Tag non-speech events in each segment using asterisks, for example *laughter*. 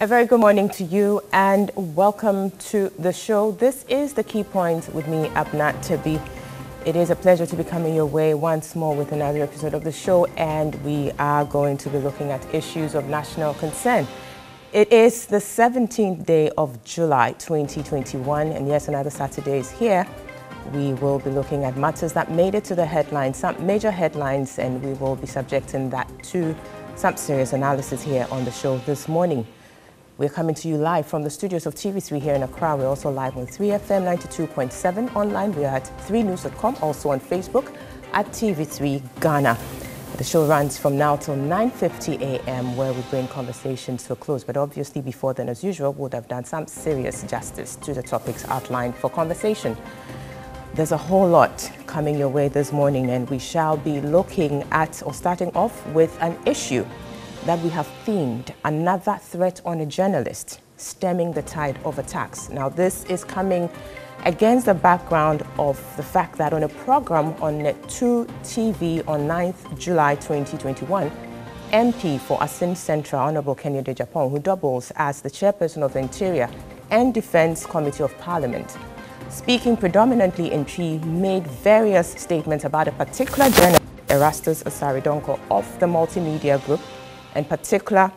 A very good morning to you and welcome to the show. This is the Key Points with me, Abnat Tabi. It is a pleasure to be coming your way once more with another episode of the show, and we are going to be looking at issues of national concern. It is the 17th day of July 2021, and yes, another Saturday is here. We will be looking at matters that made it to the headlines, some major headlines, and we will be subjecting that to some serious analysis here on the show this morning. We're coming to you live from the studios of TV3 here in Accra. We're also live on 3FM 92.7 online. We are at 3news.com, also on Facebook at TV3 Ghana. The show runs from now till 9.50 a.m. where we bring conversations to a close. But obviously before then, as usual, we would have done some serious justice to the topics outlined for conversation. There's a whole lot coming your way this morning and we shall be looking at or starting off with an issue that we have themed another threat on a journalist, stemming the tide of attacks. Now, this is coming against the background of the fact that on a program on Net2 TV on 9th July 2021, MP for Assin Central, Honorable Kennedy Agyapong, who doubles as the chairperson of the Interior and Defense Committee of Parliament, speaking predominantly in Twi, made various statements about a particular journalist, Erastus Asare Donkor, of the multimedia group, in particular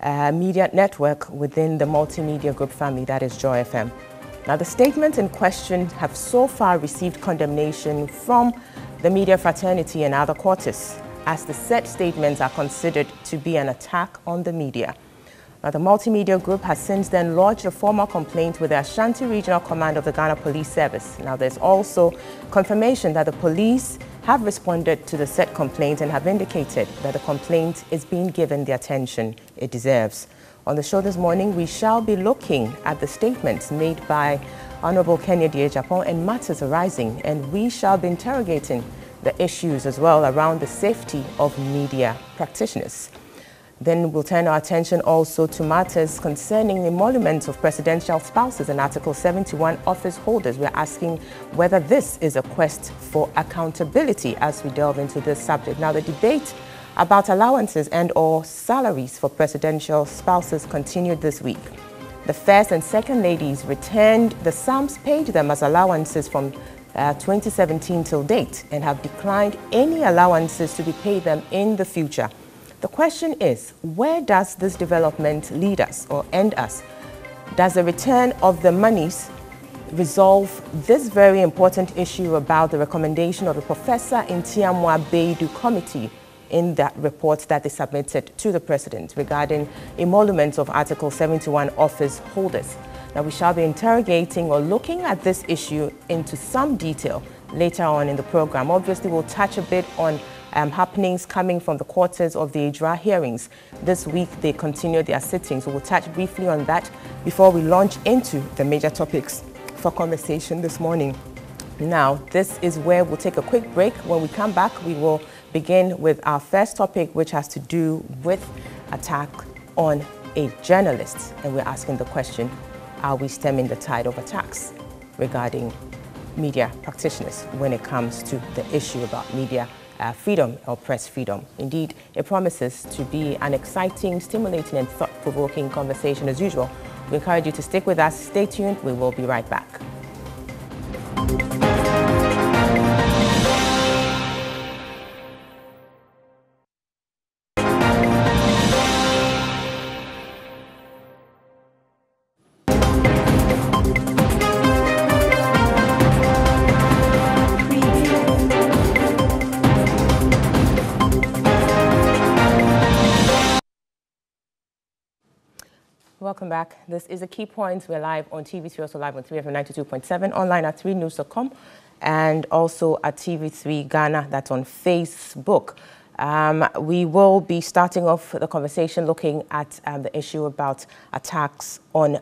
uh, media network within the multimedia group family, that is Joy FM. Now, the statements in question have so far received condemnation from the media fraternity and other quarters, as the said statements are considered to be an attack on the media. Now, the multimedia group has since then lodged a formal complaint with the Ashanti Regional Command of the Ghana Police Service. Now, there's also confirmation that the police have responded to the said complaint and have indicated that the complaint is being given the attention it deserves. On the show this morning, we shall be looking at the statements made by Honorable Kennedy Agyapong and matters arising, and we shall be interrogating the issues as well around the safety of media practitioners. Then we'll turn our attention also to matters concerning the emoluments of presidential spouses and Article 71 office holders. We're asking whether this is a quest for accountability as we delve into this subject. Now, the debate about allowances and or salaries for presidential spouses continued this week. The first and second ladies returned the sums paid to them as allowances from uh, 2017 till date and have declined any allowances to be paid them in the future. The question is, where does this development lead us or end us? Does the return of the monies resolve this very important issue about the recommendation of the Professor in Ntiamwa Baidu Committee in that report that they submitted to the President regarding emoluments of Article 71 office holders? Now, we shall be interrogating or looking at this issue into some detail later on in the program. Obviously, we'll touch a bit on um, happenings coming from the quarters of the Ejura hearings. This week, they continue their sittings. We'll touch briefly on that before we launch into the major topics for conversation this morning. Now, this is where we'll take a quick break. When we come back, we will begin with our first topic, which has to do with attack on a journalist. And we're asking the question, are we stemming the tide of attacks regarding media practitioners when it comes to the issue about media uh, freedom or press freedom. Indeed, it promises to be an exciting, stimulating and thought-provoking conversation as usual. We encourage you to stick with us. Stay tuned. We will be right back. Welcome back. This is a Key Point. We're live on TV3, also live on 3FM 92.7, online at 3news.com, and also at TV3 Ghana, that's on Facebook. Um, we will be starting off the conversation looking at um, the issue about attacks on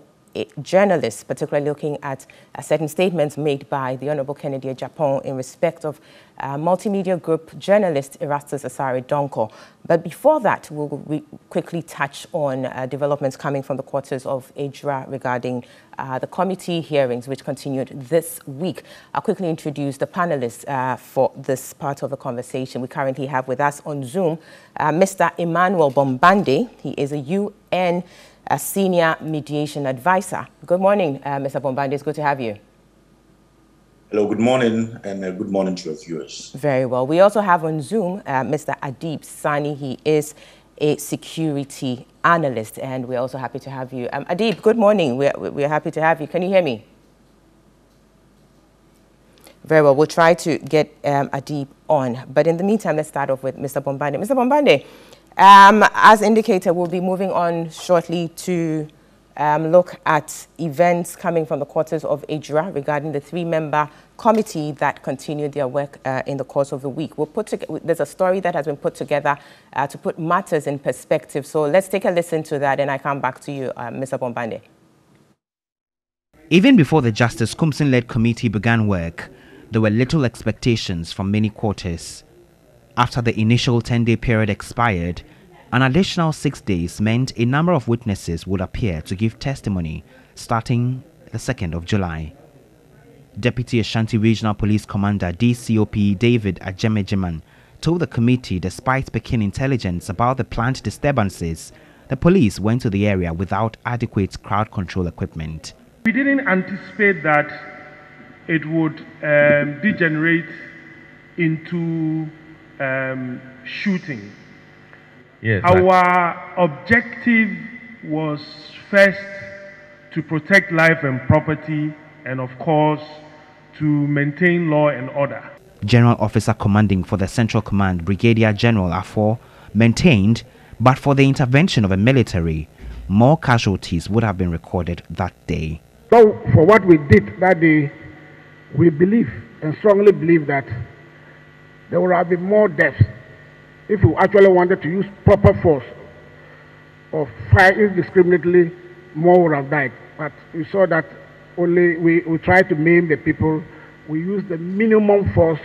journalists, particularly looking at uh, certain statements made by the Honorable Kennedy Agyapong in respect of uh, multimedia group journalist Erastus Asare Donkor. But before that, we'll quickly touch on uh, developments coming from the quarters of Ejura regarding uh, the committee hearings, which continued this week. I'll quickly introduce the panelists uh, for this part of the conversation. We currently have with us on Zoom uh, Mr. Emmanuel Bombande. He is a UN a senior mediation advisor. Good morning, uh, Mr. Bombande. It's good to have you. Hello, good morning, and uh, good morning to your viewers. Very well. We also have on Zoom uh, Mr. Adib Sani. He is a security analyst, and we're also happy to have you. Um, Adib, good morning. We're, we're happy to have you. Can you hear me? Very well. We'll try to get um, Adib on. But in the meantime, let's start off with Mr. Bombande. Mr. Bombande, um, as indicated, we'll be moving on shortly to um, look at events coming from the quarters of Ejura regarding the three-member committee that continued their work uh, in the course of the week. We'll put there's a story that has been put together uh, to put matters in perspective. So let's take a listen to that and I come back to you, uh, Mr. Bombande. Even before the Justice Koomson-led committee began work, there were little expectations from many quarters. After the initial 10-day period expired, an additional six days meant a number of witnesses would appear to give testimony starting the 2nd of July. Deputy Ashanti Regional Police Commander DCOP David Ajemejiman told the committee despite Peking intelligence about the planned disturbances, the police went to the area without adequate crowd control equipment. We didn't anticipate that it would um, degenerate into um, shooting Yes. Our objective was first to protect life and property, and of course, to maintain law and order. General Officer Commanding for the Central Command, Brigadier General Afor, maintained, but for the intervention of a military, more casualties would have been recorded that day. So, for what we did that day, we believe and strongly believe that there would have been more deaths if we actually wanted to use proper force or fire indiscriminately, more would have died. But we saw that only we, we tried to maim the people. We used the minimum force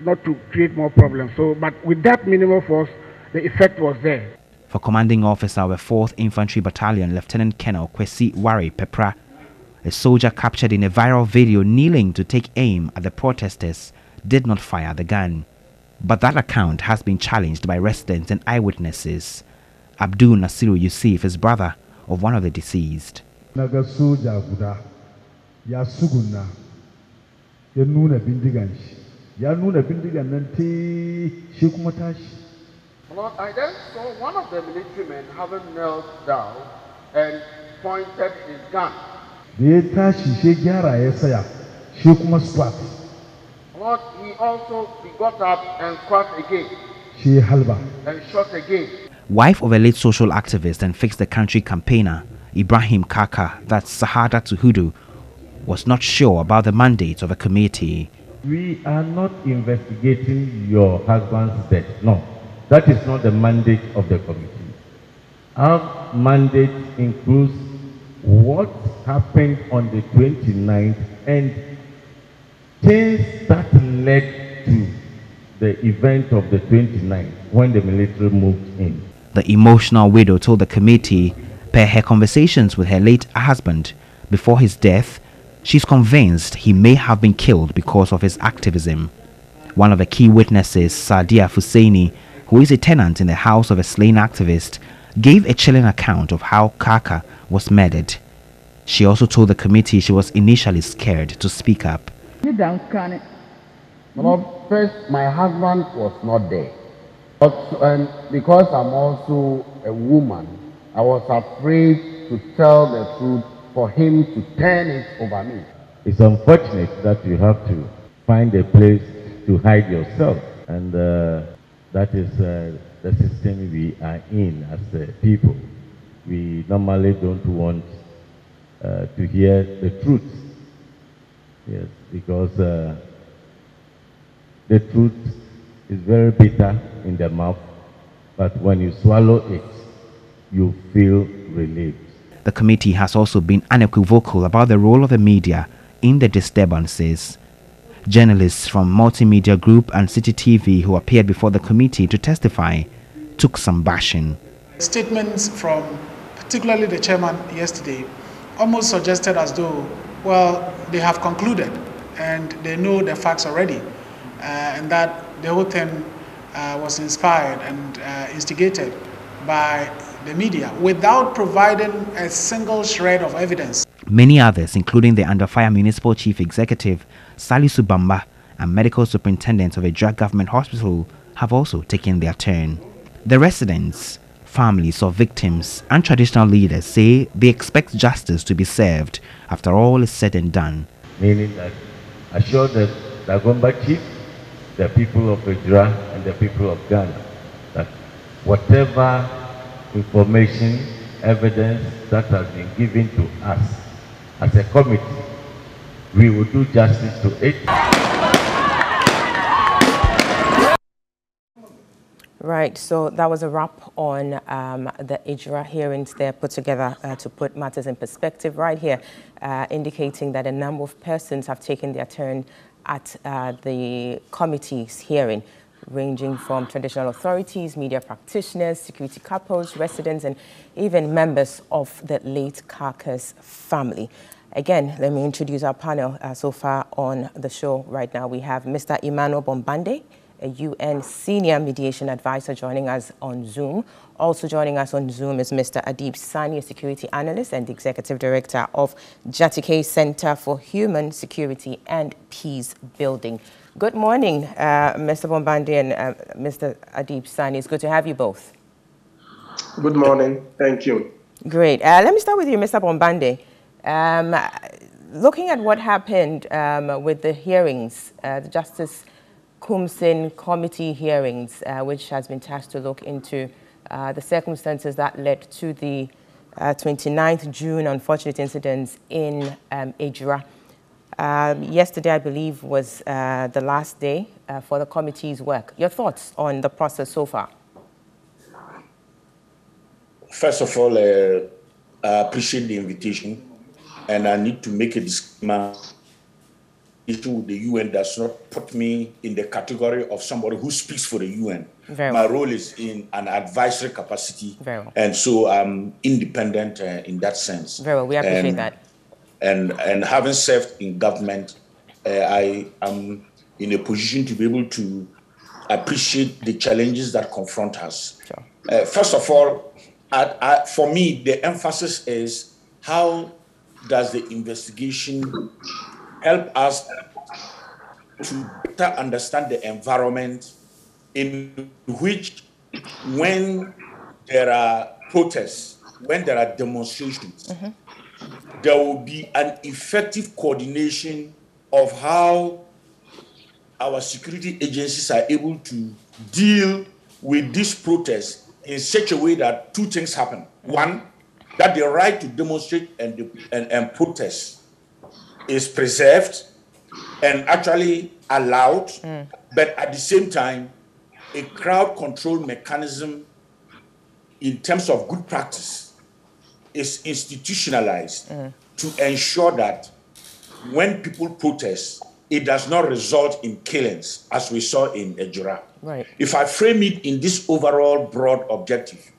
not to create more problems. So, but with that minimum force, the effect was there. For commanding officer of the 4th Infantry Battalion, Lieutenant Colonel Kwesi Wari Pepra, a soldier captured in a viral video kneeling to take aim at the protesters did not fire the gun. But that account has been challenged by residents and eyewitnesses. Abdul Nasiru Yusuf is brother of one of the deceased. Lord, I then saw one of the military men having knelt down and pointed his gun. Lord, he also he got up and squat again. She halba. And shot again. Wife of a late social activist and Fix the Country campaigner, Ibrahim Kaka, that's Sahada Tuhudu, was not sure about the mandate of a committee. We are not investigating your husband's death. No, that is not the mandate of the committee. Our mandate includes what happened on the 29th and things that led to the event of the 29th when the military moved in. The emotional widow told the committee, per her conversations with her late husband before his death, she's convinced he may have been killed because of his activism. One of the key witnesses, Sadia Fusaini, who is a tenant in the house of a slain activist, gave a chilling account of how Kaka was murdered. She also told the committee she was initially scared to speak up. Well, first, my husband was not there. But um, because I'm also a woman, I was afraid to tell the truth for him to turn it over me. It's unfortunate that you have to find a place to hide yourself. And uh, that is uh, the system we are in as uh, people. We normally don't want uh, to hear the truth. Yes, because uh, the truth is very bitter in the mouth, but when you swallow it, you feel relieved. The committee has also been unequivocal about the role of the media in the disturbances. Journalists from Multimedia Group and City TV who appeared before the committee to testify took some bashing. Statements from particularly the chairman yesterday almost suggested as though well, they have concluded and they know the facts already, uh, and that the whole thing uh, was inspired and uh, instigated by the media without providing a single shred of evidence. Many others, including the Under Fire Municipal Chief Executive, Salisu Subamba and Medical Superintendent of Ejura government hospital, have also taken their turn. The residents, families of victims, and traditional leaders say they expect justice to be served after all is said and done. Meaning that assure the Dagomba chief, the people of Ejura, and the people of Ghana that whatever information, evidence that has been given to us as a committee, we will do justice to it. Right, so that was a wrap on um, the Ejura hearings there put together uh, to put matters in perspective right here, uh, indicating that a number of persons have taken their turn at uh, the committee's hearing, ranging from traditional authorities, media practitioners, security couples, residents, and even members of the late Kaka's family. Again, let me introduce our panel uh, so far on the show right now. We have Mr. Emmanuel Bombande, a UN senior mediation advisor joining us on Zoom. Also joining us on Zoom is Mr. Adib Sani, a security analyst and executive director of Jatikay Center for Human Security and Peace Building. Good morning, uh, Mr. Bombande and uh, Mr. Adib Sani. It's good to have you both. Good morning. Thank you. Great. Uh, let me start with you, Mr. Bombande. Um, looking at what happened um, with the hearings, uh, the Justice Koomson committee hearings, uh, which has been tasked to look into uh, the circumstances that led to the uh, 29th June unfortunate incidents in um, Ejura. Um, yesterday, I believe, was uh, the last day uh, for the committee's work. Your thoughts on the process so far? First of all, uh, I appreciate the invitation, and I need to make a disclaimer issue with the UN does not put me in the category of somebody who speaks for the UN. Very My well. role is in an advisory capacity, well. and so I'm independent uh, in that sense. Very well, we appreciate and, that. And and having served in government, uh, I am in a position to be able to appreciate the challenges that confront us. Sure. Uh, first of all, I, I, for me, the emphasis is how does the investigation help us to better understand the environment in which when there are protests, when there are demonstrations, mm-hmm. there will be an effective coordination of how our security agencies are able to deal with these protests in such a way that two things happen. One, that the right to demonstrate and, and, and protest is preserved and actually allowed, mm. but at the same time, a crowd control mechanism in terms of good practice is institutionalized mm. to ensure that when people protest, it does not result in killings, as we saw in Ejura. Right. If I frame it in this overall broad objective,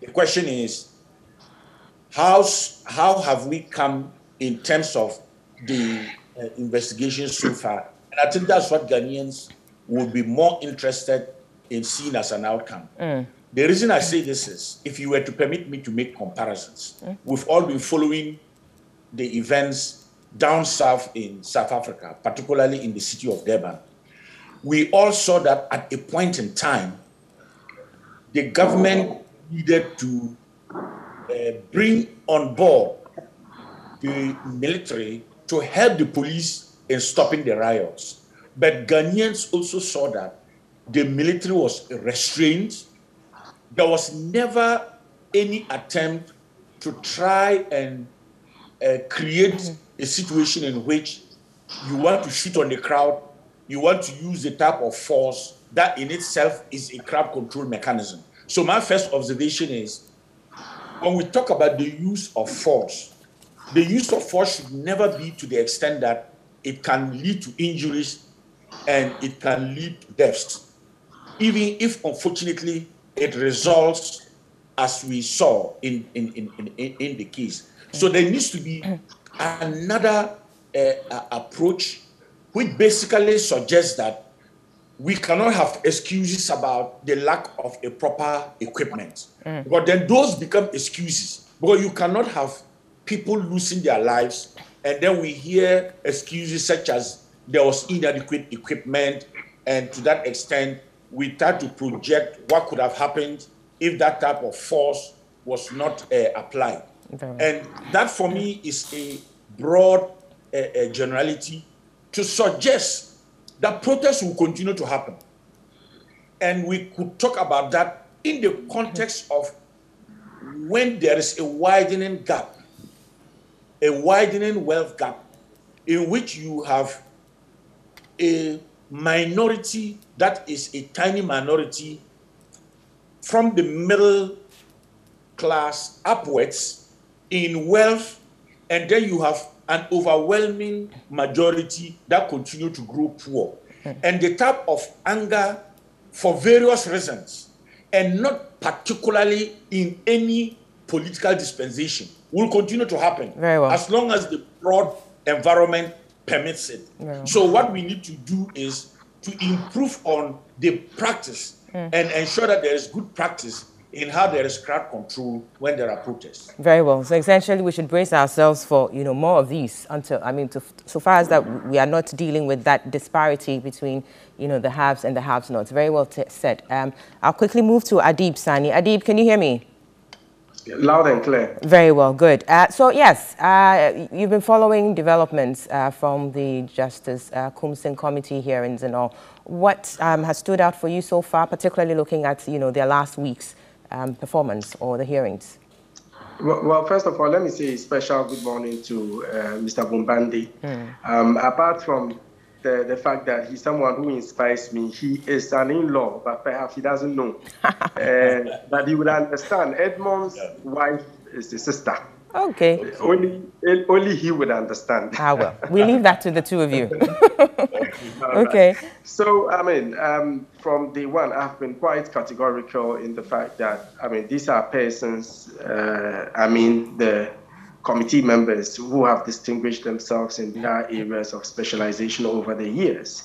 the question is, how, how have we come in terms of the uh, investigation so far. And I think that's what Ghanaians would be more interested in seeing as an outcome. Mm. The reason I say this is if you were to permit me to make comparisons, mm. we've all been following the events down south in South Africa, particularly in the city of Durban. We all saw that at a point in time, the government needed to uh, bring on board the military to help the police in stopping the riots. But Ghanaians also saw that the military was restrained. There was never any attempt to try and uh, create a situation in which you want to shoot on the crowd, you want to use the type of force that in itself is a crowd control mechanism. So, my first observation is when we talk about the use of force, the use of force should never be to the extent that it can lead to injuries and it can lead to deaths, even if unfortunately it results as we saw in, in, in, in, in the case. So there needs to be another uh, approach which basically suggests that we cannot have excuses about the lack of a proper equipment. Mm. But then those become excuses because you cannot have people losing their lives and then we hear excuses such as there was inadequate equipment and to that extent we try to project what could have happened if that type of force was not uh, applied. And that for me is a broad uh, uh, generality to suggest that protests will continue to happen. And we could talk about that in the context of when there is a widening gap, a widening wealth gap, in which you have a minority that is a tiny minority from the middle class upwards in wealth, and then you have an overwhelming majority that continue to grow poor. Hmm. And the type of anger for various reasons, and not particularly in any political dispensation, will continue to happen well. as long as the broad environment permits it. So, what we need to do is to improve on the practice mm. and ensure that there is good practice in how there is crowd control when there are protests. Very well. So essentially, we should brace ourselves for you know more of these until I mean, to, so far as that we are not dealing with that disparity between you know the haves and the have-nots. Very well said. Um, I'll quickly move to Adib Sani. Adib, can you hear me? Loud and clear. Very well, good. Uh, so yes, uh, you've been following developments uh, from the Justice uh, Committee hearings and all. What um, has stood out for you so far, particularly looking at you know their last week's um, performance or the hearings? Well, well, first of all, let me say a special good morning to uh, Mr. Bombande. Mm. Um, apart from the, the fact that he's someone who inspires me. He is an in-law, but perhaps he doesn't know. *laughs* uh, but he would understand. Edmond's yeah. wife is his sister. Okay. Only, only he would understand. Ah, well, we leave that to the two of you. *laughs* okay. Right. So, I mean, um, from day one, I've been quite categorical in the fact that, I mean, these are persons, uh, I mean, the committee members who have distinguished themselves in their areas of specialization over the years.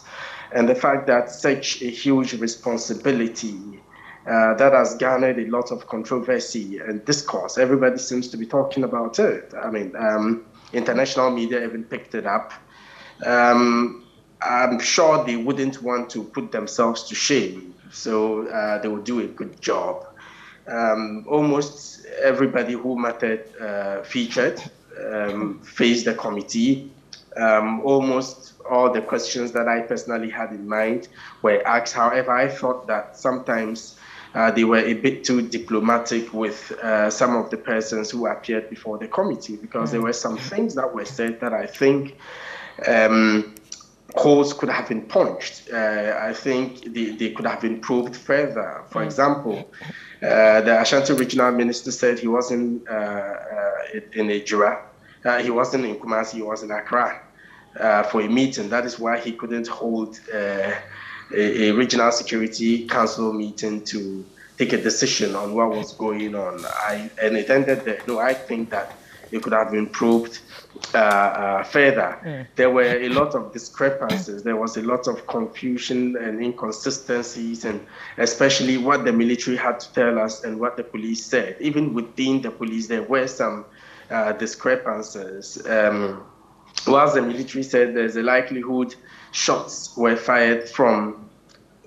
And the fact that such a huge responsibility uh, that has garnered a lot of controversy and discourse. Everybody seems to be talking about it. I mean, um, international media even picked it up. Um, I'm sure they wouldn't want to put themselves to shame, so uh, they will do a good job. Um, almost everybody who mattered uh, featured, um, faced the committee. Um, almost all the questions that I personally had in mind were asked. However, I thought that sometimes uh, they were a bit too diplomatic with uh, some of the persons who appeared before the committee because there were some things that were said that I think um, holes could have been punched. Uh, I think they, they could have been probed further. For example, uh, the Ashanti regional minister said he wasn't uh, uh, in Ejura. he wasn't in Kumasi, he was in Accra for a meeting. That is why he couldn't hold a, a, regional security council meeting to take a decision on what was going on. I, and it ended there. No, I think that it could have improved uh, uh, further. Mm. There were a lot of discrepancies. There was a lot of confusion and inconsistencies, and especially what the military had to tell us and what the police said. Even within the police, there were some uh, discrepancies. Um, whilst the military said there's a likelihood shots were fired from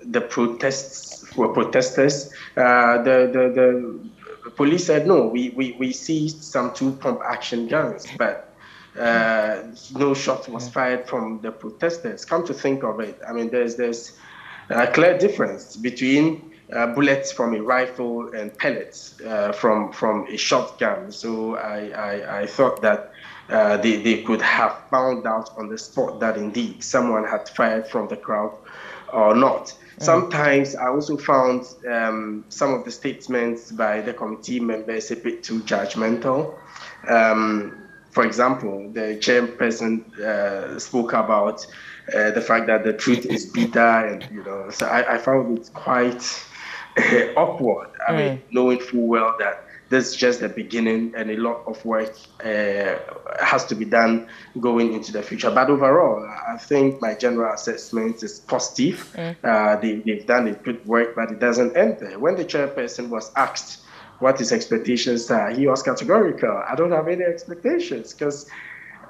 the protests were protesters, uh, the, the, the police said no, we, we, we seized some two pump action guns, but uh, no shot was fired from the protesters. Come to think of it, I mean, there's there's a clear difference between uh, bullets from a rifle and pellets uh, from from a shotgun. So I I, I thought that. Uh, they, they could have found out on the spot that indeed someone had fired from the crowd or not. Sometimes I also found um, some of the statements by the committee members a bit too judgmental. Um, for example, the chairperson uh, spoke about uh, the fact that the truth is bitter, and you know, so I, I found it quite *laughs* awkward. I mm. mean, knowing full well that this is just the beginning, and a lot of work uh, has to be done going into the future. But overall, I think my general assessment is positive. Mm. Uh, they, they've done a good work, but it doesn't end there. When the chairperson was asked what his expectations are, he was categorical. I don't have any expectations because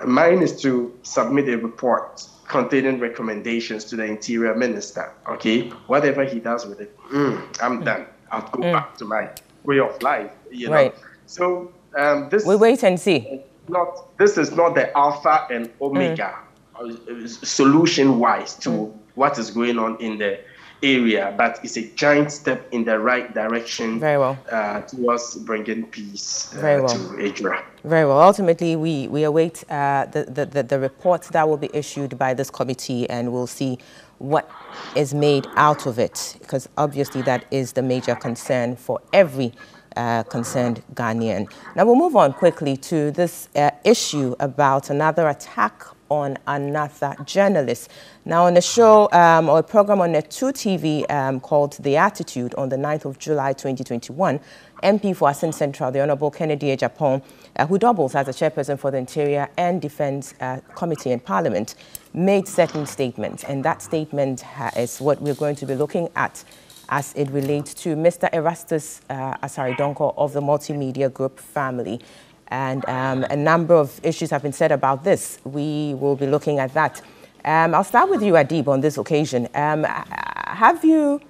mine is to submit a report containing recommendations to the interior minister. Okay, whatever he does with it, mm, I'm mm. done. I'll go mm. back to my way of life. You know? Right. So um, this we wait and see. Not this is not the alpha and omega mm. solution wise to mm. what is going on in the area, but it's a giant step in the right direction. Very well. Uh, towards bringing peace uh, Very well. to Ejura. Very well. Ultimately, we, we await uh, the, the, the, the report that will be issued by this committee and we'll see what is made out of it, because obviously that is the major concern for every uh, concerned Ghanaian. Now we'll move on quickly to this uh, issue about another attack on another journalist. Now, on a show um, or a program on Net2 TV um, called The Attitude on the 9th of July 2021, MP for Assin Central, the Honorable Kennedy Agyapong, uh, who doubles as the chairperson for the Interior and Defense uh, Committee in Parliament, made certain statements. And that statement is what we're going to be looking at as it relates to Mr. Erastus uh, Donkor of the Multimedia Group family. And um, a number of issues have been said about this. We will be looking at that. Um, I'll start with you, Adib, on this occasion. Um, have you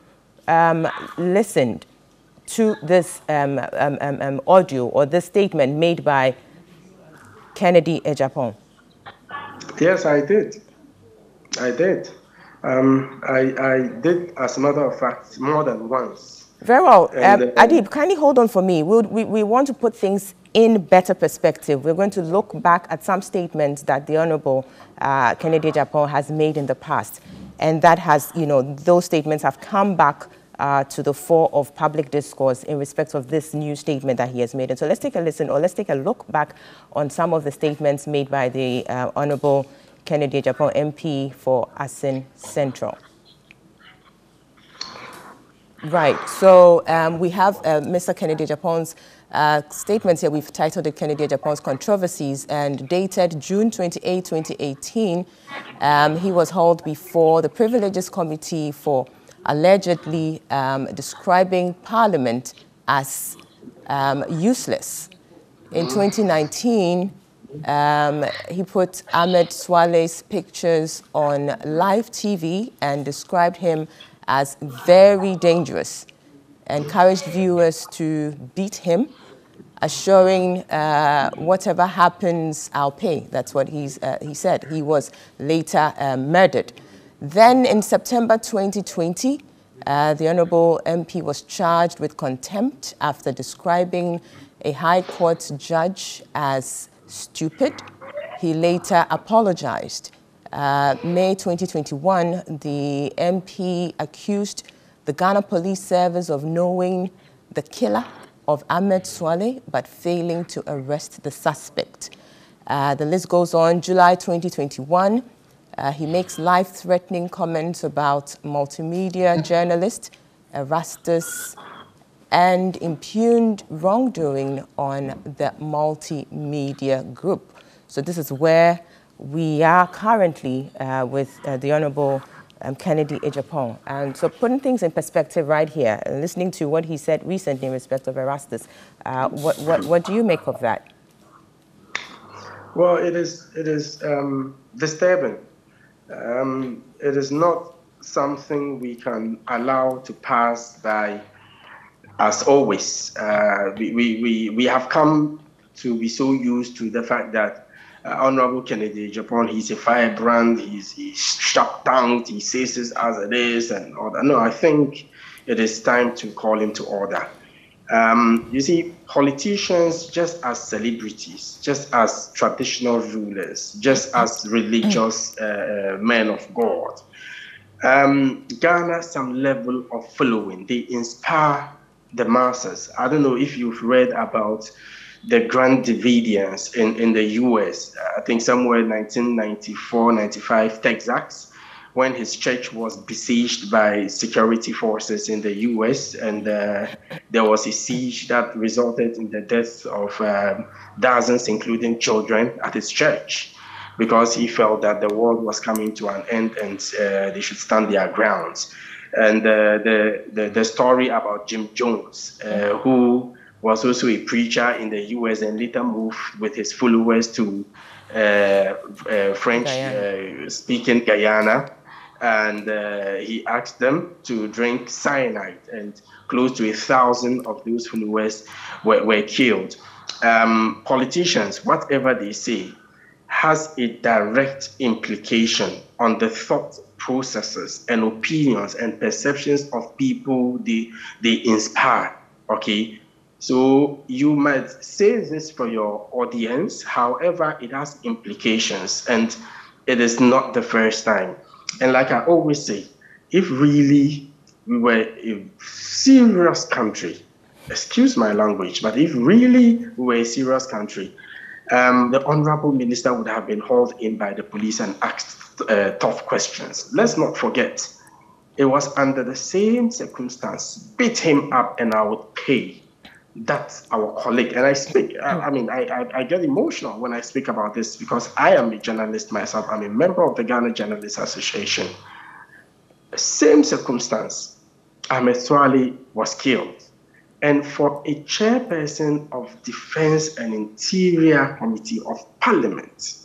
um, listened to this um, um, audio or this statement made by Kennedy Agyapong? Yes, I did. I did. I, I did, as a matter of fact, more than once. Very well. And, uh, Adib, kindly hold on for me. We'll, we, we want to put things in better perspective. We're going to look back at some statements that the Honorable uh, Kennedy Agyapong has made in the past. And that has, you know, those statements have come back uh, to the fore of public discourse in respect of this new statement that he has made. And so let's take a listen or let's take a look back on some of the statements made by the uh, Honorable Kennedy Agyapong MP for Assin Central. Right. So um, we have uh, Mr. Kennedy Agyapong's uh, statements here. We've titled it Kennedy Agyapong's Controversies and dated June 28, 2018. Um, he was hauled before the Privileges Committee for allegedly um, describing Parliament as um, useless. In 2019, um, he put Ahmed Suale's pictures on live TV and described him as very dangerous, encouraged viewers to beat him, assuring uh, whatever happens, I'll pay. That's what he's, uh, he said. He was later uh, murdered. Then in September 2020, uh, the Honorable MP was charged with contempt after describing a High Court judge as stupid. He later apologized uh, May 2021, the MP accused the Ghana Police Service of knowing the killer of Ahmed Suale but failing to arrest the suspect. Uh, the list goes on. July 2021, uh, he makes life-threatening comments about multimedia journalist Erastus and impugned wrongdoing on the multimedia group. So this is where we are currently uh, with uh, the Honorable um, Kennedy Agyapong. And so putting things in perspective right here, and listening to what he said recently in respect of Erastus, uh, what, what, what do you make of that? Well, it is, it is um, disturbing. Um, it is not something we can allow to pass by as always. Uh, we, we, we, have come to be so used to the fact that uh, Honorable Kennedy Agyapong, he's a firebrand, he's, he's sharp tongued, he says this as it is, and all that. No, I think it is time to call him to order. Um, you see, politicians, just as celebrities, just as traditional rulers, just as religious uh, uh, men of God, um, garner some level of following. They inspire the masses. I don't know if you've read about the Branch Davidians in, in the US, I think somewhere 1994, 95, Texas, when his church was besieged by security forces in the US, and uh, there was a siege that resulted in the death of um, dozens, including children, at his church, because he felt that the world was coming to an end and uh, they should stand their grounds. And uh, the, the, the story about Jim Jones, uh, who was also a preacher in the US and later moved with his followers to uh, uh, French speaking Guyana and uh, he asked them to drink cyanide, and close to a thousand of those followers were, were killed. Um, politicians, whatever they say, has a direct implication on the thought processes and opinions and perceptions of people they, they inspire. Okay, so you might say this for your audience, however, it has implications, and it is not the first time. And like I always say, if really we were a serious country, excuse my language, but if really we were a serious country, um, the honorable minister would have been hauled in by the police and asked uh, tough questions. Let's not forget, it was under the same circumstance, beat him up and I would pay. That's our colleague. And I speak, I, I mean, I, I, I, get emotional when I speak about this because I am a journalist myself. I'm a member of the Ghana Journalists Association. Same circumstance, Ahmed Suale was killed. And for a chairperson of Defense and Interior Committee of Parliament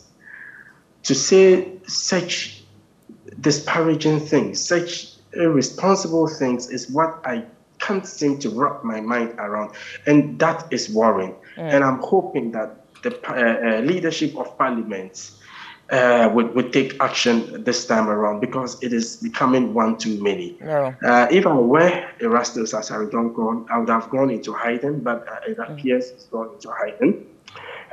to say such disparaging things, such irresponsible things, is what I can't seem to wrap my mind around. And that is worrying. Mm. And I'm hoping that the uh, uh, leadership of Parliament uh, would, would take action this time around because it is becoming one too many. Yeah. Uh, if I were Erastus Asare-Donkor, I would have gone into hiding, but uh, it appears he's gone into hiding.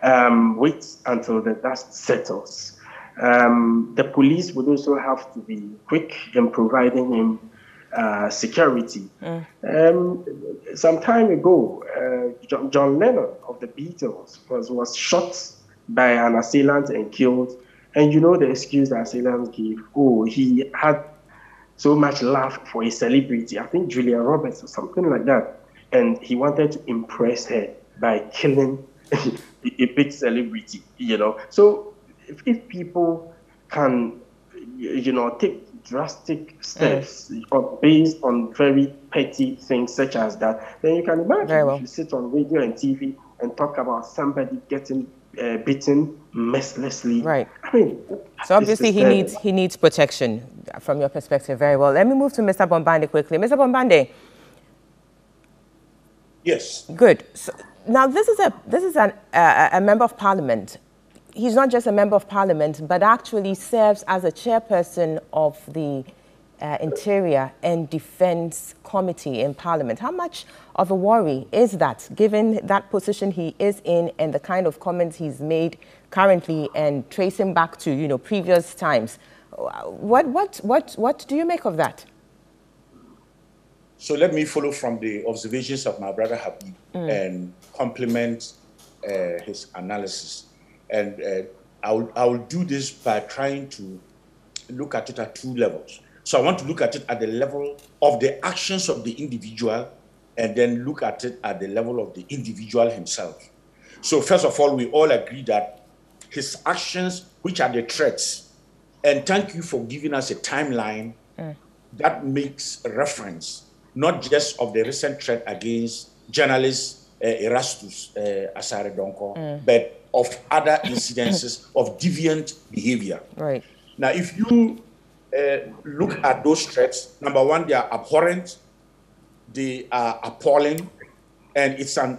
Um, wait until the dust settles. Um, the police would also have to be quick in providing him uh, security. Mm. Um, some time ago, uh, John, John Lennon of the Beatles was, was shot by an assailant and killed and you know the excuse that assailant gave Oh, he had so much love for a celebrity. I think Julia Roberts or something like that. And he wanted to impress her by killing *laughs* a big celebrity, you know. So if, if people can, you know, take drastic steps mm. based on very petty things such as that, then you can imagine well. if you sit on radio and TV and talk about somebody getting uh, beaten mercilessly. Right. I mean, so obviously he needs he needs protection from your perspective. Very well. Let me move to Mr. Bombande quickly. Mr. Bombande. Yes. Good. So, now this is a this is an, uh, a member of parliament. He's not just a member of parliament, but actually serves as a chairperson of the uh, Interior and Defense Committee in Parliament. How much of a worry is that, given that position he is in and the kind of comments he's made currently and tracing back to you know previous times? What what what what do you make of that? So let me follow from the observations of my brother Habib mm. and complement uh, his analysis. And uh, I will I will do this by trying to look at it at two levels. So I want to look at it at the level of the actions of the individual and then look at it at the level of the individual himself. So first of all, we all agree that his actions, which are the threats, and thank you for giving us a timeline mm. that makes reference not just of the recent threat against journalist uh, Erastus uh, Asare-Donkor, mm. but of other incidences of deviant behavior. Right. Now, if you uh, look at those threats, number one, they are abhorrent, they are appalling, and it's an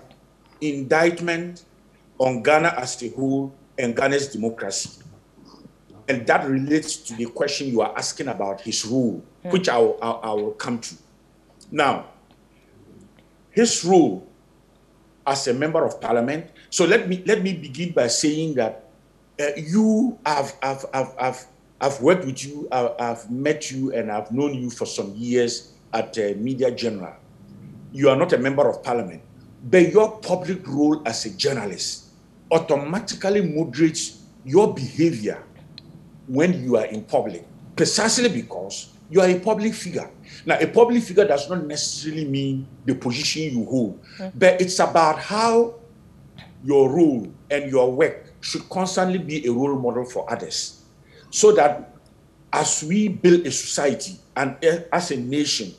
indictment on Ghana as a whole and Ghana's democracy. And that relates to the question you are asking about his rule, mm. which I will, I, I will come to. Now, his role as a member of parliament. So let me let me begin by saying that uh, you have, have, have, have I've worked with you, I've met you, and I've known you for some years at uh, Media General. You are not a member of parliament, but your public role as a journalist automatically moderates your behavior when you are in public. precisely because you are a public figure. Now, a public figure does not necessarily mean the position you hold, mm. but it's about how your role and your work should constantly be a role model for others. So that as we build a society and as a nation,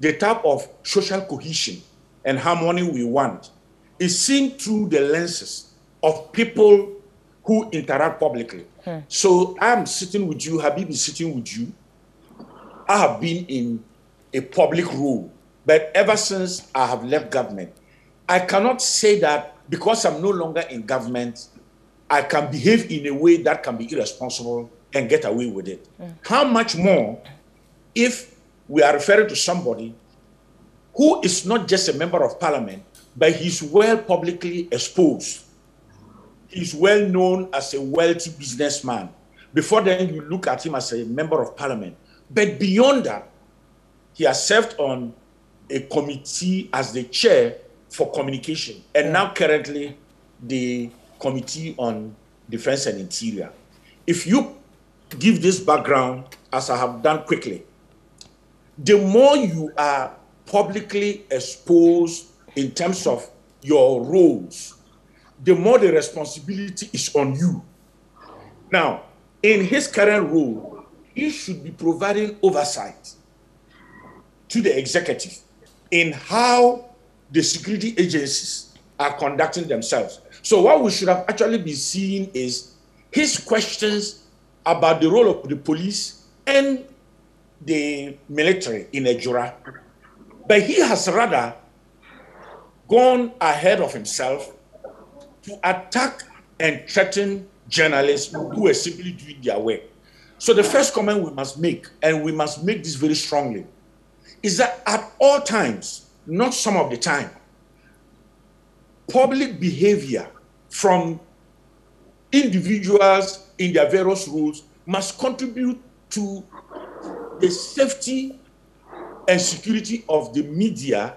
the type of social cohesion and harmony we want is seen through the lenses of people who interact publicly. Hmm. So I'm sitting with you, Habib is sitting with you. I have been in a public role, but ever since I have left government, I cannot say that because I'm no longer in government, I can behave in a way that can be irresponsible and get away with it. Mm. How much more if we are referring to somebody who is not just a member of parliament, but he's well publicly exposed. He's well known as a wealthy businessman. Before then, you look at him as a member of parliament. But beyond that, he has served on a committee as the chair for communication, and yeah. now currently the committee on defense and interior. If you give this background, as I have done quickly, the more you are publicly exposed in terms of your roles, the more the responsibility is on you. Now, in his current role, he should be providing oversight to the executive in how the security agencies are conducting themselves. So, what we should have actually been seeing is his questions about the role of the police and the military in Ejura. But he has rather gone ahead of himself to attack and threaten journalists who are simply doing their work. So the first comment we must make, and we must make this very strongly, is that at all times, not some of the time, public behavior from individuals in their various roles must contribute to the safety and security of the media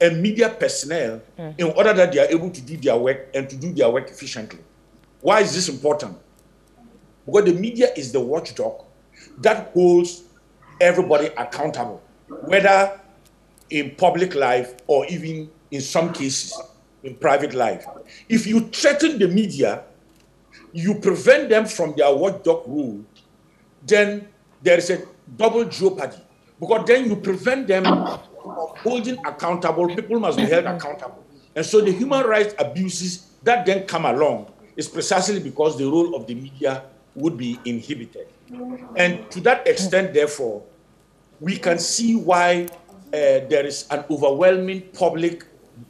and media personnel mm. in order that they are able to do their work and to do their work efficiently. Why is this important? Because the media is the watchdog that holds everybody accountable, whether in public life or even in some cases in private life. If you threaten the media, you prevent them from their watchdog role, then there is a double jeopardy because then you prevent them from holding accountable. People must be held accountable. And so the human rights abuses that then come along is precisely because the role of the media would be inhibited. And to that extent, therefore, we can see why there is an overwhelming public,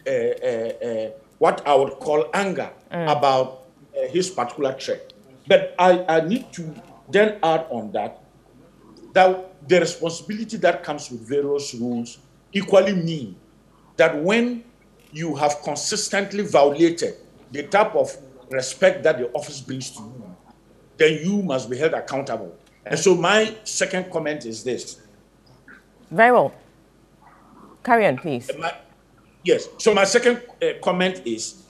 uh, uh, uh what I would call anger mm. about uh, his particular threat. But I, I need to then add on that that the responsibility that comes with various rules equally mean that when you have consistently violated the type of respect that the office brings to you, then you must be held accountable. And so my second comment is this. Very well. Carry on, please. My, yes. So my second uh, comment is,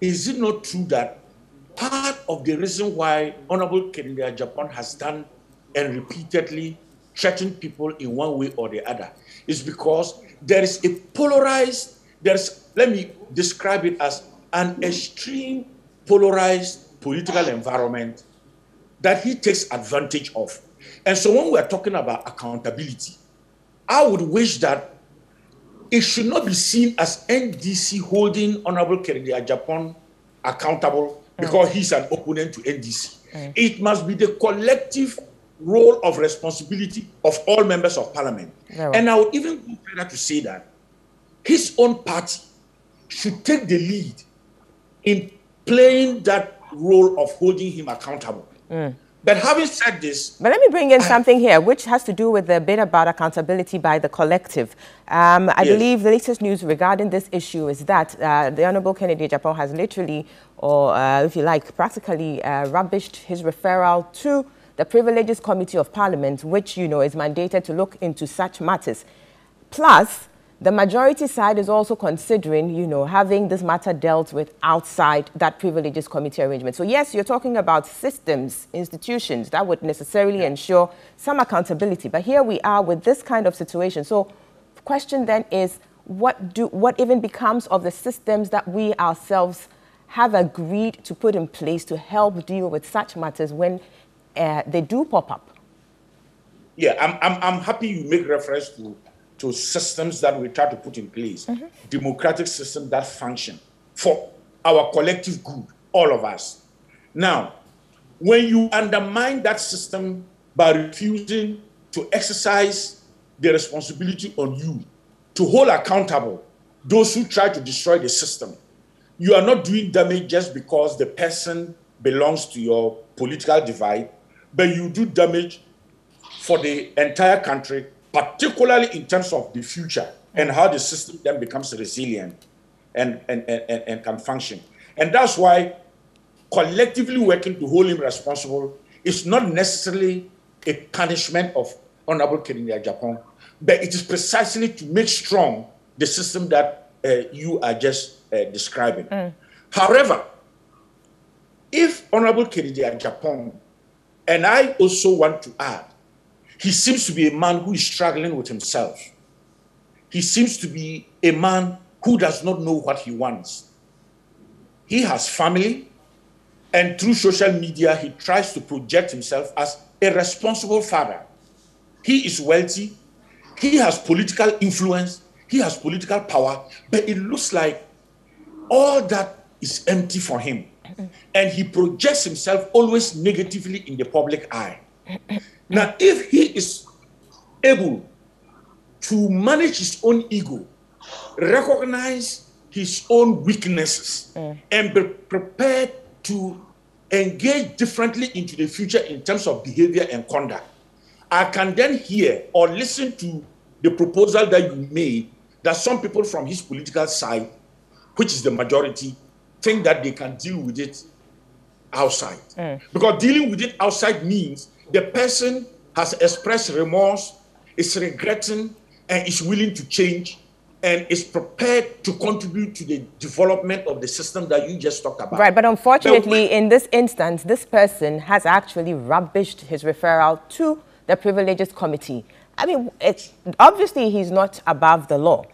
is it not true that part of the reason why Honorable Kennedy Agyapong has done and repeatedly threatened people in one way or the other is because there is a polarized, there's, let me describe it as an extreme polarized political environment that he takes advantage of. And so when we're talking about accountability, I would wish that it should not be seen as NDC holding Honorable Kennedy Agyapong accountable because he's an opponent to NDC. It must be the collective role of responsibility of all members of parliament. And I would even go further to say that his own party should take the lead in playing that role of holding him accountable. Mm. But having said this... But let me bring in I, something here, which has to do with the bit about accountability by the collective. Um, I yes. believe the latest news regarding this issue is that uh, the Honorable Kennedy Agyapong has literally, or uh, if you like, practically uh, rubbished his referral to the Privileges Committee of Parliament, which, you know, is mandated to look into such matters. Plus, the majority side is also considering, you know, having this matter dealt with outside that privileges committee arrangement. So yes, you're talking about systems, institutions that would necessarily ensure some accountability. But here we are with this kind of situation. So the question then is, what do what even becomes of the systems that we ourselves have agreed to put in place to help deal with such matters when uh, they do pop up? Yeah, I'm, I'm, I'm happy you make reference to, to systems that we try to put in place, mm-hmm. democratic systems that function for our collective good, all of us. Now, when you undermine that system by refusing to exercise the responsibility on you to hold accountable those who try to destroy the system, you are not doing damage just because the person belongs to your political divide, but you do damage for the entire country, particularly in terms of the future and how the system then becomes resilient and, and, and, and can function. And that's why collectively working to hold him responsible is not necessarily a punishment of Honorable Kennedy Agyapong, but it is precisely to make strong the system that uh, you are just uh, describing. Mm. However, if Honorable Kennedy Agyapong, and I also want to add, he seems to be a man who is struggling with himself. He seems to be a man who does not know what he wants. He has family, and through social media, he tries to project himself as a responsible father. He is wealthy, he has political influence, he has political power, but it looks like all that is empty for him. And he projects himself always negatively in the public eye. Now, if he is able to manage his own ego, recognize his own weaknesses, mm. and be prepared to engage differently into the future in terms of behavior and conduct, I can then hear or listen to the proposal that you made that some people from his political side which is the majority, think that they can deal with it outside. Mm. Because dealing with it outside means the person has expressed remorse, is regretting, and is willing to change and is prepared to contribute to the development of the system that you just talked about. Right, but unfortunately, in this instance, this person has actually rubbished his referral to the Privileges Committee. I mean, it's, obviously, he's not above the law.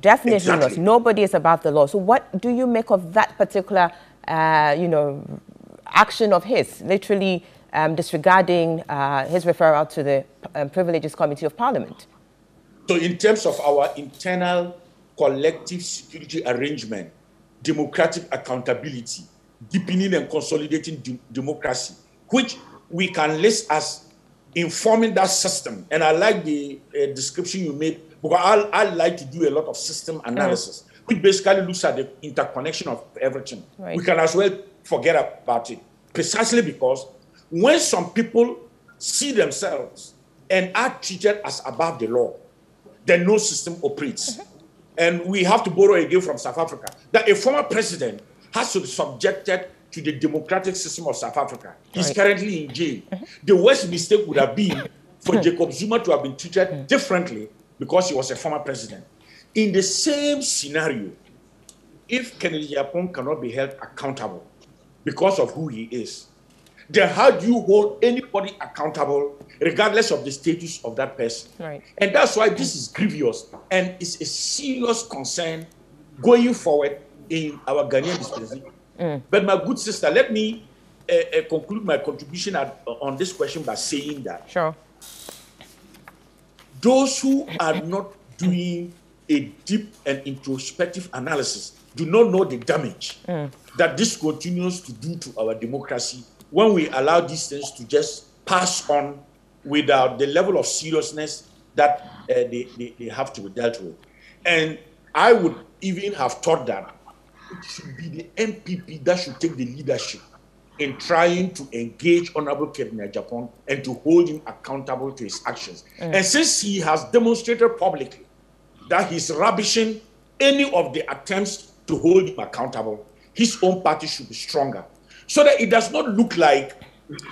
Definitely exactly. not. Nobody is above the law. So what do you make of that particular, uh, you know, action of his, literally um, disregarding uh, his referral to the um, Privileges Committee of Parliament? So in terms of our internal collective security arrangement, democratic accountability, deepening and consolidating de democracy, which we can list as informing that system. And I like the uh, description you made because I, I like to do a lot of system analysis, mm. which basically looks at the interconnection of everything. Right. We can as well forget about it precisely because when some people see themselves and are treated as above the law, then no system operates. Mm-hmm. And we have to borrow again from South Africa that a former president has to be subjected to the democratic system of South Africa. He's right. currently in jail. Mm-hmm. The worst mistake would have been for mm-hmm. Jacob Zuma to have been treated differently because he was a former president. In the same scenario, if Kennedy Agyapong cannot be held accountable because of who he is, then how do you hold anybody accountable regardless of the status of that person? Right. And that's why this is grievous and it's a serious concern going forward in our Ghanaian dispensation. Mm. But my good sister, let me uh, uh, conclude my contribution at, uh, on this question by saying that sure those who are not doing a deep and introspective analysis do not know the damage mm. that this continues to do to our democracy when we allow these things to just pass on without the level of seriousness that uh, they, they, they have to be dealt with. And I would even have thought that it should be the NPP that should take the leadership in trying to engage Honorable Kennedy Agyapong and to hold him accountable to his actions. Mm. And since he has demonstrated publicly that he's rubbishing any of the attempts to hold him accountable, his own party should be stronger. So that it does not look like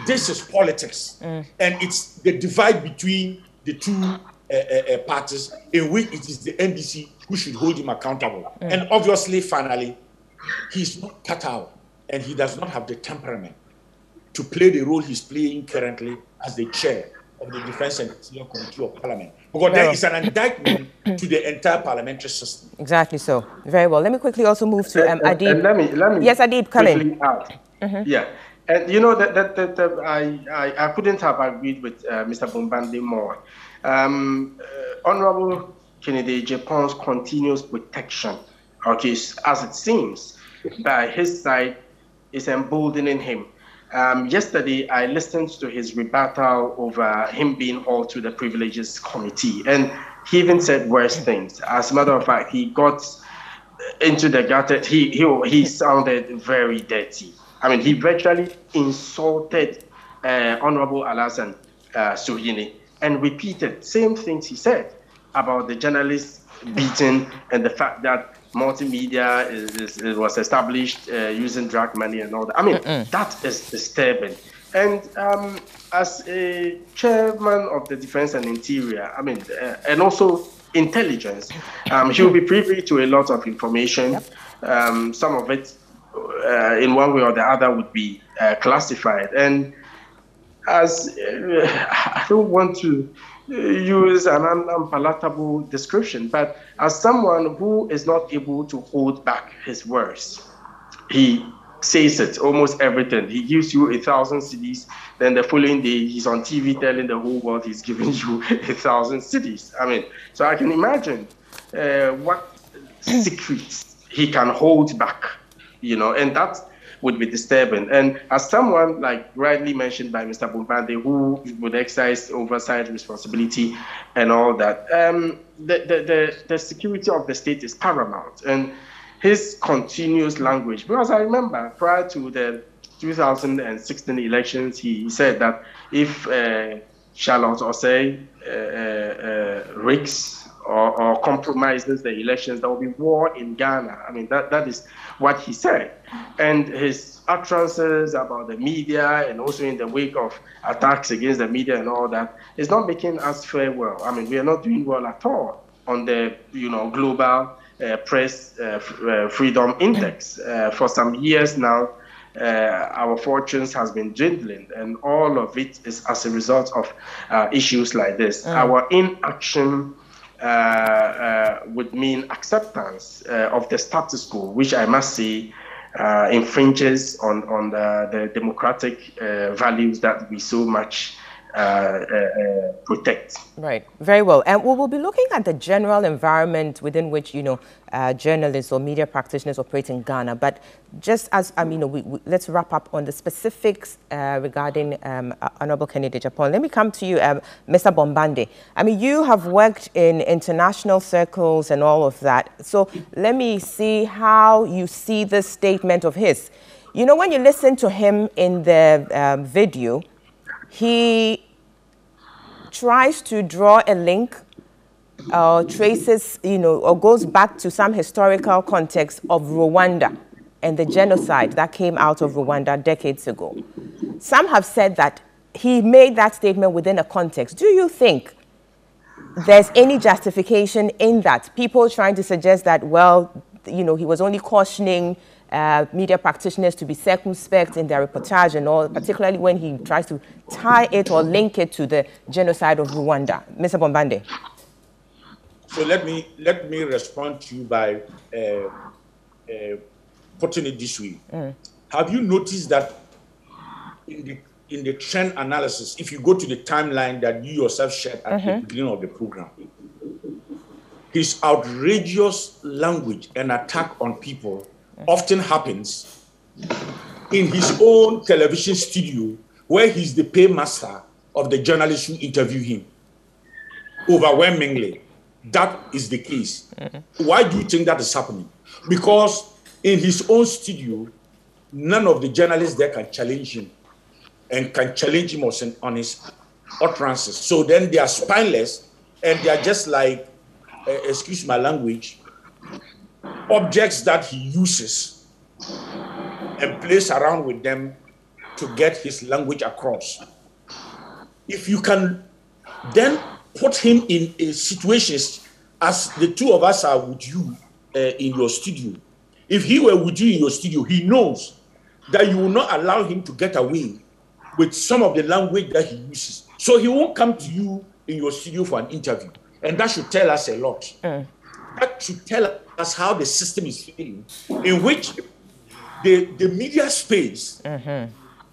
this is politics mm. and it's the divide between the two uh, uh, parties in which it is the NDC who should hold him accountable. Mm. And obviously, finally, he's not cut out and he does not have the temperament to play the role he's playing currently as the chair of the Defense and Interior Committee of Parliament. Because there is an indictment to the entire parliamentary system. Exactly so. Very well. Let me quickly also move to um, Adib. And let me, let me yes, Adib, come in. Mm-hmm. Yeah. And you know that, that, that, that I, I, I couldn't have agreed with uh, Mr. Bombande more. Um, uh, Honorable Kennedy Agyapong's continuous protection, okay, as it seems, by his side is emboldening him. Um, yesterday, I listened to his rebuttal over him being hauled to the Privileges Committee, and he even said worse things. As a matter of fact, he got into the gutter. He he he sounded very dirty. I mean, he virtually insulted uh, Honorable Alhassan uh, Suhuyini and repeated same things he said about the journalists beaten and the fact that multimedia is, is, was established uh, using drug money and all that. I mean, Mm-mm. that is disturbing. And um, as a chairman of the Defense and Interior, I mean, uh, and also intelligence, um, he will be privy to a lot of information. Yep. Um, some of it, uh, in one way or the other, would be uh, classified. And as uh, *laughs* I don't want to use an unpalatable description, but as someone who is not able to hold back his words, he says it almost everything. He gives you a thousand cities, then the following day he's on TV telling the whole world he's giving you *laughs* a thousand cities. I mean, so I can imagine uh, what secrets he can hold back, you know, and that's would be disturbing. And as someone like rightly mentioned by Mr. Bombande, who would exercise oversight responsibility and all that, um, the, the, the, the security of the state is paramount. And his continuous language, because I remember prior to the 2016 elections, he said that if uh, Charlotte Osei uh, uh, rigs or, or, compromises the elections, there will be war in Ghana. I mean, that, that is what he said. And his utterances about the media and also in the wake of attacks against the media and all that is not making us fare well. I mean, we are not doing well at all on the, you know, global uh, press uh, uh freedom index. Uh, for some years now, uh, our fortunes has been dwindling, and all of it is as a result of uh, issues like this. Mm. Our inaction would mean acceptance uh, of the status quo, which I must say infringes on, on the, the democratic values that we so much uh, uh, protect. Right, very well. And we will be looking at the general environment within which, you know, uh, journalists or media practitioners operate in Ghana. But just as, I mean, we, we, let's wrap up on the specifics uh, regarding um, Honorable Kennedy Agyapong. Let me come to you, um, Mr. Bombande. I mean, you have worked in international circles and all of that. So let me see how you see this statement of his. You know, when you listen to him in the um, video, he tries to draw a link or uh, traces, you know, or goes back to some historical context of Rwanda and the genocide that came out of Rwanda decades ago. Some have said that he made that statement within a context. Do you think there's any justification in that? People trying to suggest that, well, you know, he was only cautioning uh, media practitioners to be circumspect in their reportage and all, particularly when he tries to tie it or link it to the genocide of Rwanda. Mr. Bombande. So let me let me respond to you by uh, uh, putting it this way. Mm. Have you noticed that in the in the trend analysis, if you go to the timeline that you yourself shared at mm-hmm. the beginning of the program, his outrageous language and attack on people often happens in his own television studio where he's the paymaster of the journalists who interview him. Overwhelmingly, that is the case. Mm-hmm. Why do you think that is happening? Because in his own studio, none of the journalists there can challenge him and can challenge him on his utterances. So then they are spineless and they are just like, uh, excuse my language, objects that he uses and plays around with them to get his language across. If you can then put him in a situations as the two of us are with you uh, in your studio. If he were with you in your studio, he knows that you will not allow him to get away with some of the language that he uses. So he won't come to you in your studio for an interview. And that should tell us a lot. Mm. That should tell us how the system is feeling, in which the, the media space mm-hmm.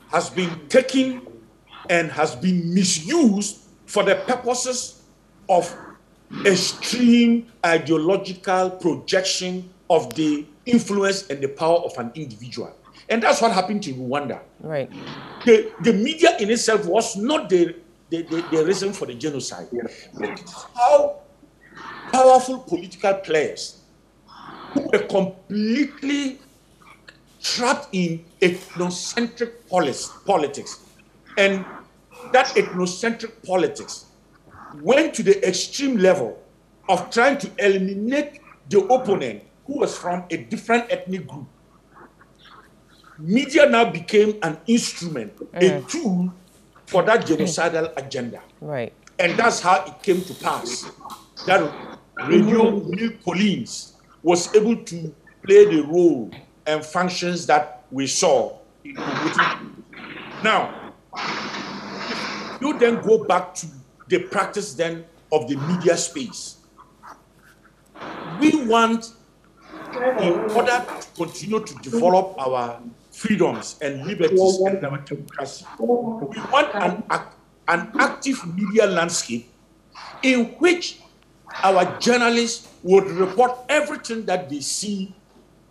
has been taken and has been misused for the purposes of extreme ideological projection of the influence and the power of an individual. And that's what happened to Rwanda. Right. The, the media in itself was not the, the, the, the reason for the genocide. How powerful political players who were completely trapped in ethnocentric politics. And that ethnocentric politics went to the extreme level of trying to eliminate the opponent who was from a different ethnic group. Media now became an instrument, mm. a tool for that genocidal agenda. Right. And that's how it came to pass that Radio Mille Collines was able to play the role and functions that we saw in Now, you then go back to the practice then of the media space. We want, in order to continue to develop our freedoms and liberties and our democracy, we want an, an active media landscape in which our journalists would report everything that they see,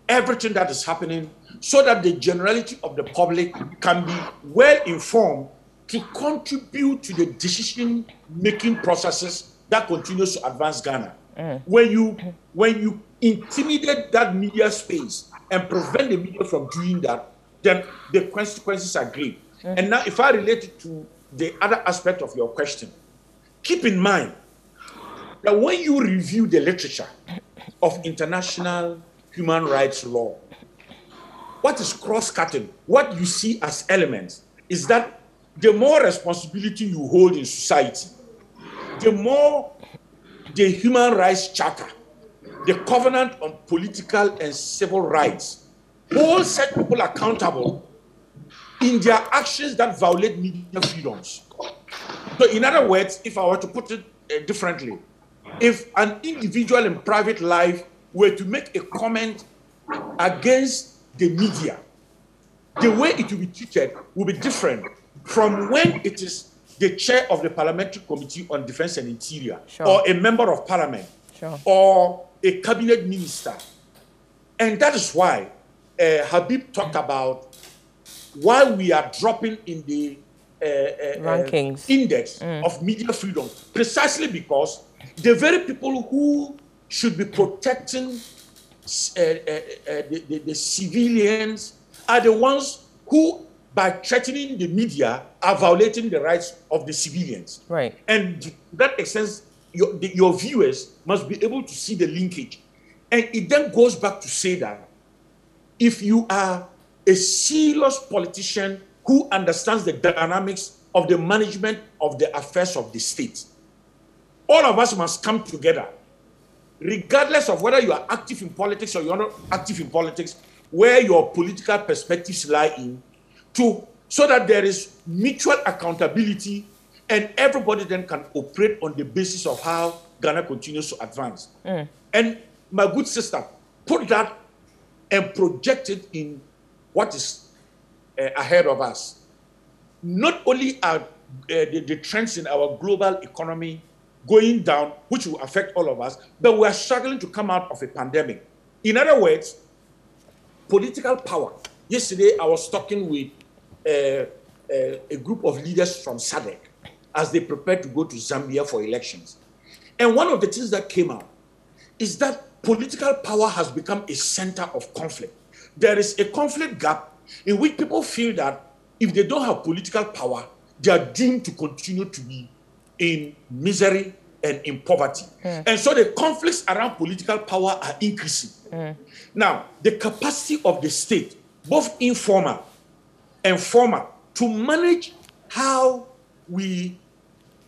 everything that is happening, so that the generality of the public can be well informed to contribute to the decision making processes that continues to advance Ghana. Mm. When you when you intimidate that media space and prevent the media from doing that, then the consequences are great. Mm. And now, if I relate it to the other aspect of your question, keep in mind that when you review the literature of international human rights law, what is cross-cutting, what you see as elements, is that the more responsibility you hold in society, the more the Human Rights Charter, the Covenant on Political and Civil Rights, hold such people accountable in their actions that violate media freedoms. So, in other words, if I were to put it uh, differently, if an individual in private life were to make a comment against the media, the way it will be treated will be different from when it is the chair of the Parliamentary Committee on Defense and Interior, sure. or a member of parliament, sure. or a cabinet minister. And that is why uh, Habib talked about why we are dropping in the uh, uh, rankings index mm. of media freedom, precisely because the very people who should be protecting uh, uh, uh, the, the, the, civilians are the ones who, by threatening the media, are violating the rights of the civilians. Right. And to that extent, your, the, your viewers must be able to see the linkage. And it then goes back to say that if you are a serious politician who understands the dynamics of the management of the affairs of the state, all of us must come together, regardless of whether you are active in politics or you're not active in politics, where your political perspectives lie in, to so that there is mutual accountability and everybody then can operate on the basis of how Ghana continues to advance. Mm. And my good sister, put that and project it in what is uh, ahead of us. Not only are uh, the, the trends in our global economy going down, which will affect all of us, but we are struggling to come out of a pandemic. In other words, political power. Yesterday, I was talking with uh, uh, a group of leaders from SADC as they prepare to go to Zambia for elections. And one of the things that came out is that political power has become a center of conflict. There is a conflict gap in which people feel that if they don't have political power, they are doomed to continue to be in misery and in poverty. Mm. And so the conflicts around political power are increasing. Mm. Now, the capacity of the state, both informal and formal, to manage how we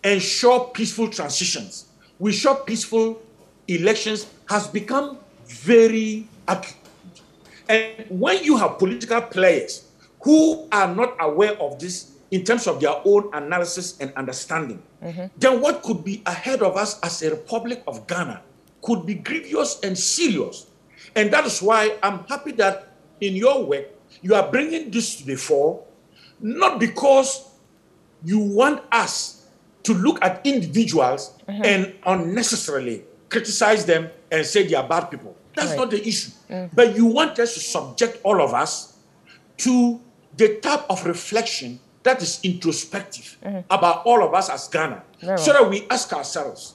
ensure peaceful transitions, we ensure peaceful elections has become very acute. And when you have political players who are not aware of this in terms of their own analysis and understanding, mm-hmm. then what could be ahead of us as a Republic of Ghana could be grievous and serious. And that is why I'm happy that in your work, you are bringing this to the fore, not because you want us to look at individuals mm-hmm. and unnecessarily criticize them and say they are bad people. That's right. not the issue. Mm-hmm. But you want us to subject all of us to the type of reflection that is introspective mm-hmm. about all of us as Ghana, Very so that we ask ourselves,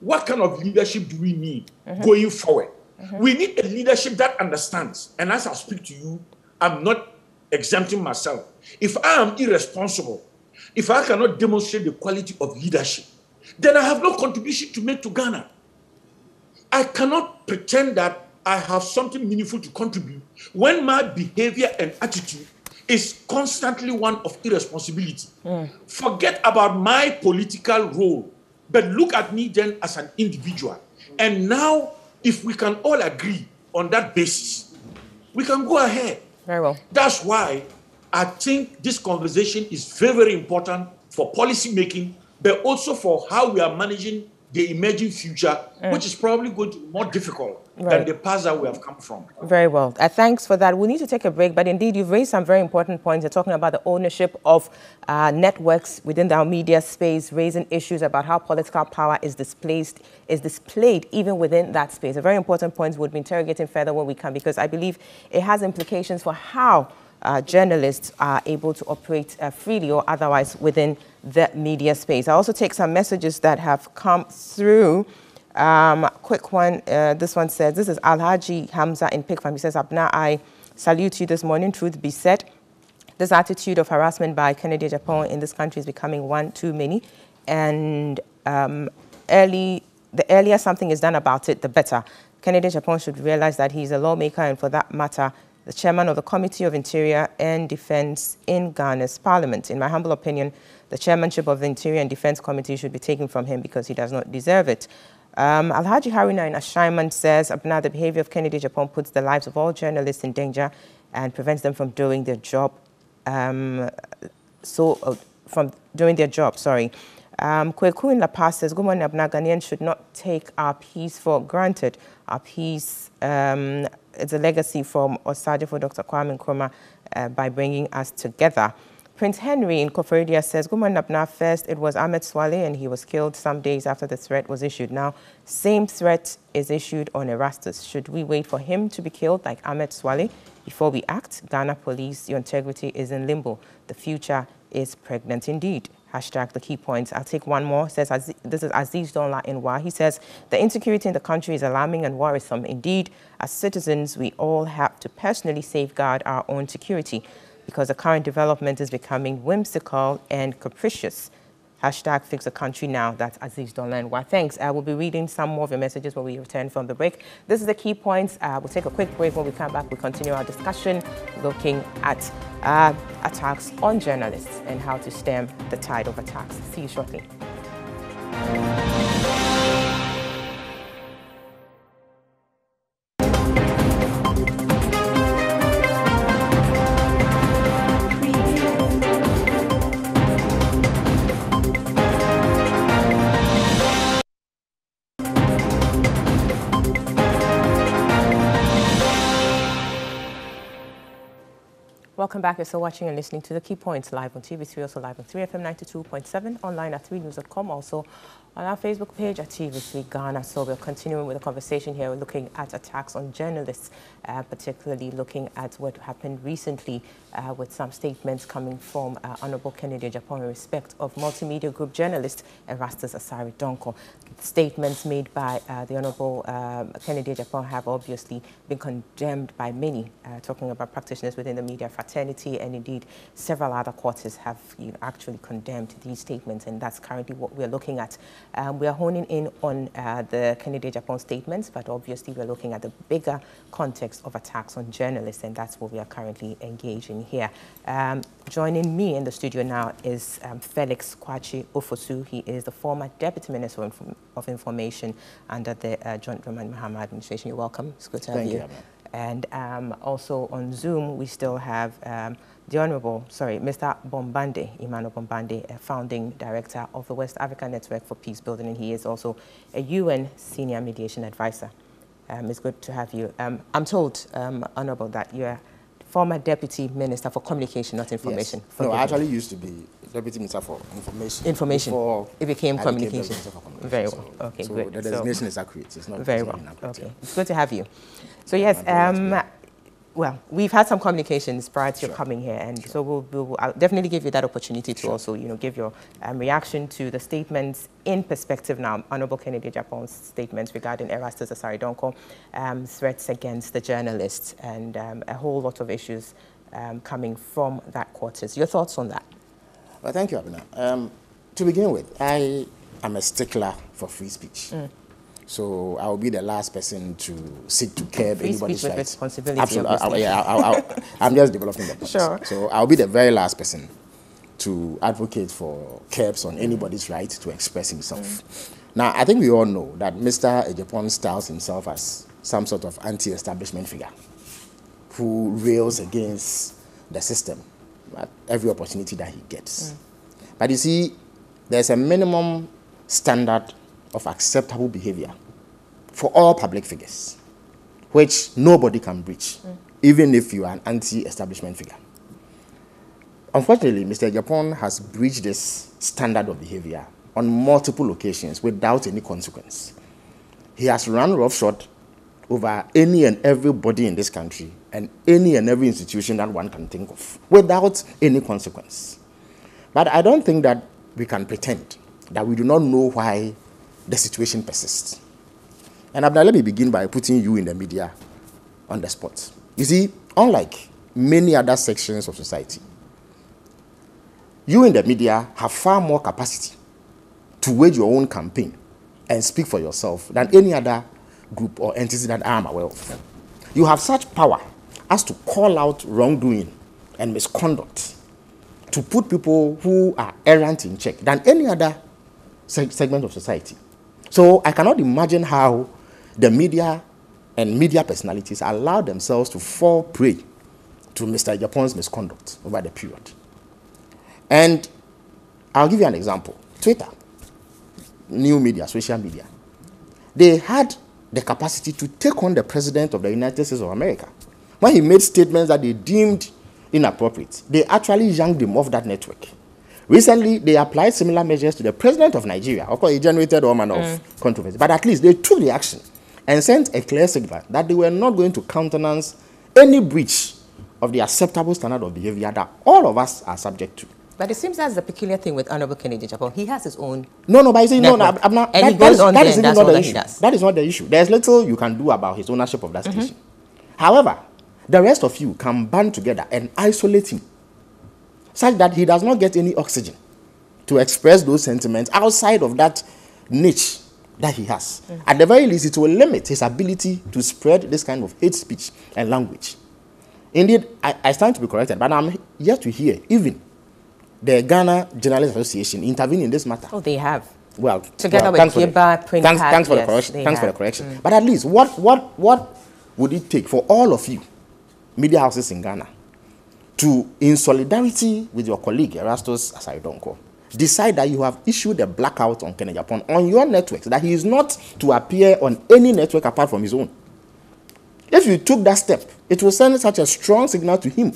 what kind of leadership do we need mm-hmm. going forward? Mm-hmm. We need a leadership that understands. And as I speak to you, I'm not exempting myself. If I am irresponsible, if I cannot demonstrate the quality of leadership, then I have no contribution to make to Ghana. I cannot pretend that I have something meaningful to contribute when my behavior and attitude is constantly one of irresponsibility. Mm. Forget about my political role, but look at me then as an individual. And now, if we can all agree on that basis, we can go ahead. Very well. That's why I think this conversation is very, very important for policy making, but also for how we are managing the emerging future, mm. which is probably going to be more difficult right. than the past that we have come from. Very well. Uh, thanks for that. We need to take a break, but indeed, you've raised some very important points. You're talking about the ownership of uh, networks within our media space, raising issues about how political power is displaced, is displayed even within that space. A very important point we'll be interrogating further when we can, because I believe it has implications for how uh, journalists are able to operate uh, freely or otherwise within the media space. I also take some messages that have come through. Um, quick one, uh, this one says, this is Alhaji Hamza in Pig Farm. He says, Abna, I salute you this morning. Truth be said, this attitude of harassment by Kennedy Agyapong in this country is becoming one too many. And um, early, the earlier something is done about it, the better. Kennedy Agyapong should realize that he's a lawmaker and for that matter, the chairman of the Committee of Interior and Defense in Ghana's parliament. In my humble opinion, the chairmanship of the Interior and Defense Committee should be taken from him because he does not deserve it. Um, Alhaji Haruna in Ashaiman says, Abna, the behavior of Kennedy Agyapong puts the lives of all journalists in danger and prevents them from doing their job. Um, so, uh, from doing their job, sorry. Um, Kweku in La Paz says, Good morning, Abna. Ghanaians should not take our peace for granted. Our peace um, it's a legacy from Osagyefo Dr. Kwame Nkrumah uh, by bringing us together. Prince Henry in Koforidua says, Guman Nabna, first it was Ahmed Suale and he was killed some days after the threat was issued. Now, same threat is issued on Erastus. Should we wait for him to be killed like Ahmed Suale before we act? Ghana police, your integrity is in limbo. The future is pregnant indeed hashtag the key points. I'll take one more. Says this is Aziz Donla Inwa. He says the insecurity in the country is alarming and worrisome. Indeed, as citizens, we all have to personally safeguard our own security because the current development is becoming whimsical and capricious. Hashtag fix the country now. That's Aziz Dolanwa. Thanks. I will be reading some more of your messages when we return from the break. This is the key points. Uh, we'll take a quick break. When we come back, we continue our discussion looking at uh, attacks on journalists and how to stem the tide of attacks. See you shortly. Welcome back. You're still watching and listening to The Key Points live on TV3, also live on 3FM 92.7, online at 3news.com, also on our Facebook page at TV3 Ghana. So we're continuing with the conversation here. We're looking at attacks on journalists, uh, particularly looking at what happened recently uh, with some statements coming from uh, Honorable Kennedy Agyapong in respect of multimedia group journalist Erastus Asare Donkor. Statements made by uh, the Honorable um, Kennedy Agyapong have obviously been condemned by many, uh, talking about practitioners within the media fraternity, and indeed several other quarters have you know, actually condemned these statements, and that's currently what we're looking at. Um, we are honing in on uh, the Kennedy Agyapong statements, but obviously we're looking at the bigger context of attacks on journalists, and that's what we are currently engaging here. Um, joining me in the studio now is um, Felix Kwakye Ofosu. He is the former Deputy Minister of, Inform of Information under the uh, John Dramani Mahama administration. You're welcome. It's good to have Thank you. you and um, also on Zoom, we still have um, the Honorable, sorry, Mr. Bombande, Emmanuel Bombande, a founding director of the West Africa Network for Peace Building, and he is also a UN senior mediation advisor. Um, it's good to have you. Um, I'm told, um, Honorable, that you're former Deputy Minister for Communication, not Information. Yes. No, I actually used to be Deputy Minister for Information. Information. Before it became I communication. Became communication. Very well. Okay, so good. the designation so, is accurate. It's not very well. Okay, it's good to have you. So yes, um, well, we've had some communications prior to sure. your coming here, and sure. so we'll, we'll, I'll definitely give you that opportunity to sure. also, you know, give your um, reaction to the statements in perspective now. Honorable Kennedy Agyapong's statements regarding Erastus Asare Donkor, um, threats against the journalists, and um, a whole lot of issues um, coming from that quarters. Your thoughts on that? Well, thank you, Abina. Um, to begin with, I am a stickler for free speech. Mm. So I will be the last person to seek to curb Free anybody's speech with rights. responsibility. Absolutely. I, I, I, am just developing the point. Sure. So I'll be the very last person to advocate for curbs on anybody's right to express himself. Mm. Now, I think we all know that Mr. Agyapong styles himself as some sort of anti-establishment figure who rails against the system at every opportunity that he gets. Mm. But you see, there's a minimum standard of acceptable behavior for all public figures, which nobody can breach, mm. even if you are an anti-establishment figure. Unfortunately, Mr. Agyapong has breached this standard of behavior on multiple occasions without any consequence. He has run roughshod over any and everybody in this country and any and every institution that one can think of without any consequence. But I don't think that we can pretend that we do not know why the situation persists. And Abdul, let me begin by putting you in the media on the spot. You see, unlike many other sections of society, you in the media have far more capacity to wage your own campaign and speak for yourself than any other group or entity that I am aware of. You have such power as to call out wrongdoing and misconduct to put people who are errant in check than any other seg segment of society. So I cannot imagine how the media and media personalities allow themselves to fall prey to Mr. Agyapong's misconduct over the period. And I'll give you an example. Twitter, new media, social media, they had the capacity to take on the president of the United States of America. When he made statements that they deemed inappropriate, they actually yanked him off that network. Recently, they applied similar measures to the president of Nigeria. Of course, it generated all manner mm. of controversy, but at least they took the action and sent a clear signal that they were not going to countenance any breach of the acceptable standard of behavior that all of us are subject to. But it seems that's the peculiar thing with Honorable Kennedy Agyapong. He has his own. No, no, but you see, no, no, I'm not. And that, he goes that, on that is not the that issue. That is not the issue. There's little you can do about his ownership of that mm -hmm. station. However, the rest of you can band together and isolate him such that he does not get any oxygen to express those sentiments outside of that niche that he has. Mm. At the very least, it will limit his ability to spread this kind of hate speech and language. Indeed, I, I stand to be corrected, but I'm yet to hear even the Ghana Journalists Association intervene in this matter. Oh, they have. Well, together well, with Giba, Print thanks, thanks, for yes, the correction. Thanks have. for the correction. Mm. But at least, what, what, what would it take for all of you, media houses in Ghana, to, in solidarity with your colleague Erastus Asare Donkor, decide that you have issued a blackout on Kennedy Agyapong on your networks, that he is not to appear on any network apart from his own. If you took that step, it will send such a strong signal to him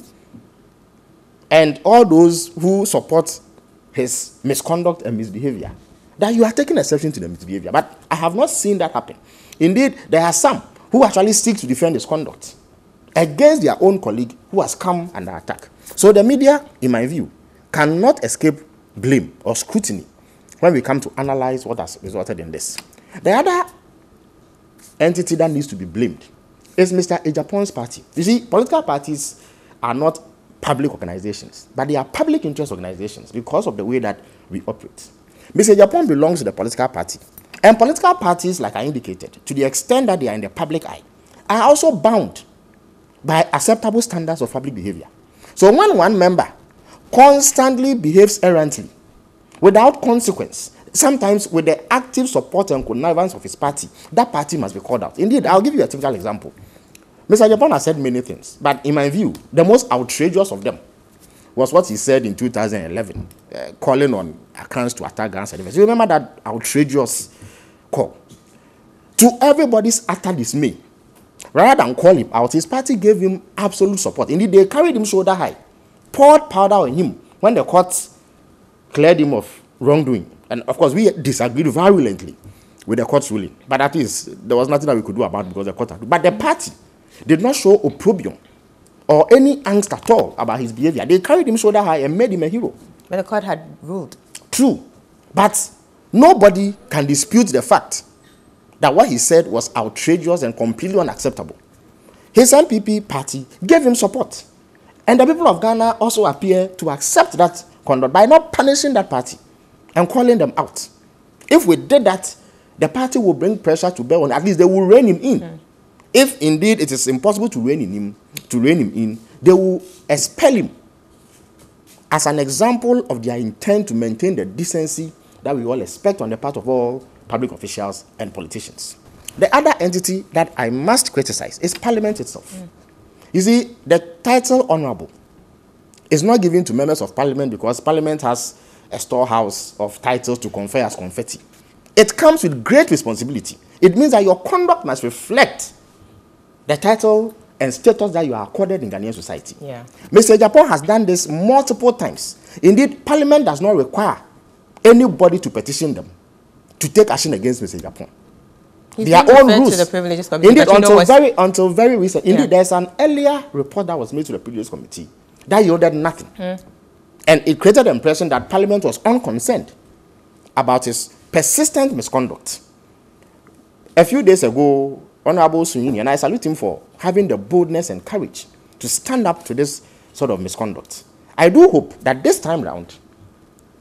and all those who support his misconduct and misbehavior that you are taking exception to the misbehavior. But I have not seen that happen. Indeed, there are some who actually seek to defend his conduct against their own colleague who has come under attack. So the media, in my view, cannot escape blame or scrutiny when we come to analyze what has resulted in this. The other entity that needs to be blamed is Mr. Agyapong's party. You see, political parties are not public organizations, but they are public interest organizations because of the way that we operate. Mr. Agyapong belongs to the political party. And political parties, like I indicated, to the extent that they are in the public eye, are also bound by acceptable standards of public behavior. So when one member constantly behaves errantly, without consequence, sometimes with the active support and connivance of his party, that party must be called out. Indeed, I'll give you a typical example. Mr. Agyapong has said many things, but in my view, the most outrageous of them was what he said in 2011, uh, calling on Akans to attack Ghana certificates. You remember that outrageous call? To everybody's utter dismay, rather than call him out, his party gave him absolute support. Indeed, they carried him shoulder high, poured powder on him when the court cleared him of wrongdoing. And of course, we disagreed violently with the court's ruling. But at least there was nothing that we could do about because the court had. But the party did not show opprobrium or any angst at all about his behavior. They carried him shoulder high and made him a hero. But the court had ruled. True. But nobody can dispute the fact that what he said was outrageous and completely unacceptable. His NPP party gave him support. And the people of Ghana also appear to accept that conduct by not punishing that party and calling them out. If we did that, the party will bring pressure to bear on, at least they will rein him in. Mm. If indeed it is impossible to rein in him, to rein him in, they will expel him as an example of their intent to maintain the decency that we all expect on the part of all public officials and politicians. The other entity that I must criticize is Parliament itself. Mm. You see, the title honorable is not given to members of Parliament because Parliament has a storehouse of titles to confer as confetti. It comes with great responsibility. It means that your conduct must reflect the title and status that you are accorded in Ghanaian society. Yeah. Mr. Agyapong has done this multiple times. Indeed, Parliament does not require anybody to petition them to take action against Mr. Agyapong. He's Their own rules. To the privileges committee, Indeed, until very until very recent. Indeed, yeah. there's an earlier report that was made to the privileges committee that yielded nothing, hmm. and it created the impression that Parliament was unconcerned about his persistent misconduct. A few days ago, Honorable Sunyini, and I salute him for having the boldness and courage to stand up to this sort of misconduct. I do hope that this time round,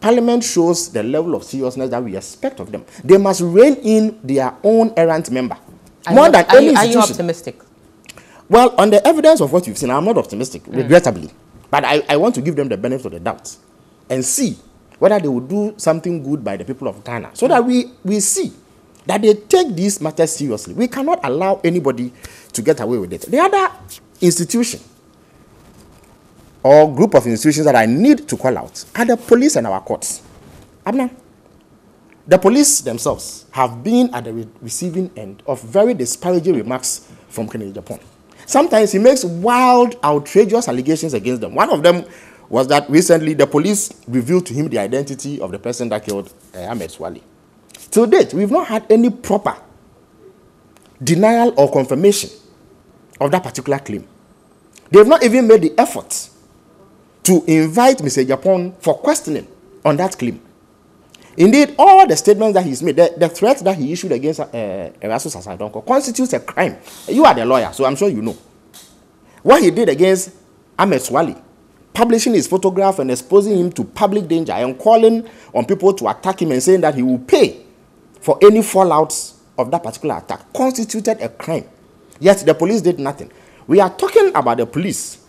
Parliament shows the level of seriousness that we expect of them. They must rein in their own errant member. Are more you, than any you, Are you optimistic? Well, on the evidence of what you've seen, I'm not optimistic, mm. regrettably. But I, I want to give them the benefit of the doubt and see whether they will do something good by the people of Ghana so mm. that we, we see that they take these matters seriously. We cannot allow anybody to get away with it. The other institution or group of institutions that I need to call out are the police and our courts. Abner, the police themselves have been at the re- receiving end of very disparaging remarks from Kennedy Agyapong. Sometimes he makes wild, outrageous allegations against them. One of them was that recently the police revealed to him the identity of the person that killed uh, Ahmed Suale. To date, we've not had any proper denial or confirmation of that particular claim. They've not even made the effort to invite Mr. Agyapong for questioning on that claim. Indeed, all the statements that he's made, the, the threat that he issued against uh, Erastus Asare-Donkor constitutes a crime. You are the lawyer, so I'm sure you know. What he did against Ahmed Suale, publishing his photograph and exposing him to public danger and calling on people to attack him and saying that he will pay for any fallouts of that particular attack constituted a crime. Yet the police did nothing. We are talking about the police,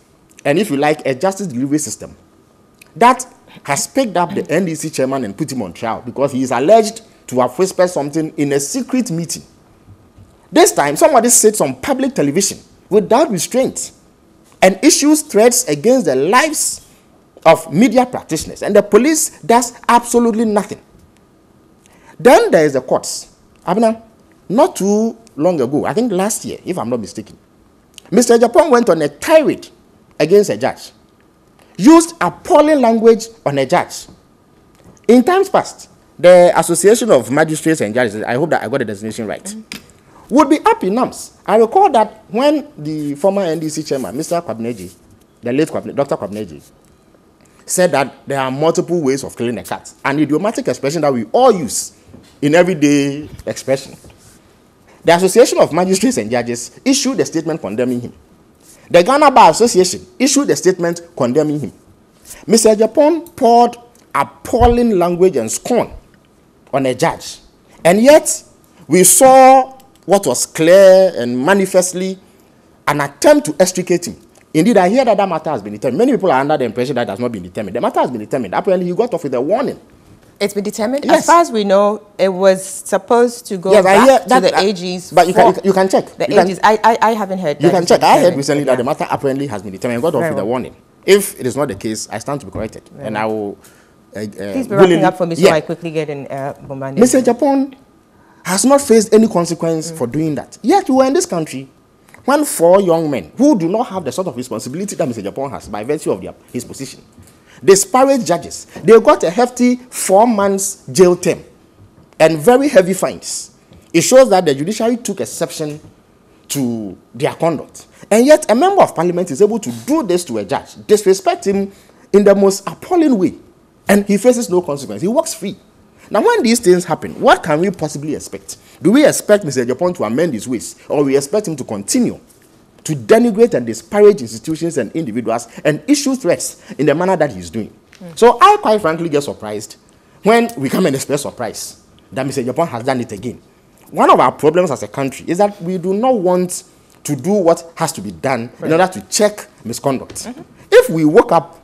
and if you like, a justice delivery system that has picked up the NDC chairman and put him on trial because he is alleged to have whispered something in a secret meeting. This time, somebody sits on public television without restraint and issues threats against the lives of media practitioners, and the police does absolutely nothing. Then there is the courts. Abner, not too long ago, I think last year, if I'm not mistaken, Mr. Agyapong went on a tirade against a judge, used appalling language on a judge. In times past, the Association of Magistrates and Judges, I hope that I got the designation right, mm-hmm. would be up in arms. I recall that when the former NDC chairman, Mr. Kwabena-Adjei, the late Dr. Kwabena-Adjei, said that there are multiple ways of killing a cat, an idiomatic expression that we all use in everyday expression. The Association of Magistrates and Judges issued a statement condemning him. The Ghana Bar Association issued a statement condemning him. Mr. Japan poured appalling language and scorn on a judge. And yet, we saw what was clear and manifestly an attempt to extricate him. Indeed, I hear that that matter has been determined. Many people are under the impression that has not been determined. The matter has been determined. Apparently, he got off with a warning. It's been determined. Yes. As far as we know, it was supposed to go Yes, back hear to that- the AGs. but you can- you can- you can check. The You can- AGs. I, I, I haven't heard. You can check. I heard recently but that the matter apparently has been determined. Got off Very a warning. If it is not the case, I stand to be corrected, and I will. Uh, uh, Please be wrapping up for me so Yeah. I quickly get in uh, Bomani. Mr. Agyapong has not faced any consequence for doing that. Yet we were in this country when four young men who do not have the sort of responsibility that Mr. Agyapong has by virtue of their, his position, disparate judges, they got a hefty four months jail term and very heavy fines. It shows that the judiciary took exception to their conduct. And yet, a member of parliament is able to do this to a judge, disrespect him in the most appalling way, and he faces no consequence. He walks free. Now, when these things happen, what can we possibly expect? Do we expect Mr. Japan to amend his ways, or we expect him to continue to denigrate and disparage institutions and individuals and issue threats in the manner that he's doing? Hmm. So, I quite frankly get surprised when we come and express surprise that Mr. Agyapong has done it again. One of our problems as a country is that we do not want to do what has to be done in order to check misconduct. Mm-hmm. If we woke up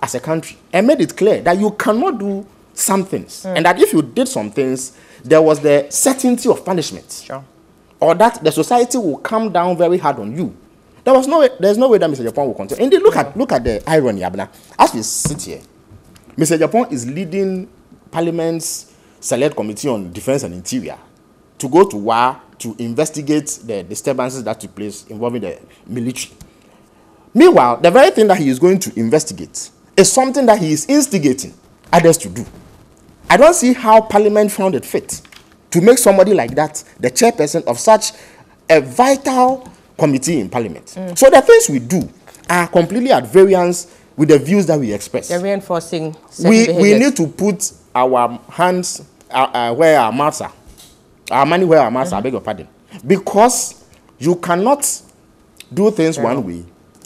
as a country and made it clear that you cannot do some things, hmm. and that if you did some things, there was the certainty of punishment, Sure. Or that the society will come down very hard on you. There was no way, there's no way that Mr. Japan will continue. Indeed, look at look at the irony, Abna. As we sit here, Mr. Japan is leading Parliament's Select Committee on Defense and Interior to go to war to investigate the disturbances that took place involving the military. Meanwhile, the very thing that he is going to investigate is something that he is instigating others to do. I don't see how Parliament found it fit to make somebody like that the chairperson of such a vital committee in Parliament. So the things we do are completely at variance with the views that we express They're reinforcing we, we need to put our hands uh, uh, where our mouths are, our money where our mouths are, I beg your pardon. Because you cannot do things Very one well. way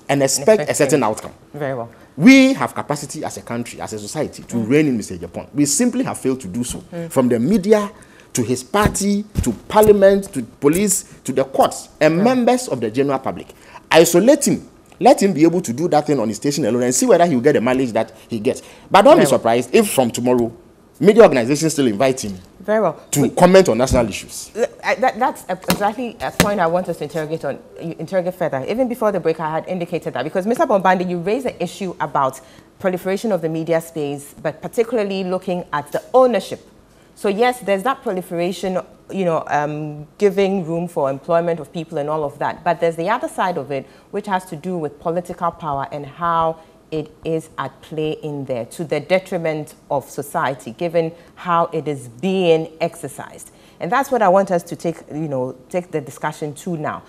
and expect a certain outcome. Very well. We have capacity as a country, as a society, to rein in Mr. Agyapong. We simply have failed to do so. From the media to his party to parliament to police to the courts and members of the general public. Isolate him. Let him be able to do that thing on his station alone and see whether he will get the mileage that he gets. But don't be surprised if from tomorrow media organizations still invite him Very well. to comment on national issues. Uh, uh, that, that's exactly a point I want us to interrogate on, uh, interrogate further. Even before the break, I had indicated that because Mr. Bombande, you raised the issue about proliferation of the media space, but particularly looking at the ownership. So yes, there's that proliferation, you know, um, giving room for employment of people and all of that. But there's the other side of it, which has to do with political power and how it is at play in there to the detriment of society, given how it is being exercised. And that's what I want us to take, you know, take the discussion to now,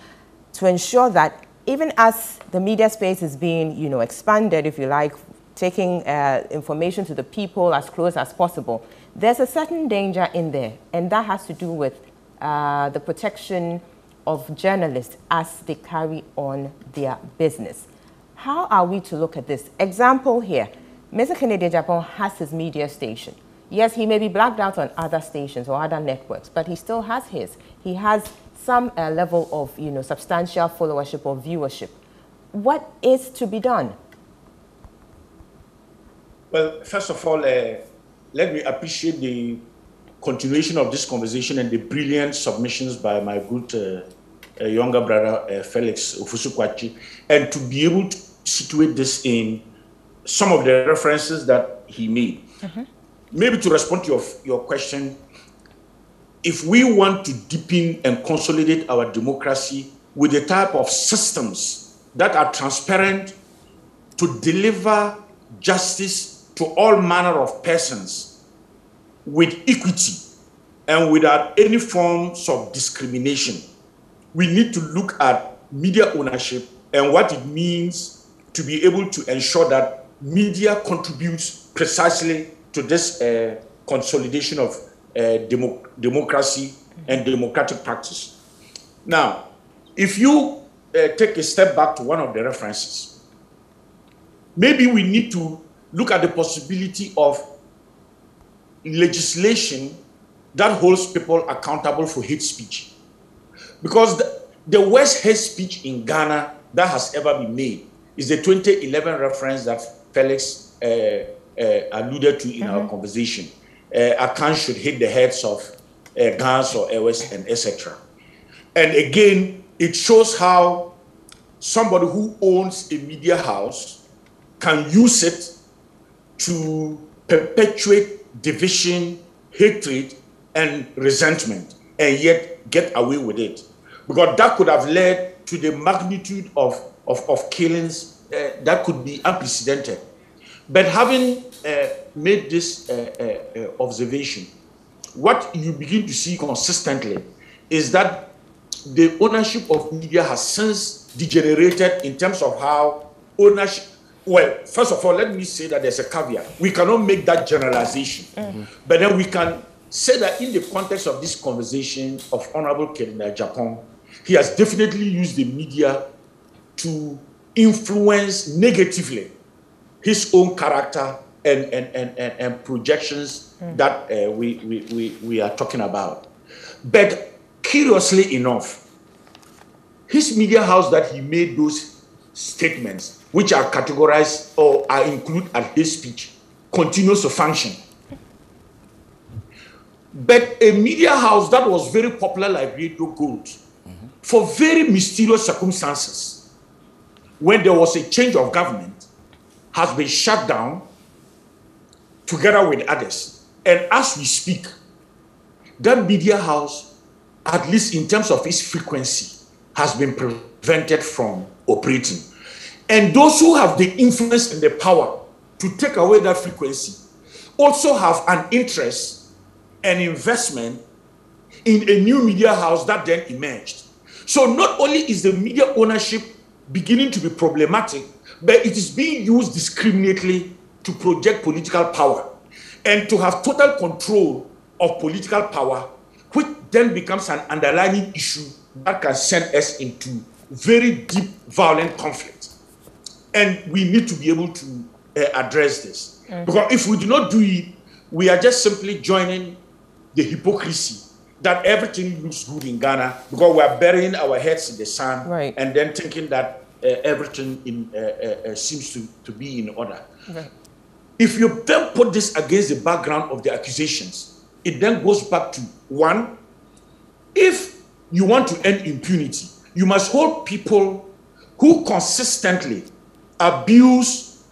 to ensure that even as the media space is being, you know, expanded, if you like, taking uh, information to the people as close as possible, there's a certain danger in there, and that has to do with uh, the protection of journalists as they carry on their business. How are we to look at this? Example here, Mr. Kennedy Agyapong has his media station. Yes, he may be blacked out on other stations or other networks, but he still has his. He has some uh, level of, you know, substantial followership or viewership. What is to be done? Well, first of all, uh, let me appreciate the continuation of this conversation and the brilliant submissions by my good uh, uh, younger brother, uh, Felix Ofosu Kwakye, and to be able to situate this in some of the references that he made. Maybe to respond to your, your question, if we want to deepen and consolidate our democracy with the type of systems that are transparent to deliver justice to all manner of persons with equity and without any forms of discrimination. We need to look at media ownership and what it means to be able to ensure that media contributes precisely to this uh, consolidation of uh, demo- democracy and democratic practice. Now, if you uh, take a step back to one of the references, maybe we need to look at the possibility of legislation that holds people accountable for hate speech. Because the, the worst hate speech in Ghana that has ever been made is the 2011 reference that Felix uh, uh, alluded to in mm-hmm. our conversation. Uh, Akan should hit the heads of uh, Gans or Ewes and etc. And again, it shows how somebody who owns a media house can use it to perpetuate division, hatred, and resentment, and yet get away with it. Because that could have led to the magnitude of, of, of killings uh, that could be unprecedented. But having uh, made this uh, uh, uh observation, what you begin to see consistently is that the ownership of media has since degenerated in terms of how ownership. Well, first of all, let me say that there's a caveat. We cannot make that generalization, mm-hmm. but then we can say that in the context of this conversation of Honorable Kennedy Agyapong, he has definitely used the media to influence negatively his own character and, and, and, and, and projections mm. that uh, we, we, we, we are talking about. But curiously enough, his media house that he made those statements, which are categorized or are included as hate speech, continues to function. But a media house that was very popular like Radio Gold, mm-hmm. for very mysterious circumstances, when there was a change of government, has been shut down together with others. And as we speak, that media house at least in terms of its frequency, has been prevented from operating. And those who have the influence and the power to take away that frequency also have an interest and investment in a new media house that then emerged. So not only is the media ownership beginning to be problematic, but it is being used discriminately to project political power and to have total control of political power which then becomes an underlying issue that can send us into very deep violent conflict. And we need to be able to uh, address this. Because if we do not do it, we are just simply joining the hypocrisy that everything looks good in Ghana because we are burying our heads in the sand right. and then thinking that uh, everything in, uh, uh, uh seems to, to be in order. Right. If you then put this against the background of the accusations, it then goes back to one, if you want to end impunity, you must hold people who consistently abuse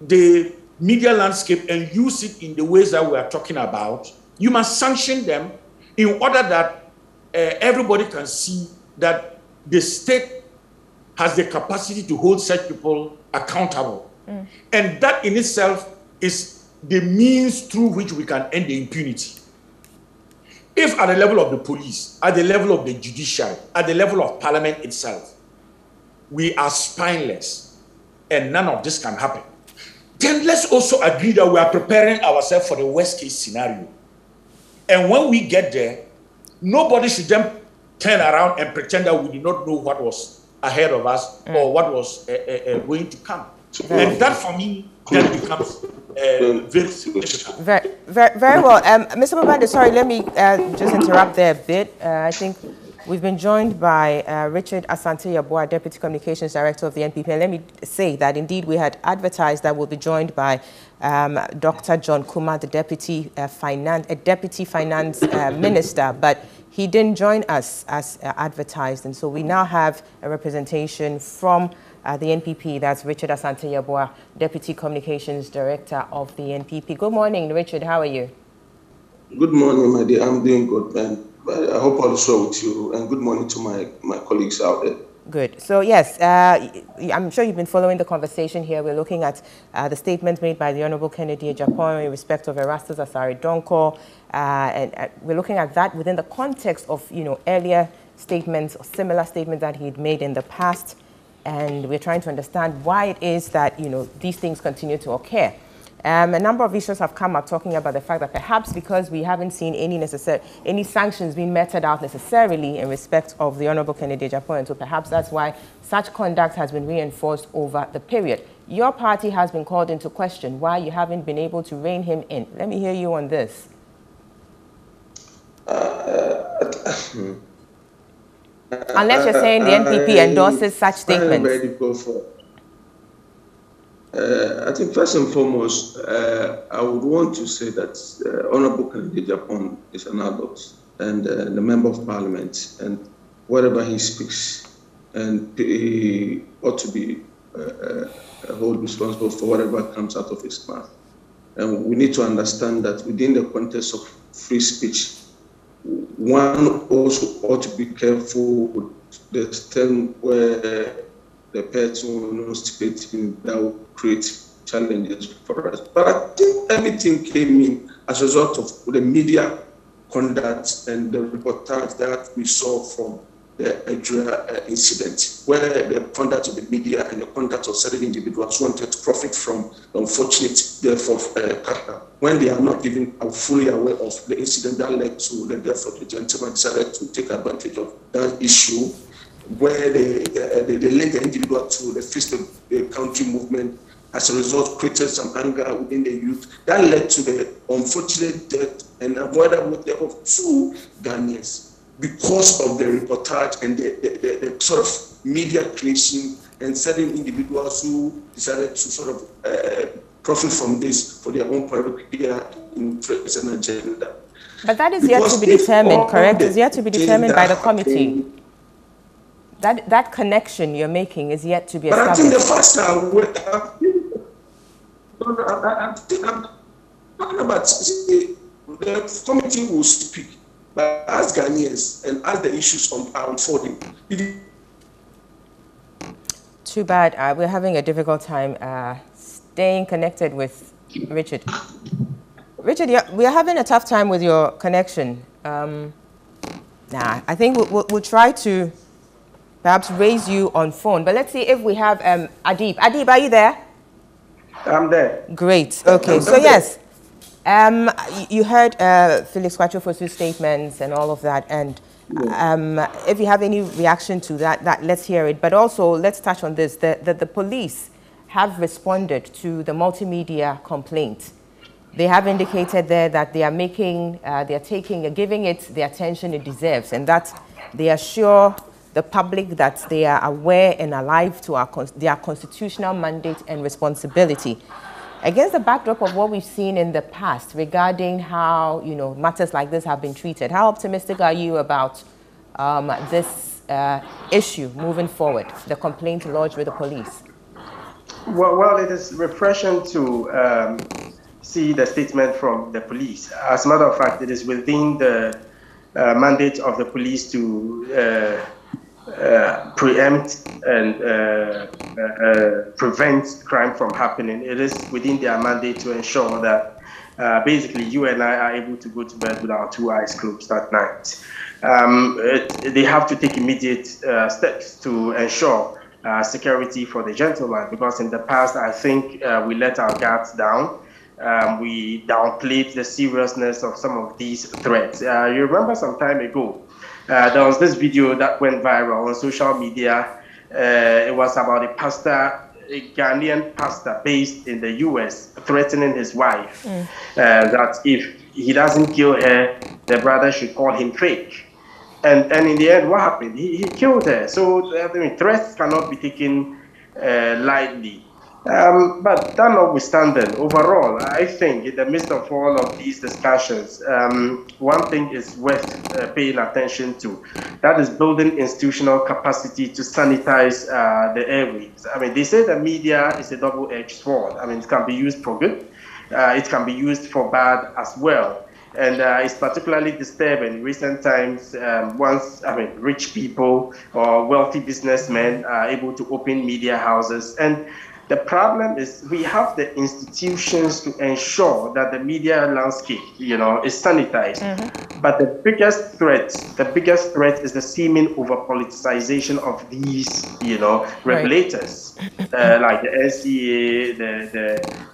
the media landscape and use it in the ways that we are talking about. You must sanction them in order that uh, everybody can see that the state has the capacity to hold such people accountable. Mm. And that in itself is the means through which we can end the impunity. If at the level of the police, at the level of the judiciary, at the level of parliament itself, we are spineless and none of this can happen, then let's also agree that we are preparing ourselves for the worst case scenario. And when we get there, nobody should then turn around and pretend that we did not know what was ahead of us mm. or what was uh, uh, going to come. And that for me then becomes uh, very significant. Very, very, very well. Um, Mr. Bombande, sorry, let me uh, just interrupt there a bit. Uh, I think we've been joined by uh, Richard Asante Yeboah, Deputy Communications Director of the NPP. And let me say that indeed we had advertised that we'll be joined by um, Dr. John Kumah, the Deputy, uh, Finance, a Deputy Finance uh, Minister, but he didn't join us as advertised. And so we now have a representation from uh, the NPP. That's Richard Asante Yeboah, Deputy Communications Director of the NPP. Good morning, Richard. How are you? Good morning, my dear. I'm doing good, man. I hope all is well with you. And good morning to my, my colleagues out there. Good. So, yes, uh, I'm sure you've been following the conversation here. We're looking at uh, the statement made by the Honorable Kennedy Agyapong in respect of Erastus Asare-Donkor. Uh, and uh, we're looking at that within the context of, you know, earlier statements or similar statements that he'd made in the past and we're trying to understand why it is that you know these things continue to occur. Um, a number of issues have come up talking about the fact that perhaps because we haven't seen any necessary any sanctions being meted out necessarily in respect of the Honorable Kennedy Agyapong, so perhaps that's why such conduct has been reinforced over the period. Your party has been called into question why you haven't been able to rein him in. Let me hear you on this. Unless you're saying the NPP endorses such statements. Uh, I think first and foremost, uh, I would want to say that uh, Honorable Kennedy Agyapong is an adult and uh, the member of parliament, and whatever he speaks, and he ought to be uh, uh, hold responsible for whatever comes out of his mouth. And we need to understand that within the context of free speech, one also ought to be careful with the extent where the person knows stating that will create challenges for us. But I think everything came in as a result of the media conduct and the reportage that we saw from the Ejura uh, incident, where the conduct of the media and the conduct of certain individuals wanted to profit from the unfortunate death of uh, when they are not even fully aware of the incident that led to the death of the gentleman, decided to take advantage of that issue, where they, uh, they, they link the individual to the fist of the country movement as a result created some anger within the youth that led to the unfortunate death and avoidable death of two Ghanaians because of the reportage and the, the, the, the, sort of media creation and certain individuals who decided to sort of uh, profit from this for their own political interests and agenda. But that is because yet to be determined, correct? It's yet to be determined by the committee. That, that connection you're making is yet to be but established. But I think the first time, I, I think I'm talking about the committee will speak but as Ghanaians and as the issues are unfolding. Too bad. Uh, we're having a difficult time uh, staying connected with Richard. Richard, we are having a tough time with your connection. Um, nah, I think we'll, we'll, try to perhaps raise you on phone. But let's see if we have um, Adib. Adib, are you there? I'm there. Great. Okay. So yes, um, you heard uh, Felix Kwakye Ofosu's statements and all of that, and um, if you have any reaction to that, that, let's hear it. But also, let's touch on this, that the, the, police have responded to the multimedia complaint. They have indicated there that they are making, uh, they are taking, uh, giving it the attention it deserves, and that they assure the public that they are aware and alive to our, their constitutional mandate and responsibility. Against the backdrop of what we've seen in the past regarding how you know matters like this have been treated, how optimistic are you about um, this uh, issue moving forward, the complaint lodged with the police? Well, well it is refreshing to um, see the statement from the police. As a matter of fact, it is within the uh, mandate of the police to uh, uh, preempt and uh, uh, prevent crime from happening. It is within their mandate to ensure that uh, basically you and I are able to go to bed with our two eyes closed at night. Um, it, they have to take immediate uh, steps to ensure uh, security for the gentleman because in the past I think we let our guards down. Um, we downplayed the seriousness of some of these threats. you remember some time ago, uh, there was this video that went viral on social media. Uh, it was about a pastor, a Ghanaian pastor based in the US, threatening his wife mm. uh, that if he doesn't kill her, the brother should call him fake. And, and in the end, what happened? He, he killed her. So I mean, threats cannot be taken uh, lightly. Um, but that notwithstanding, overall, I think in the midst of all of these discussions, um, one thing is worth uh, paying attention to. That is building institutional capacity to sanitize uh, the airways. I mean, they say the media is a double-edged sword. I mean, it can be used for good, uh, it can be used for bad as well. And uh, it's particularly disturbing in recent times um, once, I mean, rich people or wealthy businessmen are able to open media houses. And the problem is we have the institutions to ensure that the media landscape, you know, is sanitized. Mm-hmm. But the biggest threat, the biggest threat is the seeming over politicization of these, you know, regulators, right. *coughs* uh, like the NCA, the the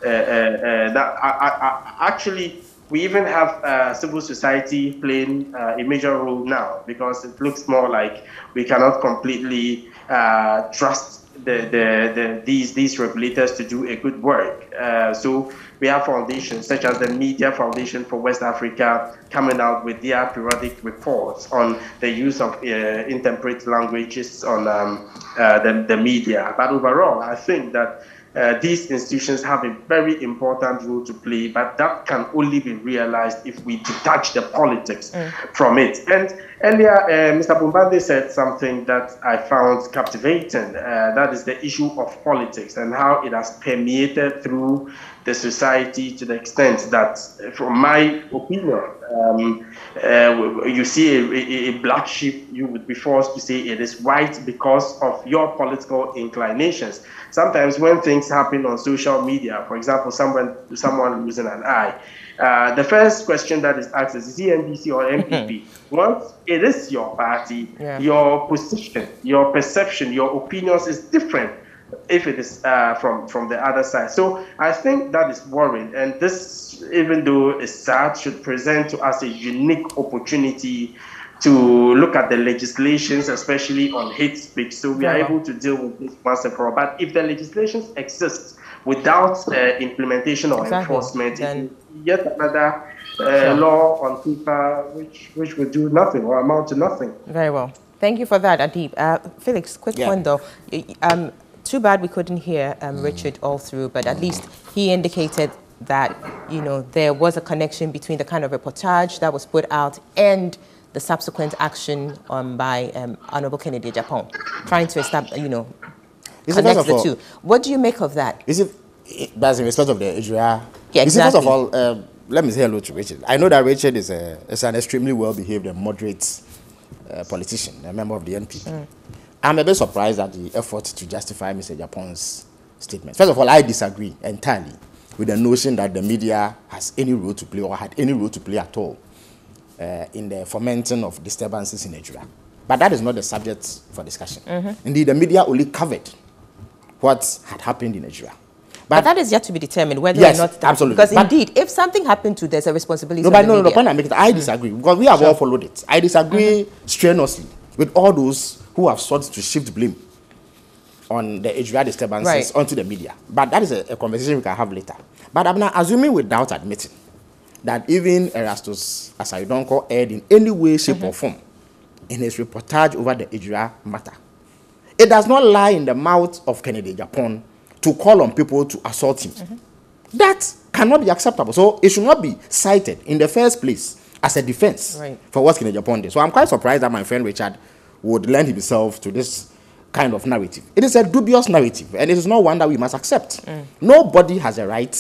uh, uh, uh, that I, I, actually we even have uh, civil society playing uh, a major role now because it looks more like we cannot completely uh, trust the, the, the, these, these regulators to do a good work. Uh, so we have foundations such as the Media Foundation for West Africa coming out with their periodic reports on the use of uh, intemperate languages on um, uh, the, the media. But overall, I think that uh, these institutions have a very important role to play, but that can only be realized if we detach the politics mm. from it. And earlier, uh, Mr. Bombande said something that I found captivating. Uh, that is the issue of politics and how it has permeated through the society to the extent that, from my opinion, um, uh, you see a, a, a, black sheep, you would be forced to say it is white because of your political inclinations. Sometimes when things happen on social media, for example, someone someone losing an eye, uh, the first question that is asked is, is he NDC or NPP? Once it is your party, yeah. your position, your perception, your opinions is different if it is uh, from from the other side. So I think that is worrying, and this, even though it's sad, should present to us a unique opportunity to look at the legislations, especially on hate speech, so we are able to deal with this once and for all. But if the legislations exist without uh, implementation or exactly. enforcement, then yet another uh, sure. law on paper which which would do nothing or amount to nothing. Very well. Thank you for that, Adib. Uh, Felix, quick yeah. one though. Um, too bad we couldn't hear um, Richard all through, but at least he indicated that, you know, there was a connection between the kind of reportage that was put out and the subsequent action um, by um, Honorable Kennedy Agyapong, trying to establish, you know, is connect the all, two. What do you make of that? Is it, that's in respect of the Ejura? Yeah, exactly. First of all, uh, let me say hello to Richard. I know that Richard is, a, is an extremely well-behaved and moderate uh, politician, a member of the NPP. Mm. I'm a bit surprised at the effort to justify Mr. Agyapong's statement. First of all, I disagree entirely with the notion that the media has any role to play or had any role to play at all uh, in the fomenting of disturbances in Ejura. But that is not the subject for discussion. Mm -hmm. Indeed, the media only covered what had happened in Ejura. But, but, that is yet to be determined whether yes, or not. That, absolutely. Because but indeed, if something happened to, there's a responsibility. No, but no, no, the point I'm making, I disagree mm. because we have sure. all followed it. I disagree mm -hmm. strenuously with all those who have sought to shift blame on the Ejura disturbances right. onto the media. But that is a, a, conversation we can have later. But I'm not assuming without admitting that even Erastus Asare-Donkor erred in any way, shape, mm -hmm. or form in his reportage over the Ejura matter. It does not lie in the mouth of Kennedy Agyapong to call on people to assault him. Mm -hmm. That cannot be acceptable. So it should not be cited in the first place as a defense right. for what Kennedy Agyapong did. So I'm quite surprised that my friend Richard would lend himself to this kind of narrative. It is a dubious narrative, and it is not one that we must accept. Mm. Nobody has a right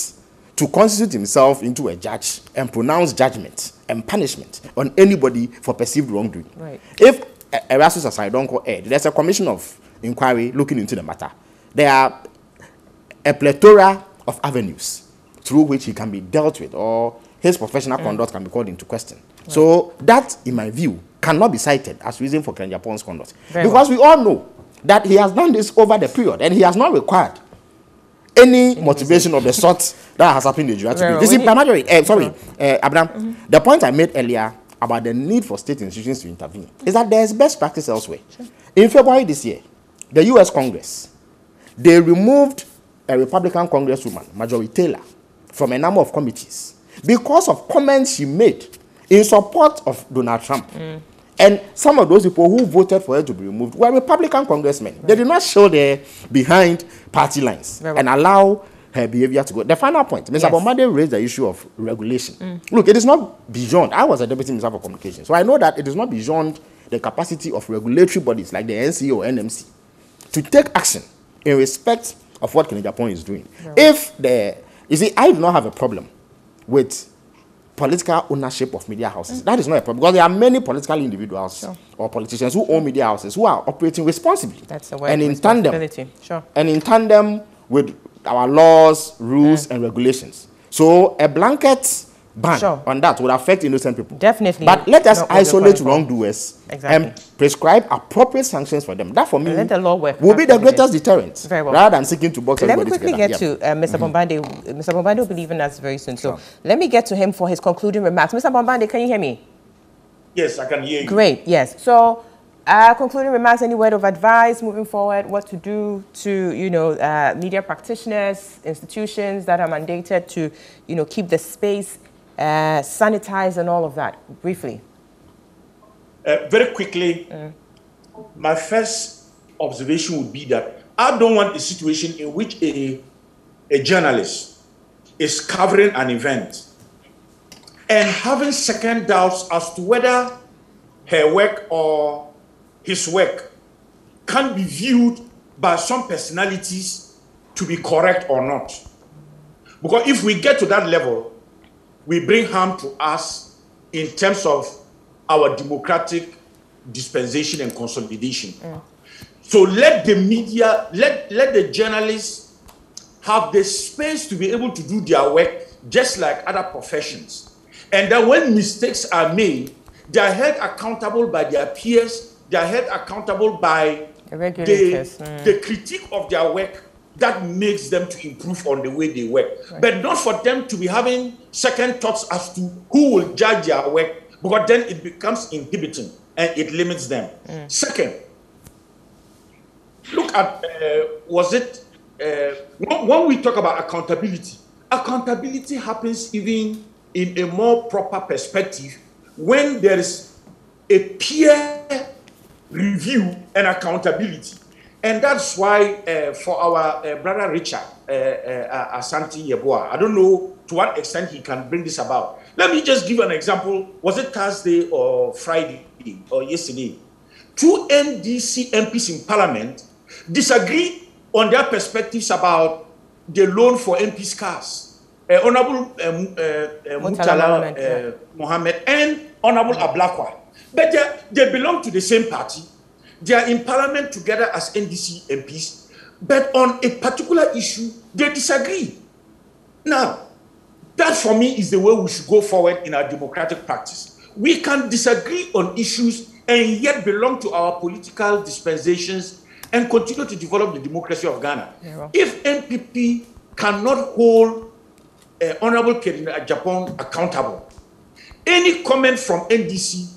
to constitute himself into a judge and pronounce judgment and punishment on anybody for perceived wrongdoing. Right. If Erastus Asare-Donkor erred, there's a commission of inquiry looking into the matter. There are a plethora of avenues through which he can be dealt with or his professional mm. conduct can be called into question. Right. So that, in my view, cannot be cited as reason for Kennedy Agyapong's conduct. Very because well. we all know that he has done this over the period and he has not required any motivation of the sort that has happened in Nigeria today. You see, primarily, uh, sorry, uh, Abraham, mm -hmm. the point I made earlier about the need for state institutions to intervene is that there is best practice elsewhere. Sure. In February this year, the U.S. Congress, they removed a Republican congresswoman, Marjorie Taylor, from a number of committees because of comments she made in support of Donald Trump. Mm. And some of those people who voted for her to be removed were Republican congressmen. Right. They did not show their behind party lines right. and allow her behavior to go. The final point, Mr. Yes. Raised the issue of regulation. Mm. Look, it is not beyond. I was a deputy minister for communications, so I know that it is not beyond the capacity of regulatory bodies like the NCA or NMC to take action in respect of what Kennedy Agyapong is doing. Right. If the, you see, I do not have a problem with political ownership of media houses. Mm. That is not a problem because there are many political individuals sure. or politicians who own media houses who are operating responsibly. That's the way and in tandem, sure. and in tandem with our laws, rules, mm. and regulations. So a blanket ban sure. on that would affect innocent people. Definitely. But let us isolate wrongdoers exactly. and prescribe appropriate sanctions for them. That for me let the law work will be the greatest deterrent Very well. rather than seeking to box let everybody Let me quickly together. get to uh, Mr. Mm -hmm. Bombande. Mr. Bombande will be leaving us very soon. So sure. let me get to him for his concluding remarks. Mr. Bombande, can you hear me? Yes, I can hear you. Great, yes. So uh, concluding remarks, any word of advice moving forward, what to do to, you know, uh, media practitioners, institutions that are mandated to, you know, keep the space uh, sanitized and all of that, briefly? Uh, very quickly, mm. my first observation would be that I don't want a situation in which a, a journalist is covering an event and having second doubts as to whether her work or his work can be viewed by some personalities to be correct or not. Because if we get to that level, we bring harm to us in terms of our democratic dispensation and consolidation. Mm. So let the media, let, let the journalists have the space to be able to do their work just like other professions. And that when mistakes are made, they are held accountable by their peers, they are held accountable by the, mm. the critique of their work that makes them to improve on the way they work. Right. But not for them to be having second thoughts as to who will judge their work, because then it becomes inhibiting and it limits them. Mm. Second, look at uh, was it uh, when we talk about accountability, accountability happens even in a more proper perspective when there is a peer review and accountability. And that's why uh, for our uh, brother Richard uh, uh Asante Yeboah, I don't know to what extent he can bring this about. Let me just give an example. Was it Thursday or Friday or yesterday? Two NDC MPs in Parliament disagree on their perspectives about the loan for MPs' cars. Uh, Honorable Murtala Mohammed and Honorable Ablakwa. But they, they belong to the same party they are in parliament together as NDC MPs, but on a particular issue, they disagree. Now, that for me is the way we should go forward in our democratic practice. We can disagree on issues and yet belong to our political dispensations and continue to develop the democracy of Ghana. Yeah. If NPP cannot hold uh, Honorable Kennedy Agyapong accountable, any comment from NDC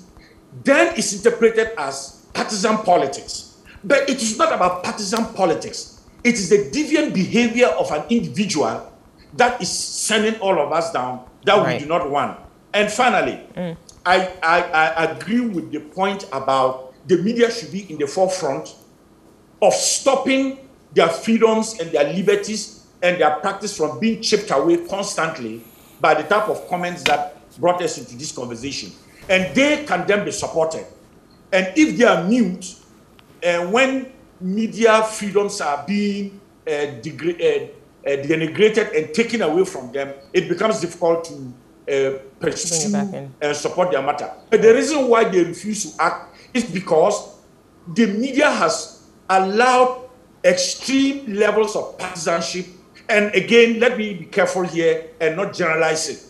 then is interpreted as partisan politics. But it is not about partisan politics. It is the deviant behavior of an individual that is sending all of us down that right. we do not want. And finally, mm. I, I, I agree with the point about the media should be in the forefront of stopping their freedoms and their liberties and their practice from being chipped away constantly by the type of comments that brought us into this conversation. And they can then be supported. And if they are mute, uh, when media freedoms are being uh, degra- uh, uh, denigrated and taken away from them, it becomes difficult to uh, pursue and support their matter. But the reason why they refuse to act is because the media has allowed extreme levels of partisanship. And again, let me be careful here and not generalize it.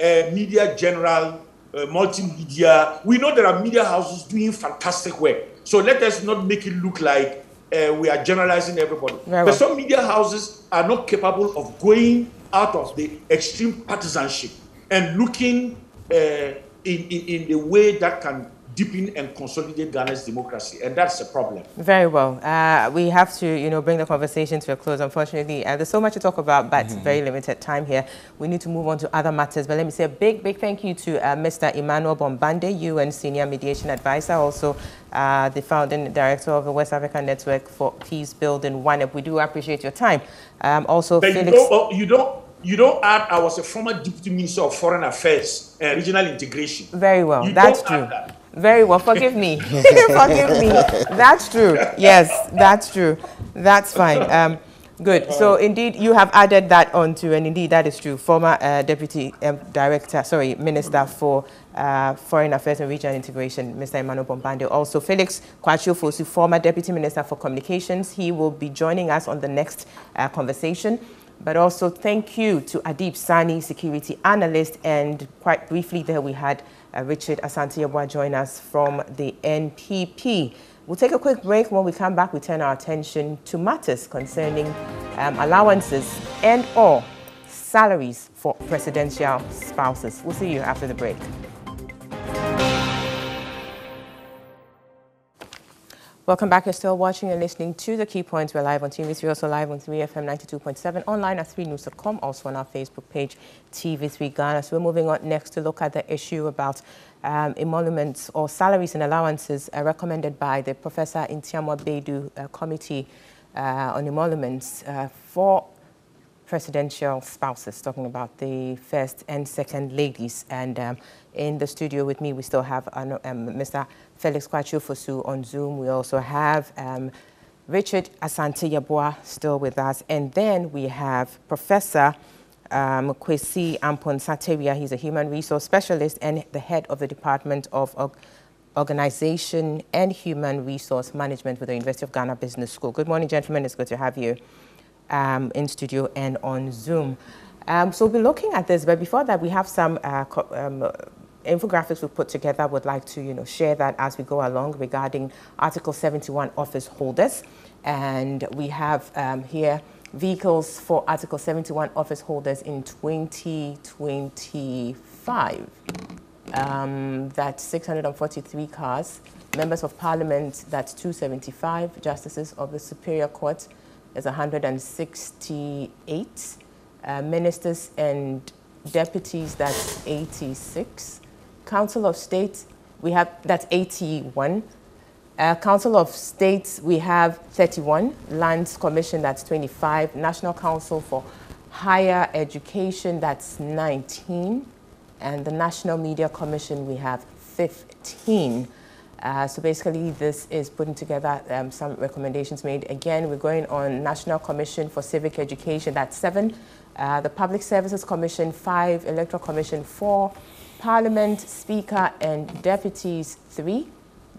Uh, media general uh, multimedia. We know there are media houses doing fantastic work. So let us not make it look like uh, we are generalizing everybody. Very but some media houses are not capable of going out of the extreme partisanship and looking uh, in, in, in the way that can deepen and consolidate Ghana's democracy, and that's a problem. Very well. Uh, we have to, you know, bring the conversation to a close, unfortunately. Uh, there's so much to talk about, but mm -hmm. very limited time here. We need to move on to other matters, but let me say a big, big thank you to uh, Mr. Emmanuel Bombande, UN Senior Mediation Advisor, also uh, the founding director of the West African Network for Peace Building, WANEP. We do appreciate your time. Um, also, but Felix... You don't, you don't you don't add I was a former deputy minister of foreign affairs and regional integration. Very well, you that's true. That. Very well. Forgive me. *laughs* Forgive me. That's true. Yes, that's true. That's fine. Um, good. So indeed, you have added that onto, and indeed that is true. Former uh, Deputy um, Director, sorry, Minister for uh, Foreign Affairs and Regional Integration, Mr. Emmanuel Bombande. Also, Felix Kwakye Ofosu, former Deputy Minister for Communications. He will be joining us on the next uh, conversation. But also thank you to Adib Sani, security analyst, and quite briefly there we had Richard Asante join us from the NPP. We'll take a quick break. When we come back, we turn our attention to matters concerning um, allowances and or salaries for presidential spouses. We'll see you after the break. Welcome back. You're still watching and listening to The Key Points. We're live on TV3, we're also live on 3FM 92.7, online at 3news.com, also on our Facebook page, TV3 Ghana. So we're moving on next to look at the issue about um, emoluments or salaries and allowances uh, recommended by the Professor Ntiamoa Baidu uh, Committee uh, on Emoluments uh, for presidential spouses, talking about the first and second ladies. And um, in the studio with me, we still have uh, um, Mr. Felix Kwakye Ofosu on Zoom. We also have um, Richard Asante Yeboah still with us. And then we have Professor um, Kwesi Amponsah-Tawiah. He's a human resource specialist and the head of the Department of Organization and Human Resource Management with the University of Ghana Business School. Good morning, gentlemen. It's good to have you um, in studio and on Zoom. Um, so we'll be looking at this, but before that, we have some uh, um, infographics we put together. Would like to, you know, share that as we go along regarding Article 71 office holders, and we have um, here vehicles for Article 71 office holders in 2025. Um, that's 643 cars. Members of Parliament, that's 275. Justices of the Superior Court, is 168. Uh, ministers and deputies, that's 86. Council of State, we have, that's 81. Uh, Council of States, we have 31. Lands Commission, that's 25. National Council for Higher Education, that's 19. And the National Media Commission, we have 15. Uh, so basically, this is putting together um, some recommendations made. Again, we're going on National Commission for Civic Education, that's seven. Uh, the Public Services Commission, five. Electoral Commission, four. Parliament, Speaker, and Deputies, three.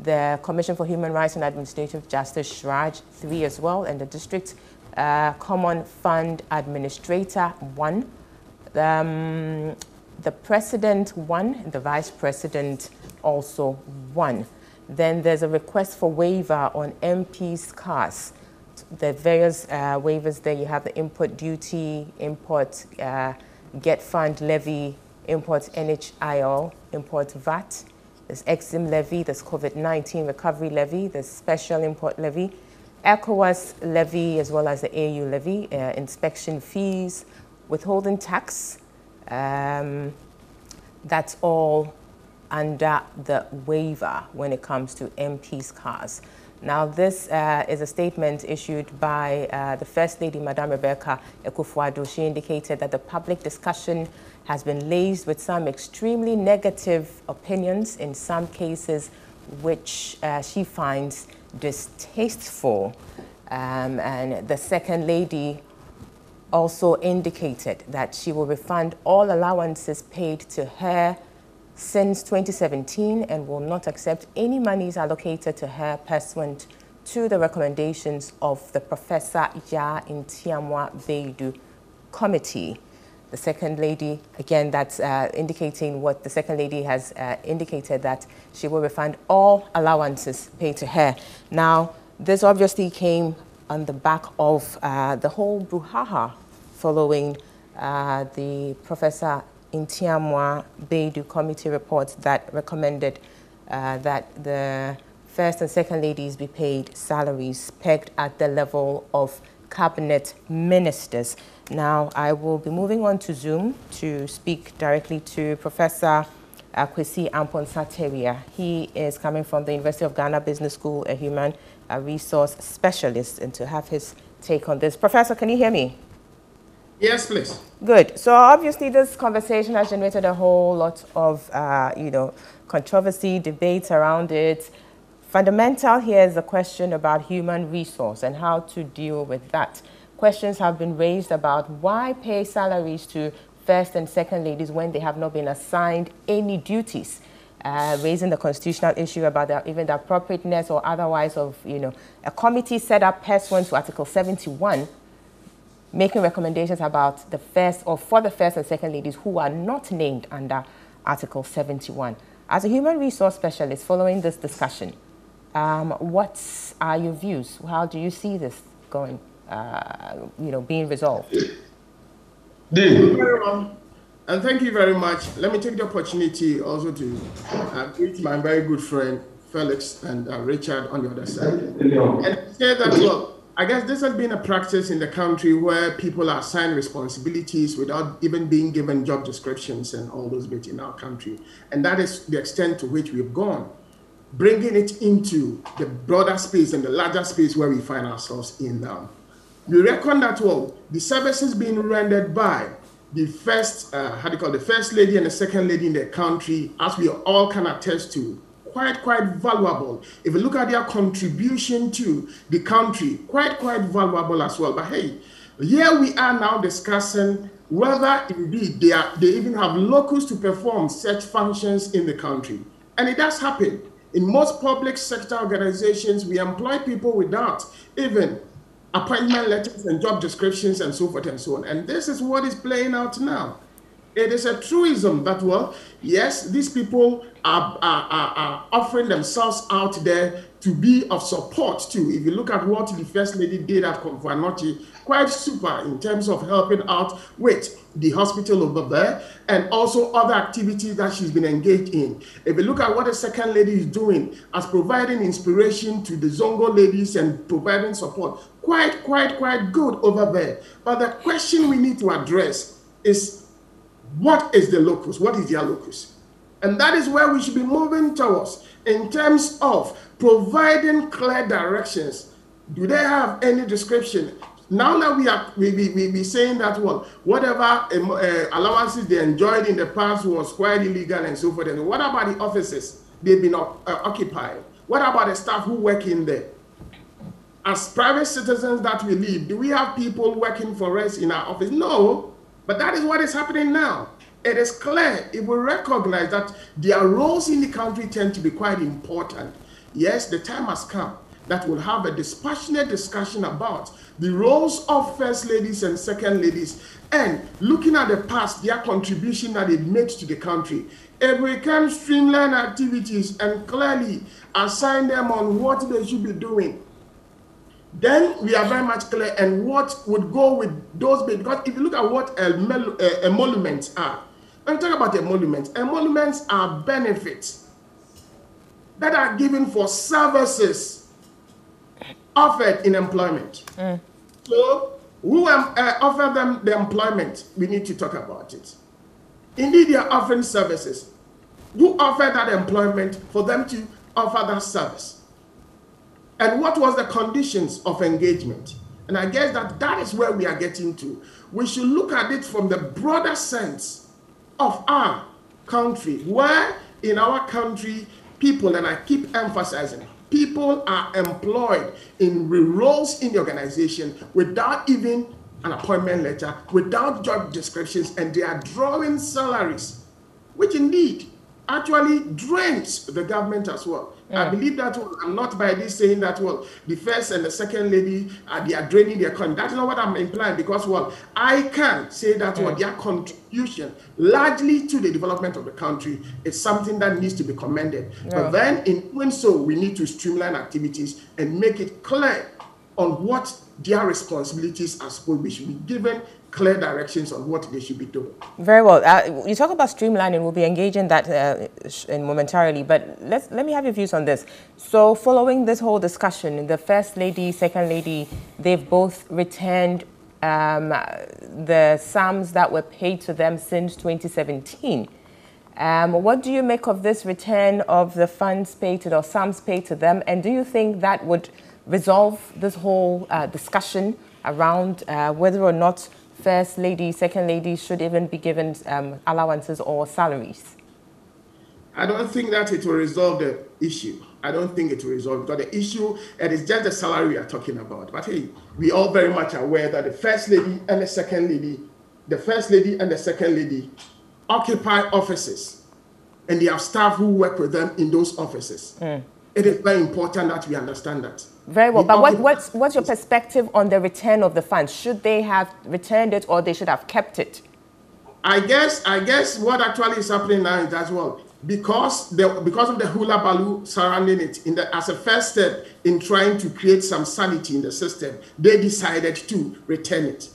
The Commission for Human Rights and Administrative Justice, CHRAJ, three as well. And the District uh, Common Fund Administrator, one. Um, the President, one. The Vice President, also one. Then there's a request for waiver on MP's cars. The various uh, waivers there, you have the import duty, import uh, GETFund levy, import NHIL, import VAT, there's EXIM levy, there's COVID-19 recovery levy, there's special import levy, ECOWAS levy, as well as the AU levy, uh, inspection fees, withholding tax. Um, that's all under the waiver when it comes to MP's cars. Now, this uh, is a statement issued by uh, the First Lady, Madame Rebecca Akufo-Addo. She indicated that the public discussion has been laced with some extremely negative opinions, in some cases, which uh, she finds distasteful. Um, and the Second Lady also indicated that she will refund all allowances paid to her since 2017 and will not accept any monies allocated to her pursuant to the recommendations of the Professor Yaa Ntiamoa Baidu Committee. The Second Lady, again, that's uh, indicating what the Second Lady has uh, indicated that she will refund all allowances paid to her. Now, this obviously came on the back of uh, the whole brouhaha following uh, the Professor Ntiamoa Baidu committee report that recommended uh, that the first and second ladies be paid salaries pegged at the level of cabinet ministers. Now, I will be moving on to Zoom to speak directly to Professor uh, Kwesi Amponsah-Tawiah. He is coming from the University of Ghana Business School, a human uh, resource specialist, and to have his take on this. Professor, can you hear me? Yes, please. Good. So obviously this conversation has generated a whole lot of, uh, you know, controversy, debates around it. Fundamental here is a question about human resource and how to deal with that. Questions have been raised about why pay salaries to first and second ladies when they have not been assigned any duties. Uh, raising the constitutional issue about the, even the appropriateness or otherwise of, you know, a committee set up pursuant to Article 71 making recommendations about the first or for the first and second ladies who are not named under Article 71. As a human resource specialist following this discussion, um, what are your views? How do you see this going, uh, you know, being resolved? And thank you very much. Let me take the opportunity also to uh, greet my very good friend Felix and uh, Richard on the other side. And say that, well, I guess this has been a practice in the country where people are assigned responsibilities without even being given job descriptions and all those bits in our country. And that is the extent to which we've gone, bringing it into the broader space and the larger space where we find ourselves in now. We reckon that, well, the services being rendered by the first, uh, how do you call it, the first lady and the second lady in the country, as we all can attest to, quite, quite valuable. If you look at their contribution to the country, quite, quite valuable as well. But hey, here we are now discussing whether indeed they, are, they even have locals to perform such functions in the country. And it does happen. In most public sector organizations, we employ people without even appointment letters and job descriptions and so forth and so on. And this is what is playing out now. It is a truism that, well, yes, these people are, are, are, are offering themselves out there to be of support too. If you look at what the First Lady did at Anokye, quite super in terms of helping out with the hospital over there and also other activities that she's been engaged in. If you look at what the Second Lady is doing as providing inspiration to the Zongo ladies and providing support, quite, quite, quite good over there. But the question we need to address is what is the locus? What is their locus? And that is where we should be moving towards in terms of providing clear directions. Do they have any description? Now that we are we we, we be saying that well, whatever um, uh, allowances they enjoyed in the past was quite illegal and so forth. And what about the offices they've been uh, occupied? What about the staff who work in there? As private citizens that we live, do we have people working for us in our office? No, but that is what is happening now. It is clear if we recognize that their roles in the country tend to be quite important. Yes, the time has come that we'll have a dispassionate discussion about the roles of first ladies and second ladies and looking at the past, their contribution that they made to the country. If we can streamline activities and clearly assign them on what they should be doing, then we are very much clear and what would go with those because if you look at what emoluments are when we talk about emoluments emoluments are benefits that are given for services offered in employment. Mm. so who um, uh, offer them the employment? We need to talk about it. Indeed they are offering services. Who offer that employment for them to offer that service? And what was the conditions of engagement? And i guess that that is where we are getting to. We should look at it from the broader sense of our country. Where in our country people and i keep emphasizing people are employed in roles in the organization without even an appointment letter without job descriptions and they are drawing salaries which indeed actually drains the government as well I believe that well, I'm not by this saying that well the first and the second lady uh, they are draining their economy. That's not what I'm implying because well I can say that well their contribution largely to the development of the country is something that needs to be commended. Yeah. But then in doing so we need to streamline activities and make it clear on what their responsibilities are supposed to should be given clear directions on what they should be doing. Very well. Uh, you talk about streamlining. We'll be engaging that uh, momentarily, but let's let me have your views on this. So, following this whole discussion, the first lady, second lady, they've both returned um, the sums that were paid to them since 2017. Um, what do you make of this return of the funds paid to or sums paid to them? And do you think that would resolve this whole uh, discussion around uh, whether or not first lady, second lady should even be given um, allowances or salaries? I don't think that it will resolve the issue. I don't think it will resolve because the issue it is just the salary we are talking about. But hey, we all very much aware that the first lady and the second lady, the first lady and the second lady occupy offices and they have staff who work with them in those offices. Mm. It is very important that we understand that. Very well. But what, what's, what's your perspective on the return of the funds? Should they have returned it or they should have kept it? I guess I guess what actually is happening now is as well because the, because of the hula baloo surrounding it in the, as a first step in trying to create some sanity in the system, they decided to return it.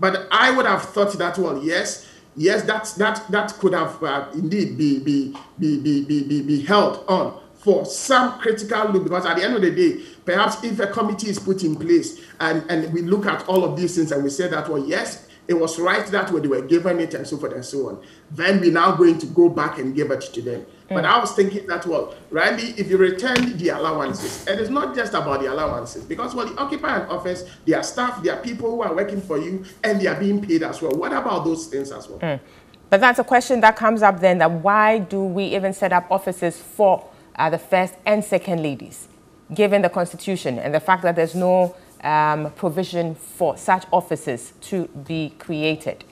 But I would have thought that well, yes, yes, that that that could have uh, indeed be be, be be be be be held on for some critical look because at the end of the day, perhaps if a committee is put in place and and we look at all of these things and we say that well, yes, it was right that way they were given it and so forth and so on. Then we're now going to go back and give it to them. Mm. But I was thinking that, well, Randy, if you return the allowances, and it is not just about the allowances, because, well, you occupy an office, there are staff, there are people who are working for you, and they are being paid as well. What about those things as well? Mm. But that's a question that comes up then, that why do we even set up offices for uh, the first and second ladies, given the constitution and the fact that there's no um, provision for such offices to be created.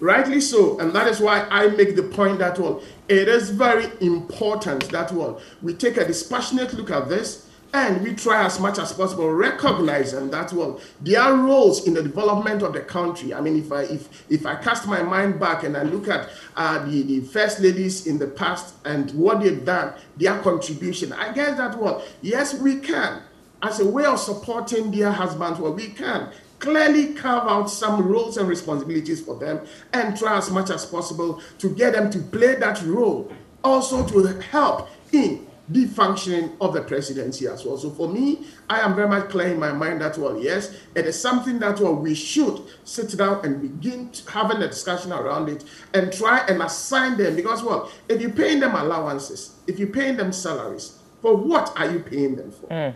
Rightly so, and that is why I make the point that well, it is very important that well, we take a dispassionate look at this and we try as much as possible recognize them that well their roles in the development of the country. I mean if i if if i cast my mind back and i look at uh, the the first ladies in the past and what they've done their contribution i guess that well yes we can. As a way of supporting their husbands where we can clearly carve out some roles and responsibilities for them and try as much as possible to get them to play that role. Also to help in the functioning of the presidency as well. So for me, I am very much clear in my mind that well, yes, it is something that well we should sit down and begin having a discussion around it and try and assign them because well, if you're paying them allowances, if you're paying them salaries, for what are you paying them for? Mm.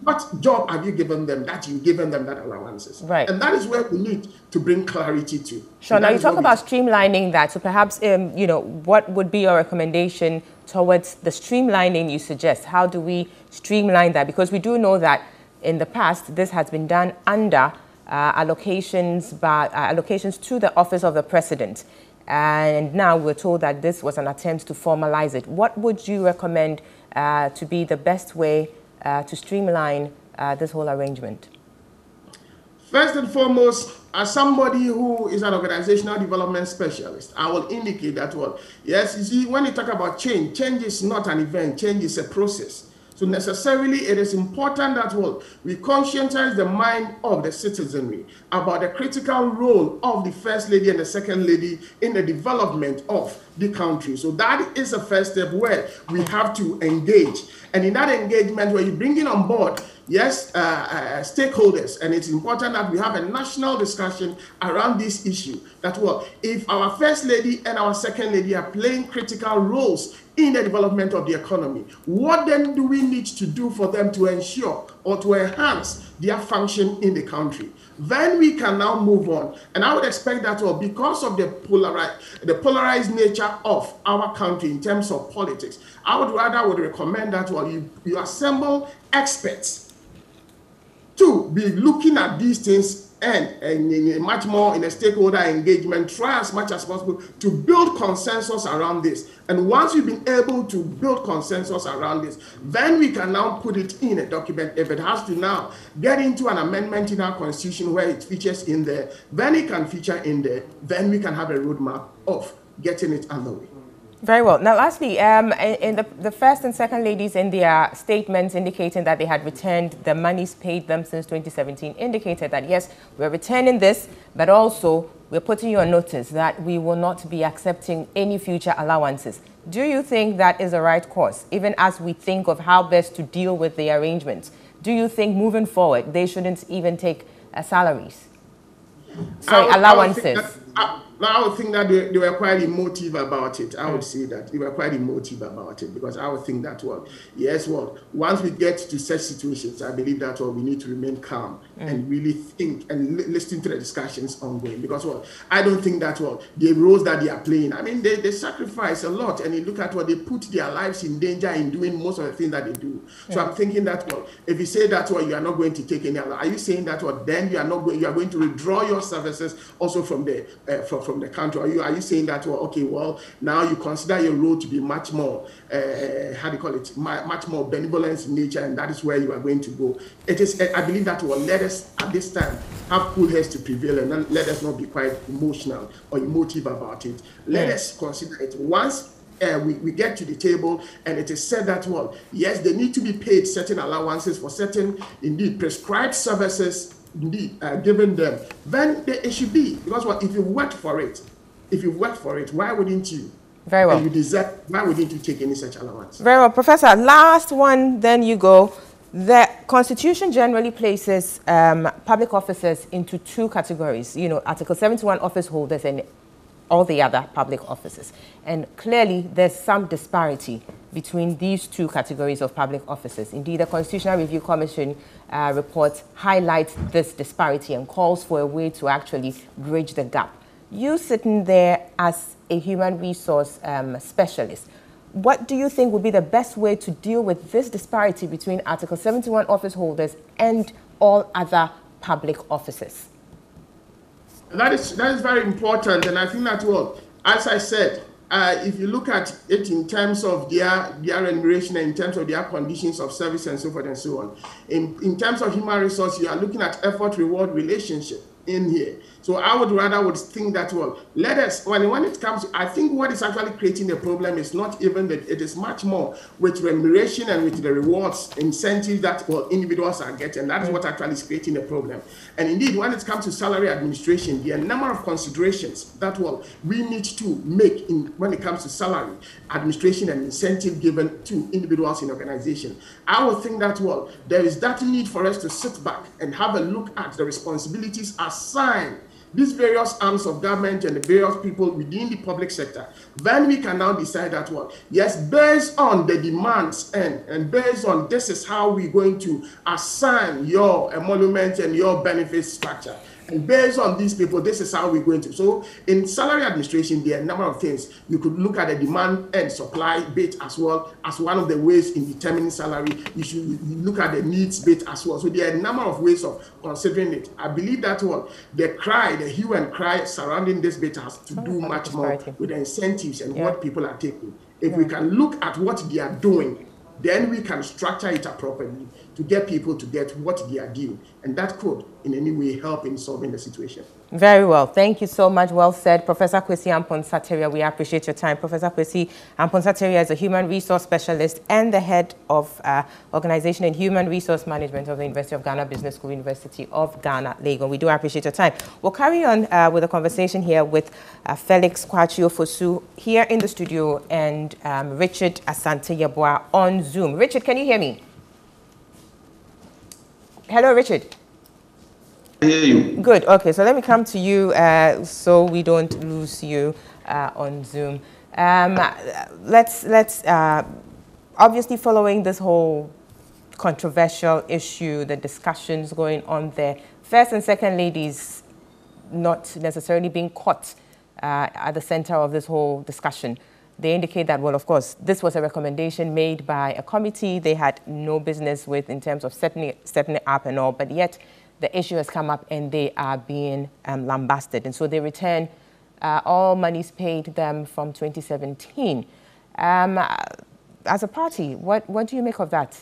What job have you given them that you've given them that allowances? Right. And that is where we need to bring clarity to. Sure. Now you talk about streamlining that. So perhaps, um, you know, what would be your recommendation towards the streamlining you suggest? How do we streamline that? Because we do know that in the past, this has been done under uh, allocations, by, uh, allocations to the office of the president. And now we're told that this was an attempt to formalize it. What would you recommend uh, to be the best way uh, to streamline uh, this whole arrangement? First and foremost, as somebody who is an organizational development specialist, I will indicate that well. Yes, you see, when you talk about change, change is not an event, change is a process. So necessarily it is important that well, we conscientize the mind of the citizenry about the critical role of the first lady and the second lady in the development of the country. So that is the first step where we have to engage. And in that engagement, where you bring in on board yes, uh, uh, stakeholders, and it's important that we have a national discussion around this issue. That well, if our first lady and our second lady are playing critical roles in the development of the economy, what then do we need to do for them to ensure or to enhance their function in the country? Then we can now move on. And I would expect that well, because of the polarized, the polarized nature of our country in terms of politics, I would rather would recommend that well, you, you assemble experts to be looking at these things and, and much more in a stakeholder engagement, try as much as possible to build consensus around this. And once we've been able to build consensus around this, then we can now put it in a document. If it has to now get into an amendment in our constitution where it features in there, then it can feature in there. Then we can have a roadmap of getting it underway. Very well. Now, lastly, um, in the, the first and second ladies in their statements indicating that they had returned the monies paid them since 2017 indicated that, yes, we're returning this, but also we're putting you on notice that we will not be accepting any future allowances. Do you think that is the right course, even as we think of how best to deal with the arrangements? Do you think moving forward they shouldn't even take uh, salaries? Sorry, allowances. I would think that they, they, were quite emotive about it. I would say that they were quite emotive about it because I would think that well, yes, well, once we get to such situations, I believe that well, we need to remain calm mm. and really think and li- listen to the discussions ongoing. Because well, I don't think that well, the roles that they are playing. I mean, they, they sacrifice a lot, and you look at what they put their lives in danger in doing most of the things that they do. So I'm thinking that well, if you say that well, you are not going to take any, other, are you saying that well, then you are not going, you are going to withdraw your services also from the uh, from, from the country? Are you, are you saying that, well, okay, well, now you consider your role to be much more, uh, how do you call it, much more benevolence in nature, and that is where you are going to go? It is, I believe that will let us, at this time, have cool heads to prevail and let us not be quite emotional or emotive about it. Let yeah. us consider it. Once uh, we, we get to the table and it is said that, well, yes, they need to be paid certain allowances for certain, indeed, prescribed services, indeed, uh, given them, then they, it should be. Because what if you worked for it, if you worked for it, why wouldn't you? Very well. And you deserve, why wouldn't you take any such allowance? Very well. Professor, last one, then you go. The Constitution generally places um, public officers into two categories. You know, Article 71 office holders and all the other public offices. And clearly, there's some disparity between these two categories of public offices. Indeed, the Constitutional Review Commission uh, report highlights this disparity and calls for a way to actually bridge the gap. You sitting there as a human resource um, specialist, what do you think would be the best way to deal with this disparity between Article 71 office holders and all other public offices? That is that is very important, and I think that well, as I said, uh, if you look at it in terms of their their remuneration and in terms of their conditions of service and so forth and so on, in in terms of human resource, you are looking at effort reward relationship in here. So I would rather would think that well, let us when when it comes, I think what is actually creating the problem is not even that it is much more with remuneration and with the rewards, incentives that well individuals are getting. That is what actually is creating the problem. And indeed, when it comes to salary administration, there are a number of considerations that well we need to make in when it comes to salary administration and incentive given to individuals in organization. I would think that well, there is that need for us to sit back and have a look at the responsibilities assigned these various arms of government and the various people within the public sector, then we can now decide that what, yes, based on the demands and, and based on this is how we're going to assign your emolument and your benefit structure. And based on these people, this is how we're going to. So in salary administration, there are a number of things. You could look at the demand and supply bit as well as one of the ways in determining salary. You should look at the needs bit as well. So there are a number of ways of considering it. I believe that one, the cry, the hue and cry surrounding this bit has to oh, do much more with the incentives and yeah. what people are taking. If yeah. we can look at what they are doing, then we can structure it appropriately to get people to get what they are due. And that could, in any way, help in solving the situation. Very well. Thank you so much. Well said. Professor Kwesi Amponsah-Tawiah, we appreciate your time. Professor Kwesi Amponsah-Tawiah is a human resource specialist and the head of uh, Organization and Human Resource Management of the University of Ghana Business School, University of Ghana, Legon. We do appreciate your time. We'll carry on uh, with a conversation here with uh, Felix Kwakye-Ofosu here in the studio and um, Richard Asante Yeboah on Zoom. Richard, can you hear me? Hello, Richard. I hear you. Good. Okay, so let me come to you uh, so we don't lose you uh, on Zoom. Um, let's let's uh, obviously following this whole controversial issue, the discussions going on there. First and second ladies not necessarily being caught uh, at the center of this whole discussion they indicate that, well, of course, this was a recommendation made by a committee they had no business with in terms of setting it, setting it up and all, but yet the issue has come up and they are being um, lambasted. And so they return uh, all monies paid them from 2017. Um, as a party, what, what do you make of that?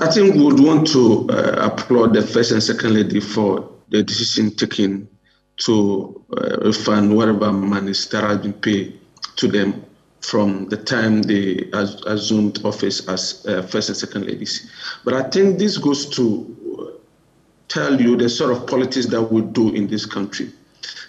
I think we would want to uh, applaud the first and second lady for the decision taken to uh, refund whatever money that has been paid to them from the time they assumed office as uh, first and second ladies. But I think this goes to tell you the sort of politics that we do in this country.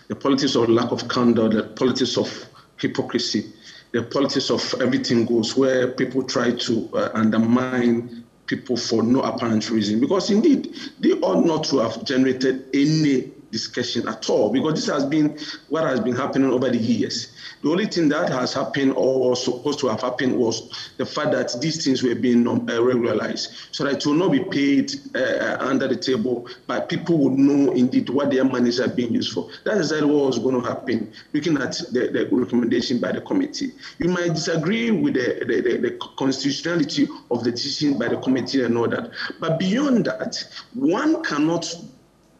The politics of lack of candor, the politics of hypocrisy, the politics of everything goes, where people try to uh, undermine people for no apparent reason. Because indeed, they ought not to have generated any discussion at all, because this has been what has been happening over the years. The only thing that has happened or was supposed to have happened was the fact that these things were being um, uh, regularized so that it will not be paid uh, under the table, but people would know indeed what their monies are being used for. That is what was going to happen, looking at the, the recommendation by the committee. You might disagree with the, the, the, the constitutionality of the decision by the committee and all that, but beyond that, one cannot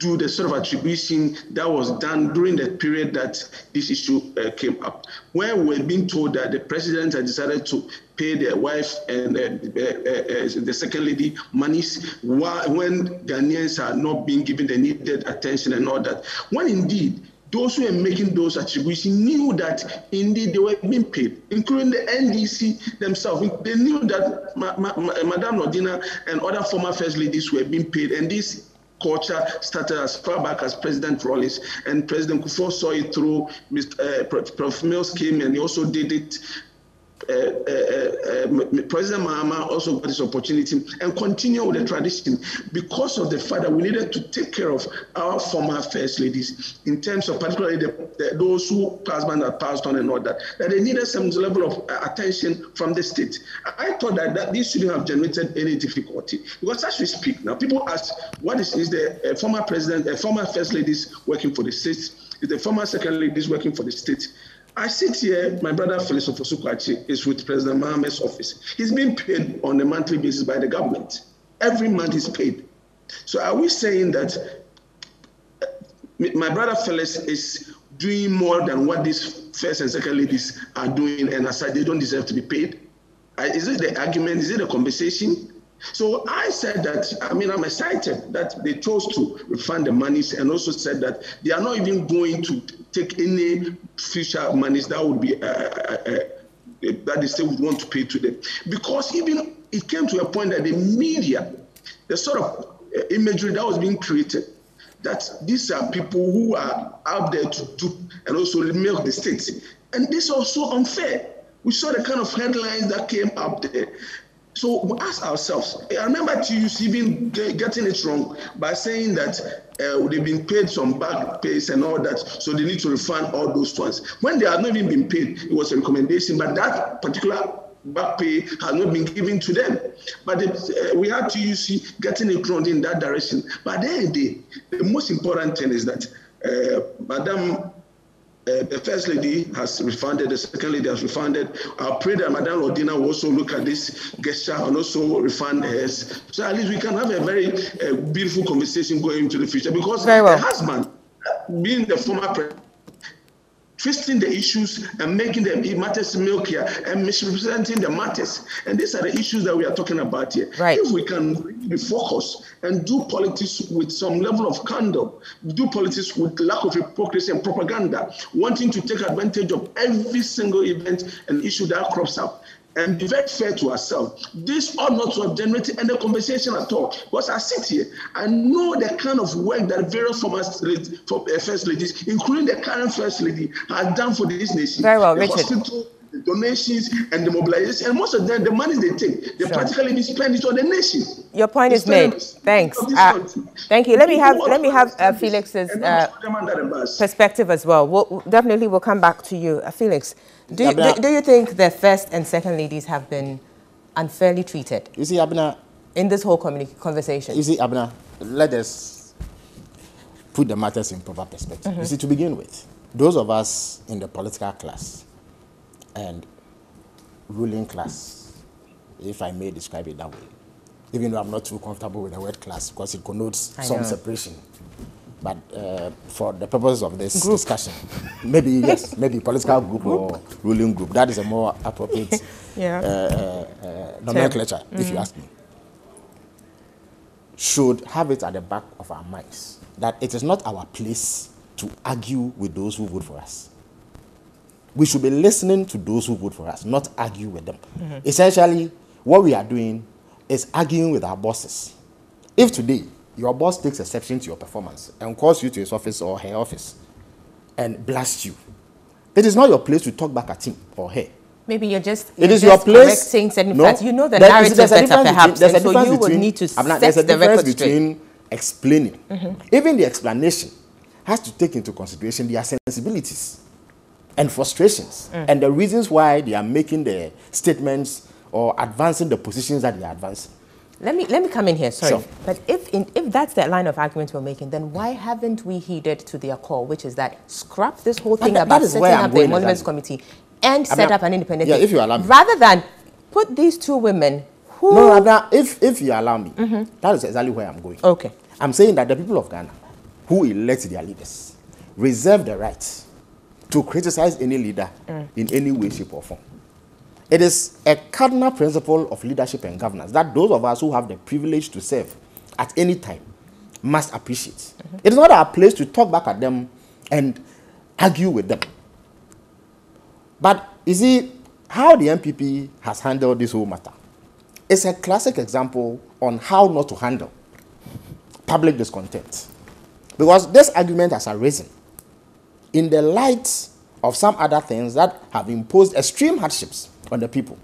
do the sort of attribution that was done during the period that this issue uh, came up. where we're being told that the president had decided to pay their wife and uh, uh, uh, the second lady monies when Ghanaians are not being given the needed attention and all that, when indeed those who were making those attributions knew that indeed they were being paid, including the NDC themselves. They knew that Ma- Ma- Ma- Madame Lordina and other former first ladies were being paid, and this culture started as far back as President Rawlings and President Kufuor saw it through. Mr. Uh, Prof. Mills came and he also did it Eh, eh, eh, president Mahama also got this opportunity and continue with the tradition because of the fact that we needed to take care of our former first ladies in terms of particularly the, the, those who husband had passed on and all that, that they needed some level of uh, attention from the state. I thought that, that this shouldn't have generated any difficulty because as we speak now, people ask, what is, is the uh, former president, the former first ladies working for the state? Is the former second ladies working for the state? I sit here, my brother Felix Ofosu-Kwakye is with President Mahama's office. He's being paid on a monthly basis by the government. Every month he's paid. So are we saying that uh, my brother Felix is doing more than what these first and second ladies are doing and aside they don't deserve to be paid? Is it the argument? Is it a conversation? So I said that, I mean, I'm excited that they chose to refund the monies and also said that they are not even going to take any future monies that would be, uh, uh, uh, that they still would want to pay to them. Because even it came to a point that the media, the sort of uh, imagery that was being created, that these are people who are out there to do and also milk the states. And this is also unfair. We saw the kind of headlines that came up there. So we ask ourselves, I remember TUC even getting it wrong by saying that uh, they've been paid some back pays and all that, so they need to refund all those funds. When they have not even been paid, it was a recommendation, but that particular back pay has not been given to them. But the, uh, we had TUC getting it wrong in that direction. But then the, the most important thing is that uh, Madam uh, the first lady has refunded, the second lady has refunded. I pray that Madame Lordina will also look at this gesture and also refund hers. So at least we can have a very uh, beautiful conversation going into the future because well. the husband, being the former president, twisting the issues and making them matters milkier and misrepresenting the matters. And these are the issues that we are talking about here. Right. If we can really focus and do politics with some level of candor, do politics with lack of hypocrisy and propaganda, wanting to take advantage of every single event and issue that crops up, and be very fair to ourselves. This ought not to have generated any conversation at all. Because I sit here, I know the kind of work that various former for, uh, first ladies, including the current first lady, have done for this nation. Very well, the Richard. Hospital, the donations and the mobilization, and most of them, the money they take, they sure. practically be spent it on the nation. Your point is made. Thanks. Uh, thank you. Let me have let me have uh, Felix's uh, perspective as well. We'll definitely we'll come back to you, uh, Felix. Do you, do, do, you think the first and second ladies have been unfairly treated? You see, Abna. In this whole conversation. You see, Abna, let us put the matters in proper perspective. Mm -hmm. You see, to begin with, those of us in the political class and ruling class, if I may describe it that way, even though I'm not too comfortable with the word class because it connotes I some know. separation. But uh, for the purposes of this group. discussion, maybe yes, *laughs* maybe political group, group, or ruling group. That is a more appropriate *laughs* yeah. uh, uh, uh nomenclature, mm-hmm. if you mm-hmm. ask me. Should have it at the back of our minds that it is not our place to argue with those who vote for us. We should be listening to those who vote for us, not argue with them. Mm-hmm. Essentially, what we are doing is arguing with our bosses. If today your boss takes exception to your performance and calls you to his office or her office and blasts you, it is not your place to talk back at him or her. Maybe you're just you're it is just your place. Correcting certain no, facts. You know the there narrative is, better, perhaps, between, and so you would need to set there's a the difference between explaining. Mm-hmm. Even the explanation has to take into consideration their sensibilities and frustrations mm. and the reasons why they are making the statements or advancing the positions that they are advancing. Let me let me come in here. Sorry, sure. but if in, if that's the line of argument we're making, then why haven't we heeded to their call, which is that scrap this whole thing that, about that setting up the emoluments committee and set up an independent. Yeah, if you allow me. Rather than put these two women who. No, Abna, if if you allow me, mm -hmm. that is exactly where I'm going. Okay. I'm saying that the people of Ghana who elect their leaders reserve the right to criticize any leader mm. in any way, shape, or form. It is a cardinal principle of leadership and governance that those of us who have the privilege to serve at any time must appreciate. Mm-hmm. It is not our place to talk back at them and argue with them. But you see, how the NPP has handled this whole matter is a classic example on how not to handle public discontent. Because this argument has arisen in the light of some other things that have imposed extreme hardships on the people.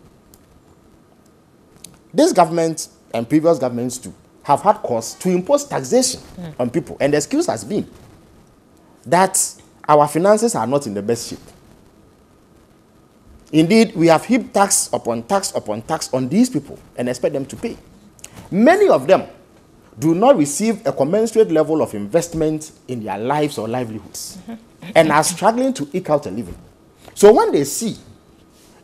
This government and previous governments too have had cause to impose taxation mm. on people. And the excuse has been that our finances are not in the best shape. Indeed, we have heaped tax upon tax upon tax on these people and expect them to pay. Many of them do not receive a commensurate level of investment in their lives or livelihoods mm-hmm. And are struggling to eke out a living. So when they see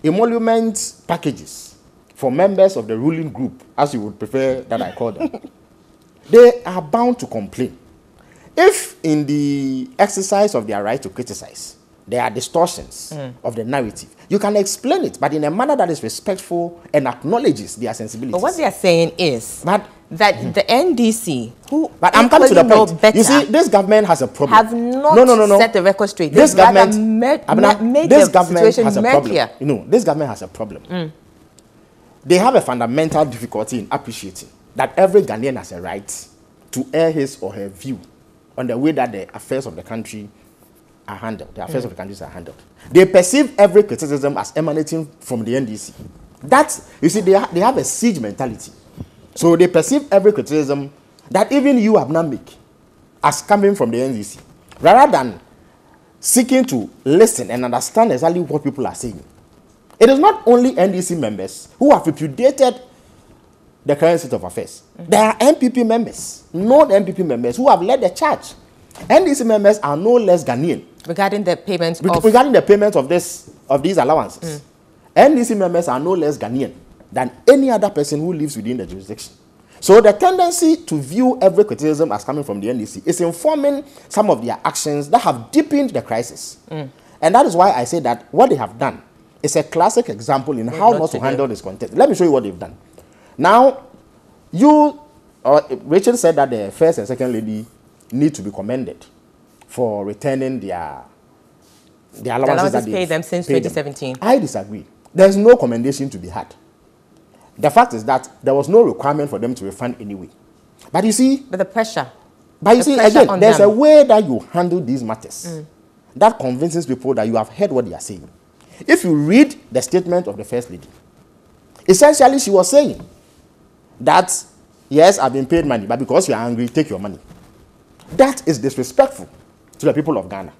emolument packages for members of the ruling group, as you would prefer that I call them, *laughs* they are bound to complain. If in the exercise of their right to criticize, there are distortions mm. of the narrative. You can explain it, but in a manner that is respectful and acknowledges their sensibilities. But what they are saying is but, that mm. the NDC, who but I'm coming to the point. Better, you see, this government has a problem. Have not no, no, no, no. set the record straight. This government, made, made this government has a problem. You know, this government has a problem. Mm. They have a fundamental difficulty in appreciating that every Ghanaian has a right to air his or her view on the way that the affairs of the country are handled, the affairs mm. of the countries are handled. They perceive every criticism as emanating from the NDC. That's, you see, they, ha- they have a siege mentality. So they perceive every criticism that even you have not make as coming from the NDC, rather than seeking to listen and understand exactly what people are saying. It is not only NDC members who have repudiated the current state of affairs. Mm-hmm. There are NPP members, non NPP members, who have led the charge. NDC members are no less Ghanaian. Regarding the payments Re- of... Regarding the payments of, this, of these allowances. Mm. NDC members are no less Ghanaian than any other person who lives within the jurisdiction. So the tendency to view every criticism as coming from the NDC is informing some of their actions that have deepened the crisis. Mm. And that is why I say that what they have done is a classic example in how not, not to handle this context. Let me show you what they've done. Now, you, uh, Rachel said that the first and second lady need to be commended for returning their the allowances, the allowances that paid them since paid 2017. Them. I disagree. There's no commendation to be had. The fact is that there was no requirement for them to refund anyway. But you see, but the pressure. But you see, again, there's them. a way that you handle these matters mm. that convinces people that you have heard what they are saying. If you read the statement of the first lady, essentially she was saying that, yes, I've been paid money, but because you're angry, take your money. That is disrespectful to the people of Ghana.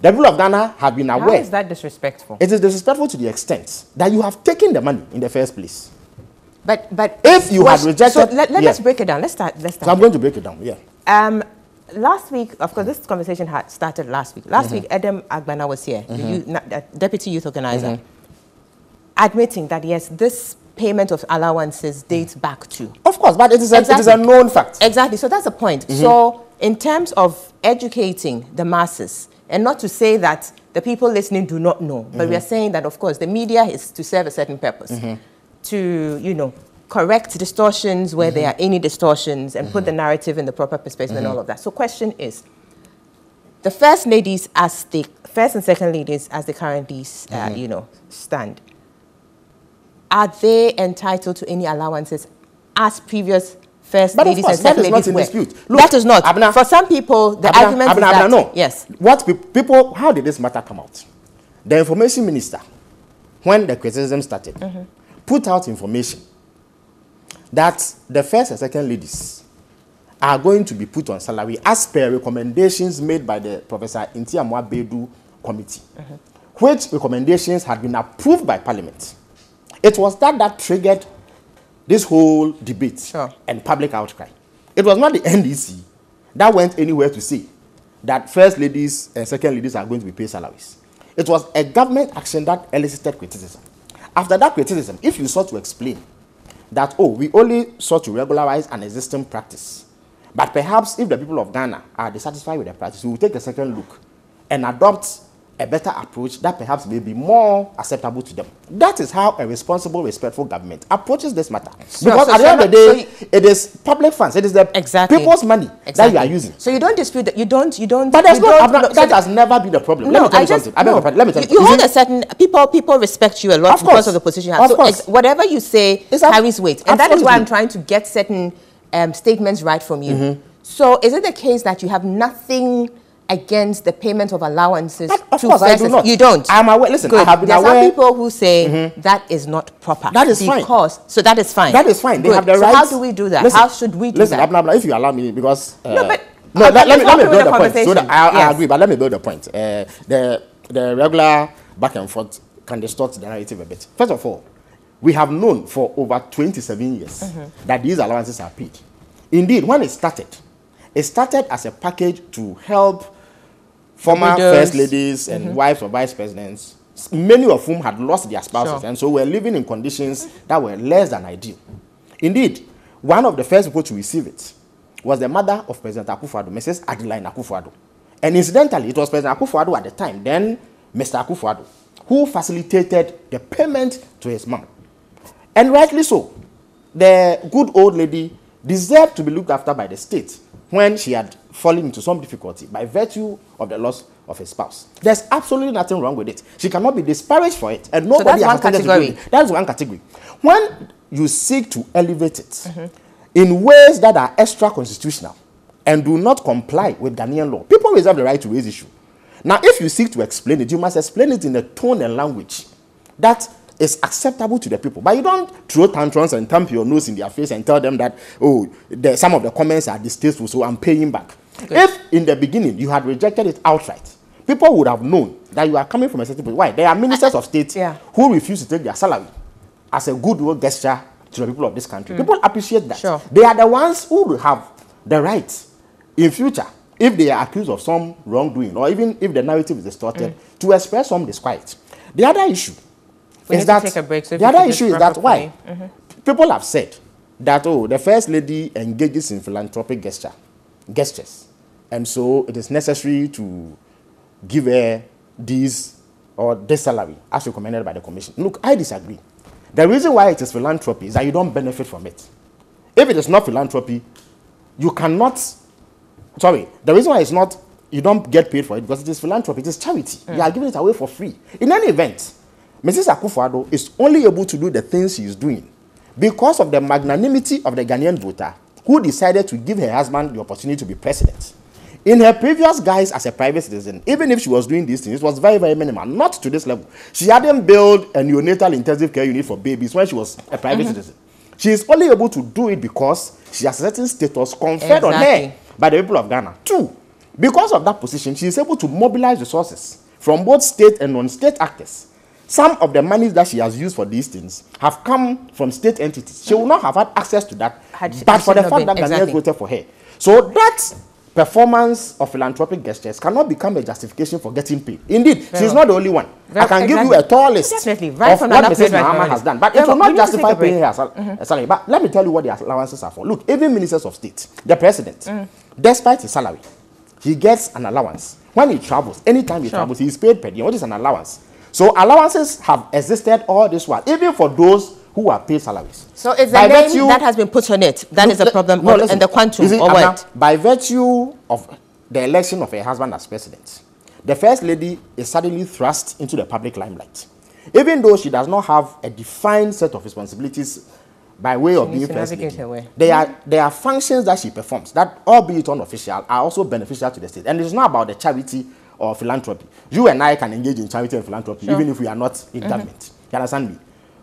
The people of Ghana have been aware. How is that disrespectful? It is disrespectful to the extent that you have taken the money in the first place. But but if you had rejected, so let, let yeah. us break it down. Let's start. Let's start. So I'm going to break it down. Yeah. Um, last week, of course, this conversation had started last week. Last mm -hmm. week, Adam Agbana was here, mm -hmm. the, mm-hmm. youth, the deputy youth organizer, mm -hmm. admitting that yes, this payment of allowances dates back to. Of course, but it is a, exactly. it is a known fact. Exactly. So that's the point. Mm -hmm. So in terms of educating the masses, and not to say that the people listening do not know, but mm -hmm. we are mm-hmm. saying that, of course, the media is to serve a certain purpose, mm -hmm. to, you know, correct distortions where there are any distortions and put the narrative in the proper perspective and all of that. So question is, the first ladies as the first and second ladies as they currently, uh, you know, stand are they entitled to any allowances as previous first but ladies course, and second ladies? Dispute. Look, that is not. Abna, For some people, the Abna, argument Abna, is that, no. yes. What people, how did this matter come out? The information minister, when the criticism started, mm -hmm. put out information that the first and second ladies are going to be put on salary as per recommendations made by the Professor Ntiamoa Baidu committee, mm -hmm. which recommendations had been approved by parliament. It was that that triggered this whole debate sure. and public outcry. It was not the NDC that went anywhere to say that first ladies and second ladies are going to be paid salaries. It was a government action that elicited criticism. After that criticism, if you sought to explain that, oh, we only sought to regularize an existing practice, But perhaps if the people of Ghana are dissatisfied with the practice, we will take a second look and adopt a better approach that perhaps may be more acceptable to them. That is how a responsible, respectful government approaches this matter. Sure, because so, at the end of the day, so it is public funds. It is the exactly. people's money exactly. that you are using. So you don't dispute that. You don't. You don't. But there's no. Not, that so has never been a problem. No, let me tell I you just, something. No. Let me tell you. You, you hold a certain people. People respect you a lot of because of the position you have. Of so course. Whatever you say it's carries weight, and that is why I'm trying to get certain um, statements right from you. Mm -hmm. So is it the case that you have nothing? Against the payment of allowances but of to course, I do not. You don't. I'm aware. Listen, Good. I have been there aware. are some people who say mm -hmm. that is not proper. That is fine. Because so that is fine. That is fine. They Good. have the so right. how do we do that? Listen, how should we do listen, that? Listen, if you allow me, because uh, no, but no, let, let, me let me build the point. So that I, yes. I agree, but let me build the point. Uh, the the regular back and forth can distort the narrative a bit. First of all, we have known for over 27 years mm -hmm. that these allowances are paid. Indeed, when it started, it started as a package to help former first ladies and mm -hmm. wives of vice presidents, many of whom had lost their spouses sure. and so were living in conditions that were less than ideal. Indeed, one of the first people to receive it was the mother of President Akufo-Addo, Mrs. Adeline Akufo-Addo. And incidentally, it was President Akufo-Addo at the time, then Mr. Akufo-Addo, who facilitated the payment to his mom. And rightly so, the good old lady deserved to be looked after by the state when she had fallen into some difficulty by virtue of the loss of a spouse. There's absolutely nothing wrong with it. She cannot be disparaged for it, and nobody so that's has one category. To That is one category. When you seek to elevate it mm -hmm. in ways that are extra constitutional and do not comply with Ghanaian law, people reserve the right to raise issue. Now, if you seek to explain it, you must explain it in a tone and language that is acceptable to the people. But you don't throw tantrums and thump your nose in their face and tell them that, oh, the, some of the comments are distasteful, so I'm paying back. If in the beginning you had rejected it outright, people would have known that you are coming from a certain place. Why? There are ministers of state yeah. who refuse to take their salary as a goodwill gesture to the people of this country. Mm. People appreciate that. Sure. They are the ones who will have the right in future, if they are accused of some wrongdoing, or even if the narrative is distorted, mm. to express some disquiet. The other issue we is that break, so the other issue is that why? mm -hmm. people have said that oh the first lady engages in philanthropic gesture gestures. And so it is necessary to give her these or this salary as recommended by the commission. Look i disagree. The reason why it is philanthropy is that you don't benefit from it. If it is not philanthropy you cannot sorry the reason why it's not you don't get paid for it because it is philanthropy it is charity. Mm. you are giving it away for free. In any event Mrs. Akufo-Addo is only able to do the things she is doing because of the magnanimity of the Ghanaian voter who decided to give her husband the opportunity to be president. In her previous guise as a private citizen, even if she was doing these things, it was very, very minimal, not to this level. She hadn't built a neonatal intensive care unit for babies when she was a private mm -hmm. citizen. She is only able to do it because she has a certain status conferred exactly. on her by the people of Ghana. Two, because of that position, she is able to mobilize resources from both state and non-state actors some of the monies that she has used for these things have come from state entities. She would not have had access to that, had, but for the fact been, that exactly. Ghanaians voted for her. So that performance of philanthropic gestures cannot become a justification for getting paid. Indeed, Very she's well. not the only one. Very, I can exactly. give you a tall list Definitely. Right of what Mrs. Mahama has done, but it will not justify paying her sal mm -hmm. salary. But let me tell you what the allowances are for. Look, even ministers of state, the president, mm. despite his salary, he gets an allowance. When he travels, anytime he sure. travels, he is paid per diem. What is an allowance? So allowances have existed all this while, even for those who are paid salaries. So it's the by name virtue, that has been put on it. That look, is the problem, no, listen, and the quantum, see, or what? By virtue of the election of her husband as president, the first lady is suddenly thrust into the public limelight. Even though she does not have a defined set of responsibilities by way she of being first lady, there are, there are functions that she performs that, albeit unofficial, are also beneficial to the state. And it's not about the charity or philanthropy. You and I can engage in charity and philanthropy sure. even if we are not in mm -hmm. government. You understand me?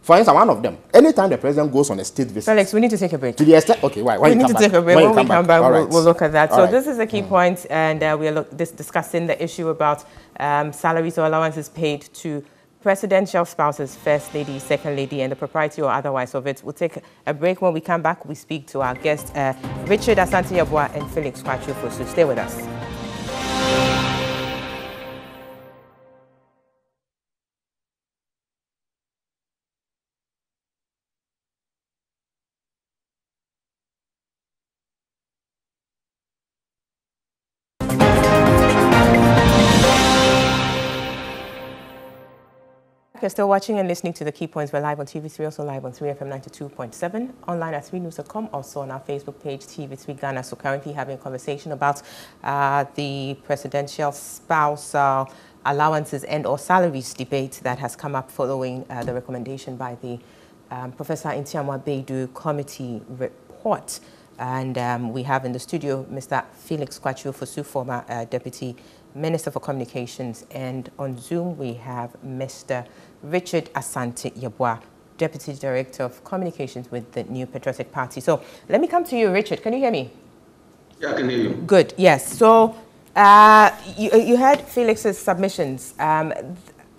For instance, one of them, anytime the president goes on a state visit. Felix, we need to take a break. To the extent, okay, why? When we need to back, take a break. When, when we come back, back we'll, right. we'll, look at that. All so right. this is a key mm. point, and uh, we are dis discussing the issue about um, salaries or allowances paid to presidential spouses, first lady, second lady, and the propriety or otherwise of it. We'll take a break. When we come back, we speak to our guests, uh, Richard Asante and Felix Kwakye Ofosu. So stay with us. You're still watching and listening to the Key Points. We're live on TV3, also live on 3FM 92.7, online at 3news.com, also on our Facebook page, TV3 Ghana. So currently having a conversation about uh, the presidential spouse uh, allowances and or salaries debate that has come up following uh, the recommendation by the um, Professor Ntiamoa Baidu committee report. And um, we have in the studio Mr. Felix Kwakye Ofosu, former uh, Deputy Minister for Communications. And on Zoom, we have Mr. Richard Asante Yeboah, Deputy Director of Communications with the New Patriotic Party. So let me come to you, Richard. Can you hear me? Yeah, I can hear you. Good, yes. So uh, you, you heard Felix's submissions. Um,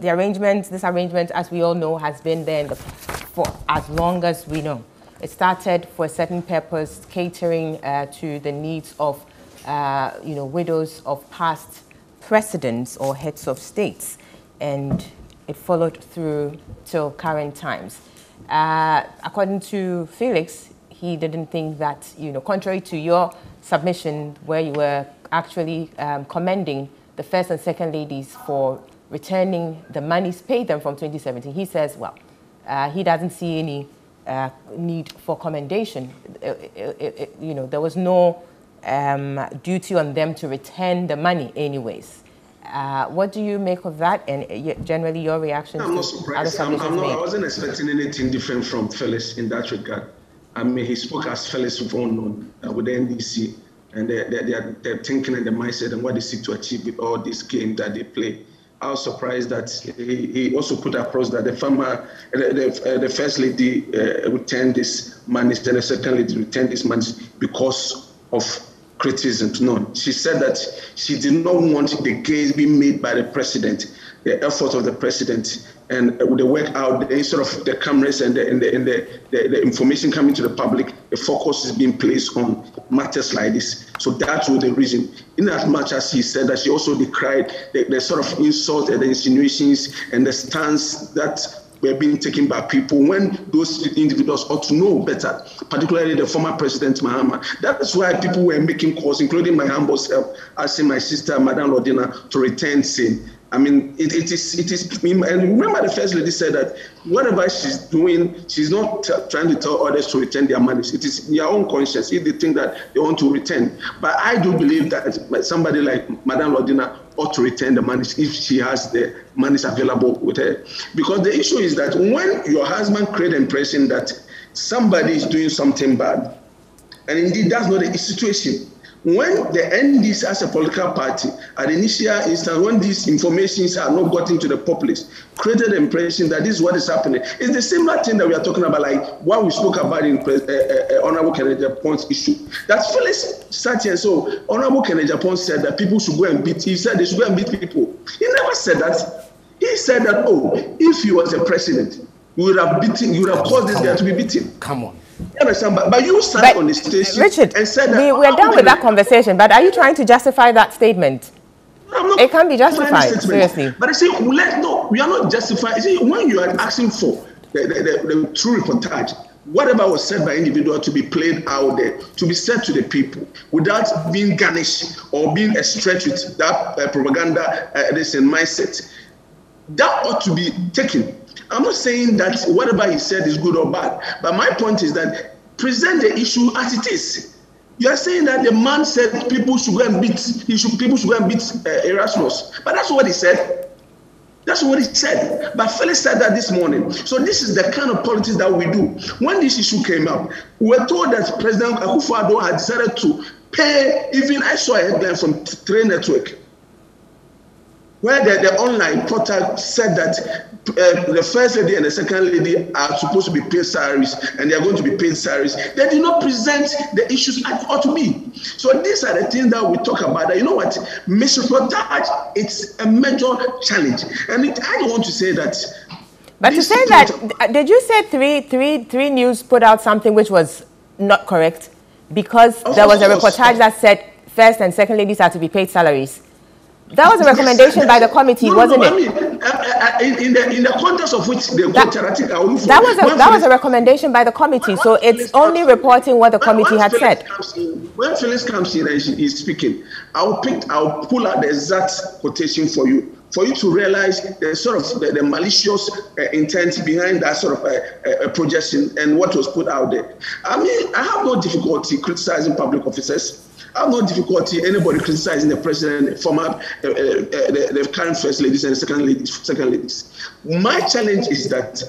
the arrangement, this arrangement, as we all know, has been there the, for as long as we know. It started for a certain purpose, catering uh, to the needs of, uh, you know, widows of past presidents or heads of states, and it followed through till current times. Uh, according to Felix, he didn't think that, you know, contrary to your submission where you were actually um, commending the first and second ladies for returning the monies paid them from 2017, he says, well, uh, he doesn't see any uh, need for commendation. It, it, it, you know, there was no um, duty on them to return the money anyways. Uh, what do you make of that and uh, generally your reaction I'm to not surprised. I'm, I'm not, I wasn't expecting anything different from Felix in that regard. I mean, he spoke as Felix Vaughan uh, with the NDC and their, their, their thinking and the mindset and what they seek to achieve with all this game that they play. I was surprised that he, he also put across that the farmer, the, the, uh, the first lady uh, returned this money, then the second lady returned this money because of criticism. No, she said that she did not want the case being made by the president, the effort of the president, and the work out instead of the cameras and the, and the, and the, the, the, information coming to the public, the focus is being placed on matters like this. So that was the reason. In as much as he said that she also decried the, the sort of insult and the insinuations and the stance that were being taken by people when those individuals ought to know better, particularly the former President Mahama. That is why people were making calls, including my humble self, asking my sister, Madame Lordina, to return sin. I mean, it, it is, it is, and remember the first lady said that whatever she's doing, she's not t- trying to tell others to return their money. It is their own conscience if they think that they want to return. But I do believe that somebody like Madame Lordina ought to return the money if she has the money available with her. Because the issue is that when your husband create the impression that somebody is doing something bad, and indeed that's not the situation, when the NDs as a political party, at initial instance, when these informations are not gotten to the populace, created the impression that this is what is happening. It's the similar thing that we are talking about, like what we spoke about in uh, uh, uh, Honorable Kennedy Aponk's issue. That Phyllis sat here, so Honorable Kennedy Apont said that people should go and beat, he said they should go and beat people. He never said that. He said that, oh, if he was a president, you would have beaten, you would have caused this guy to be beaten. Come on. But, but you sat but, on the station Richard, and said that. We, we're done with that conversation, but are you trying to justify that statement? it can't be justified, seriously. But I say, let no, we are not justified. See, when you are asking for the, the, the, the true reportage, whatever was said by individual to be played out there, to be said to the people, without being garnished or being a stretch with that uh, propaganda, uh, this mindset, that ought to be taken I'm not saying that whatever he said is good or bad, but my point is that present the issue as it is. You are saying that the man said people should go and beat he should people should go and beat uh, Erasmus, but that's what he said. That's what he said. But Felix said that this morning. So this is the kind of politics that we do. When this issue came up, we were told that President Akufo-Addo had decided to pay. Even I saw a headline from Trade Network where the, the online portal said that uh, the first lady and the second lady are supposed to be paid salaries and they are going to be paid salaries. They did not present the issues as ought to be. So these are the things that we talk about. That, you know what? Misreportage, it's a major challenge. And it, I don't want to say that. But to say that, uh, did you say three, three, three news put out something which was not correct? Because of there was a reportage that said first and second ladies are to be paid salaries. That was a recommendation by the committee, no, wasn't no, it? I mean, uh, uh, in, in, the, in the context of which they that, that was a, that was a recommendation by the committee, so it's only reporting what the committee had said. In, when Felix comes in and she is speaking, I'll pick, I'll pull out the exact quotation for you for you to realize the sort of the, the malicious uh, intent behind that sort of uh, uh, projection and what was put out there. I mean, I have no difficulty criticizing public officers. I have no difficulty anybody criticizing the president, former, uh, uh, the, the, current first ladies and second ladies. Second ladies. My challenge is that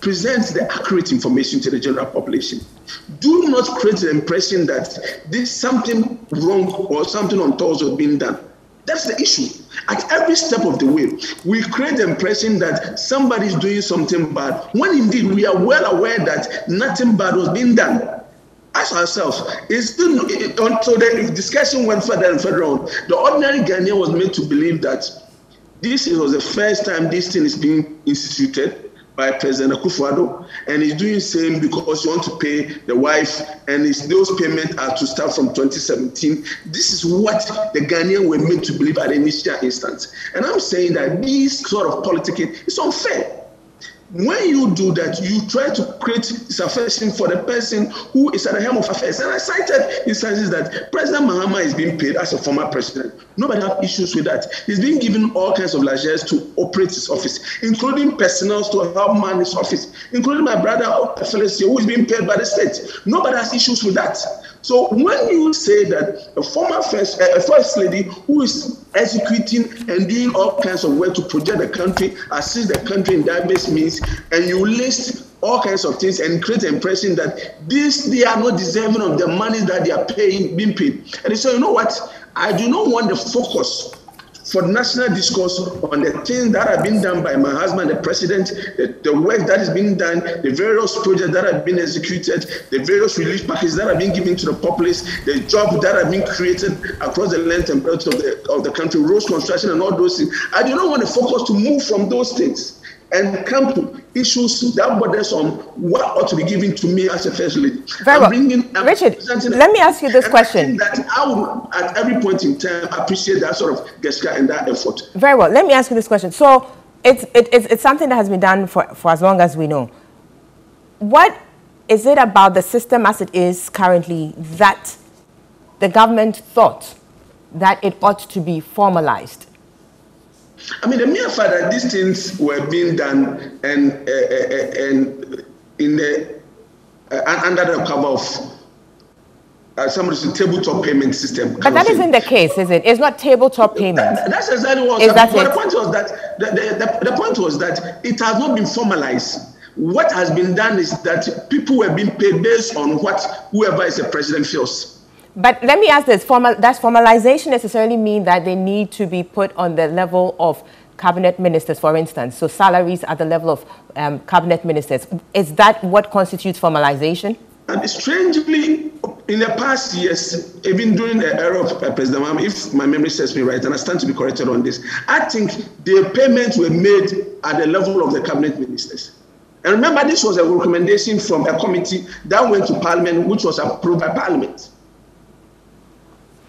present the accurate information to the general population. Do not create the impression that this something wrong or something untoward is being done. That's the issue. At every step of the way, we create the impression that somebody is doing something bad, when indeed we are well aware that nothing bad was being done. Ask ourselves, is still until the discussion went further and further on, the ordinary Ghanaian was made to believe that this was the first time this thing is being instituted by President Akufo-Addo, and he's doing same because he want to pay the wife, and his, those payments are to start from 2017. This is what the Ghanaian were made to believe at the initial instance. And I'm saying that this sort of politics is unfair. When you do that, you try to create sufficient for the person who is at the helm of affairs. And I cited instances that President Mahama is being paid as a former president. Nobody have issues with that. He's being given all kinds of largesse to operate his office, including personnel to help man his office, including my brother Felicity, who is being paid by the state. Nobody has issues with that. So when you say that a former first, uh, first lady who is executing and doing all kinds of work to project the country, assist the country in diverse means, and you list all kinds of things and create the impression that this they are not deserving of the money that they are paying being paid. And they say, you know what? I do not want the focus for national discourse on the things that have been done by my husband, the president, the, the work that is being done, the various projects that have been executed, the various relief packages that have been given to the populace, the jobs that have been created across the length and breadth of the, of the country, roads construction and all those things. I do not want the focus to move from those things and come to issues that borders on what ought to be given to me as a first lady. Very well. Bringing, Richard, let me ask you this question. That I would, at every point in time, appreciate that sort of gesture and that effort. Very well. Let me ask you this question. So it's, it, it's, it's something that has been done for, for as long as we know. What is it about the system as it is currently that the government thought that it ought to be formalized? I mean, the mere fact that these things were being done and uh, uh, and in the uh, under the cover of uh, somebody's tabletop payment system. But that isn't the case, is it? It's not tabletop payment. That, that's exactly what. Is that? The point was that the, the, the, the point was that it has not been formalized. What has been done is that people were being paid based on what whoever is the president feels. But let me ask this, formal, does formalization necessarily mean that they need to be put on the level of cabinet ministers, for instance? So salaries at the level of um, cabinet ministers. Is that what constitutes formalization? And strangely, in the past years, even during the era of uh, President Mahama, if my memory serves me right, and I stand to be corrected on this, I think the payments were made at the level of the cabinet ministers. And remember, this was a recommendation from a committee that went to Parliament, which was approved by Parliament.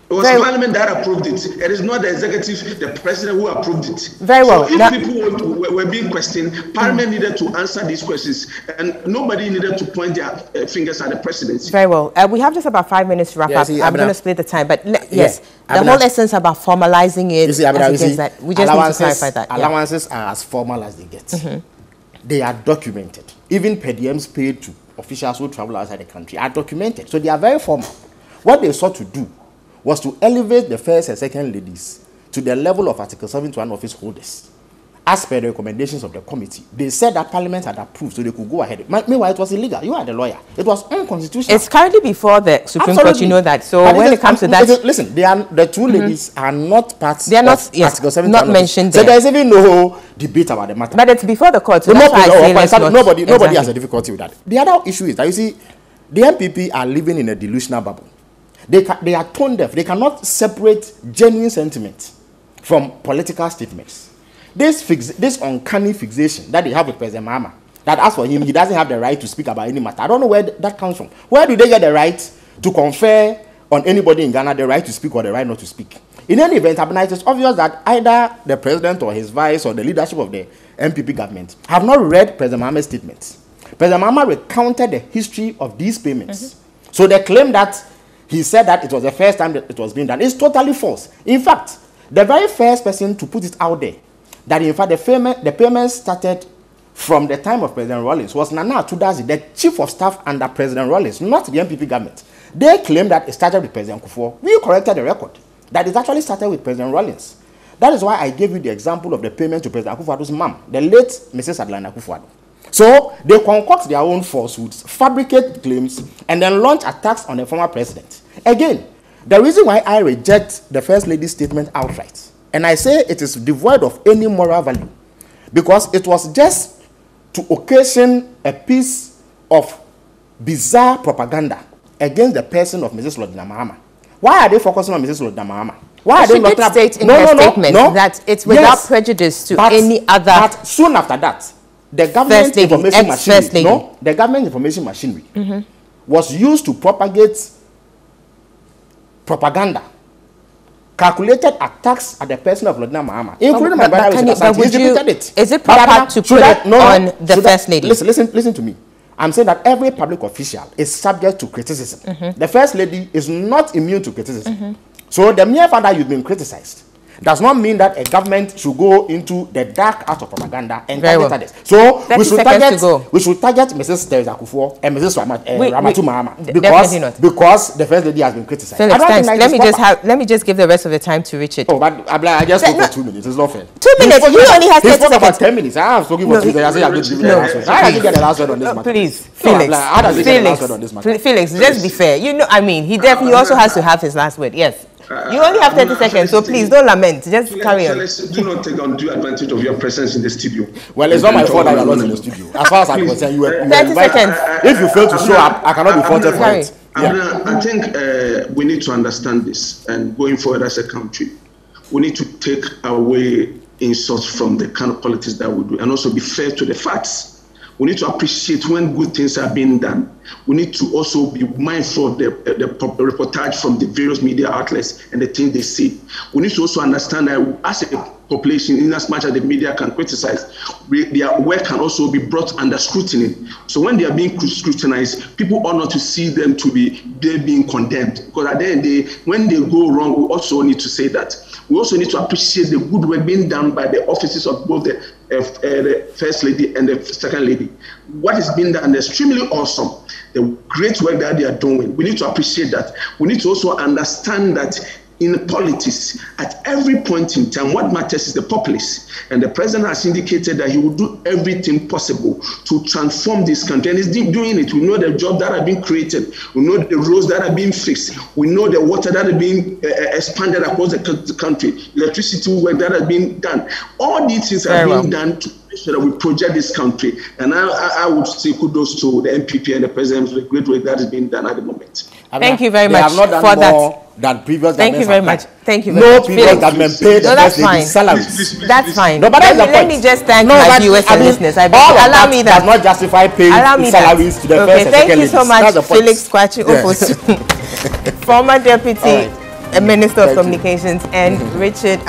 It was Very Parliament that approved it. It is not the executive, the president who approved it. Very well. So if that, people were, were, being questioned, Parliament needed to answer these questions, and nobody needed to point their uh, fingers at the presidency. Very well. Uh, we have just about five minutes to wrap yeah, up. See, I'm going to split the time, but yes, yeah, the whole essence about formalizing it. You see, Abina, you see, that, we just need to clarify that. Allowances yeah. are as formal as they get. Mm-hmm. They are documented. Even per diems paid to officials who travel outside the country are documented. So they are very formal. What they sought to do was to elevate the first and second ladies to the level of Article 71 office holders. As per the recommendations of the committee, they said that Parliament had approved, so they could go ahead. Meanwhile, it was illegal. You are the lawyer. It was unconstitutional. It's currently before the Supreme Absolutely. Court. You know that. So but when it comes to that, listen, they are the 2 mm -hmm. ladies are not part. They are not yes, Article 71. Not mentioned. So there is even no debate about the matter. But it's before the court. So that's why I say nobody, nobody has a difficulty with that. The other issue is that you see, the NPP are living in a delusional bubble. They, ca- they are tone deaf. They cannot separate genuine sentiment from political statements. This, fix- this uncanny fixation that they have with President Mahama, that as for him, he doesn't have the right to speak about any matter. I don't know where th- that comes from. Where do they get the right to confer on anybody in Ghana the right to speak or the right not to speak? In any event, it is obvious that either the president or his vice or the leadership of the NPP government have not read President Mahama's statements. President Mahama recounted the history of these payments. Mm-hmm. So they claim that he said that it was the first time that it was being done. It's totally false. In fact, the very first person to put it out there that in fact the payment, the payment started from the time of President Rawlings was Nana Atudazi, the chief of staff under President Rawlings, not the NPP government. They claim that it started with President Kufuor. We corrected the record. That it actually started with President Rawlings. That is why I gave you the example of the payment to President Akufo-Addo's mom, the late Mrs. Adeline Akufo-Addo. So they concoct their own falsehoods, fabricate claims, and then launch attacks on the former president. Again, the reason why I reject the First Lady's statement outright, and I say it is devoid of any moral value, because it was just to occasion a piece of bizarre propaganda against the person of Mrs. Lordina Mahama. Why are they focusing on Mrs. Lordina Mahama? Why but are they not state in no, her no, statement no, that it's without yes, prejudice to but, any other. But soon after that, the government lady, information machinery, no, the government information machinery mm -hmm. was used to propagate propaganda calculated attacks at the person of Lordina Mahama, including but, brother, but, but would you, it. Is it proper to put it no, on the first lady? Listen, listen, listen to me. I'm saying that every public official is subject to criticism. Mm -hmm. The first lady is not immune to criticism. Mm -hmm. So the mere fact that you've been criticized does not mean that a government should go into the dark art of propaganda and Very target well. others. So we should target we should target Mrs. Theresa Kufuor and Mrs. Ramat, uh, we, Ramatu Mahama because because the first lady has been criticized. Thanks. Let me proper. just have let me just give the rest of the time to Richard. Oh, but I just spoke for two minutes. It's not fair. Two minutes. You only have thirty seconds. about ten minutes. I have spoken for two minutes. I say I'm going to give the last word. How does he get the last word on this matter? Please, Felix. How does he get the last word on this matter? Felix, just be fair. You know, I mean, he definitely also has to have his last word. Yes. You only have 30 seconds, so please don't lament. Just carry on. Do not take undue advantage of your presence in the studio. Well, it's not my fault that you're not in the studio. As far as I'm concerned, you were. 30 seconds. If you fail to show up, I cannot be faulted for it. Yeah. I think uh, we need to understand this, and going forward as a country, we need to take away insults from the kind of politics that we do, and also be fair to the facts we need to appreciate when good things are being done. We need to also be mindful of the, the, reportage from the various media outlets and the things they see. We need to also understand that as a population, in as much as the media can criticize, their work can also be brought under scrutiny. So when they are being scrutinized, people ought not to see them to be they being condemned. Because at the end of the day, when they go wrong, we also need to say that. We also need to appreciate the good work being done by the offices of both the, uh, the First Lady and the Second Lady. What is being done extremely awesome. The great work that they are doing. We need to appreciate that. We need to also understand that in politics, at every point in time, what matters is the populace. And the president has indicated that he will do everything possible to transform this country. And he's doing it. We know the jobs that are being created. We know the roads that are being fixed. We know the water that is being uh, uh expanded across the country, electricity work that has been done. All these things are being well. done to make sure that we project this country. And I, I, I would say kudos to the NPP and the president for the great work that is being done at the moment. Thank you very much for that than previous Thank you very much. Thank you very no much. No previous government paid no, that's fine. salaries. That's fine. No, but let, me, let me just thank no, my viewers and listeners. I all allow that me that. does not justify paying salaries that. to the okay, first thank you so much, Felix Kwakye Ofosu, *laughs* former deputy right. Minister of Communications, and mm -hmm. Richard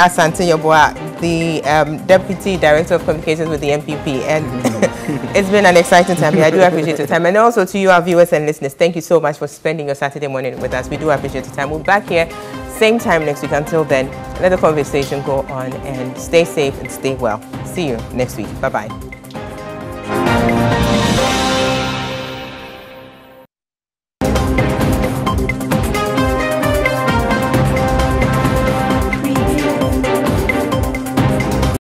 the um, Deputy Director of Communications with the NPP. And *laughs* it's been an exciting time here. I do appreciate your time. And also to you, our viewers and listeners, thank you so much for spending your Saturday morning with us. We do appreciate your time. We'll be back here same time next week. Until then, let the conversation go on and stay safe and stay well. See you next week. Bye-bye.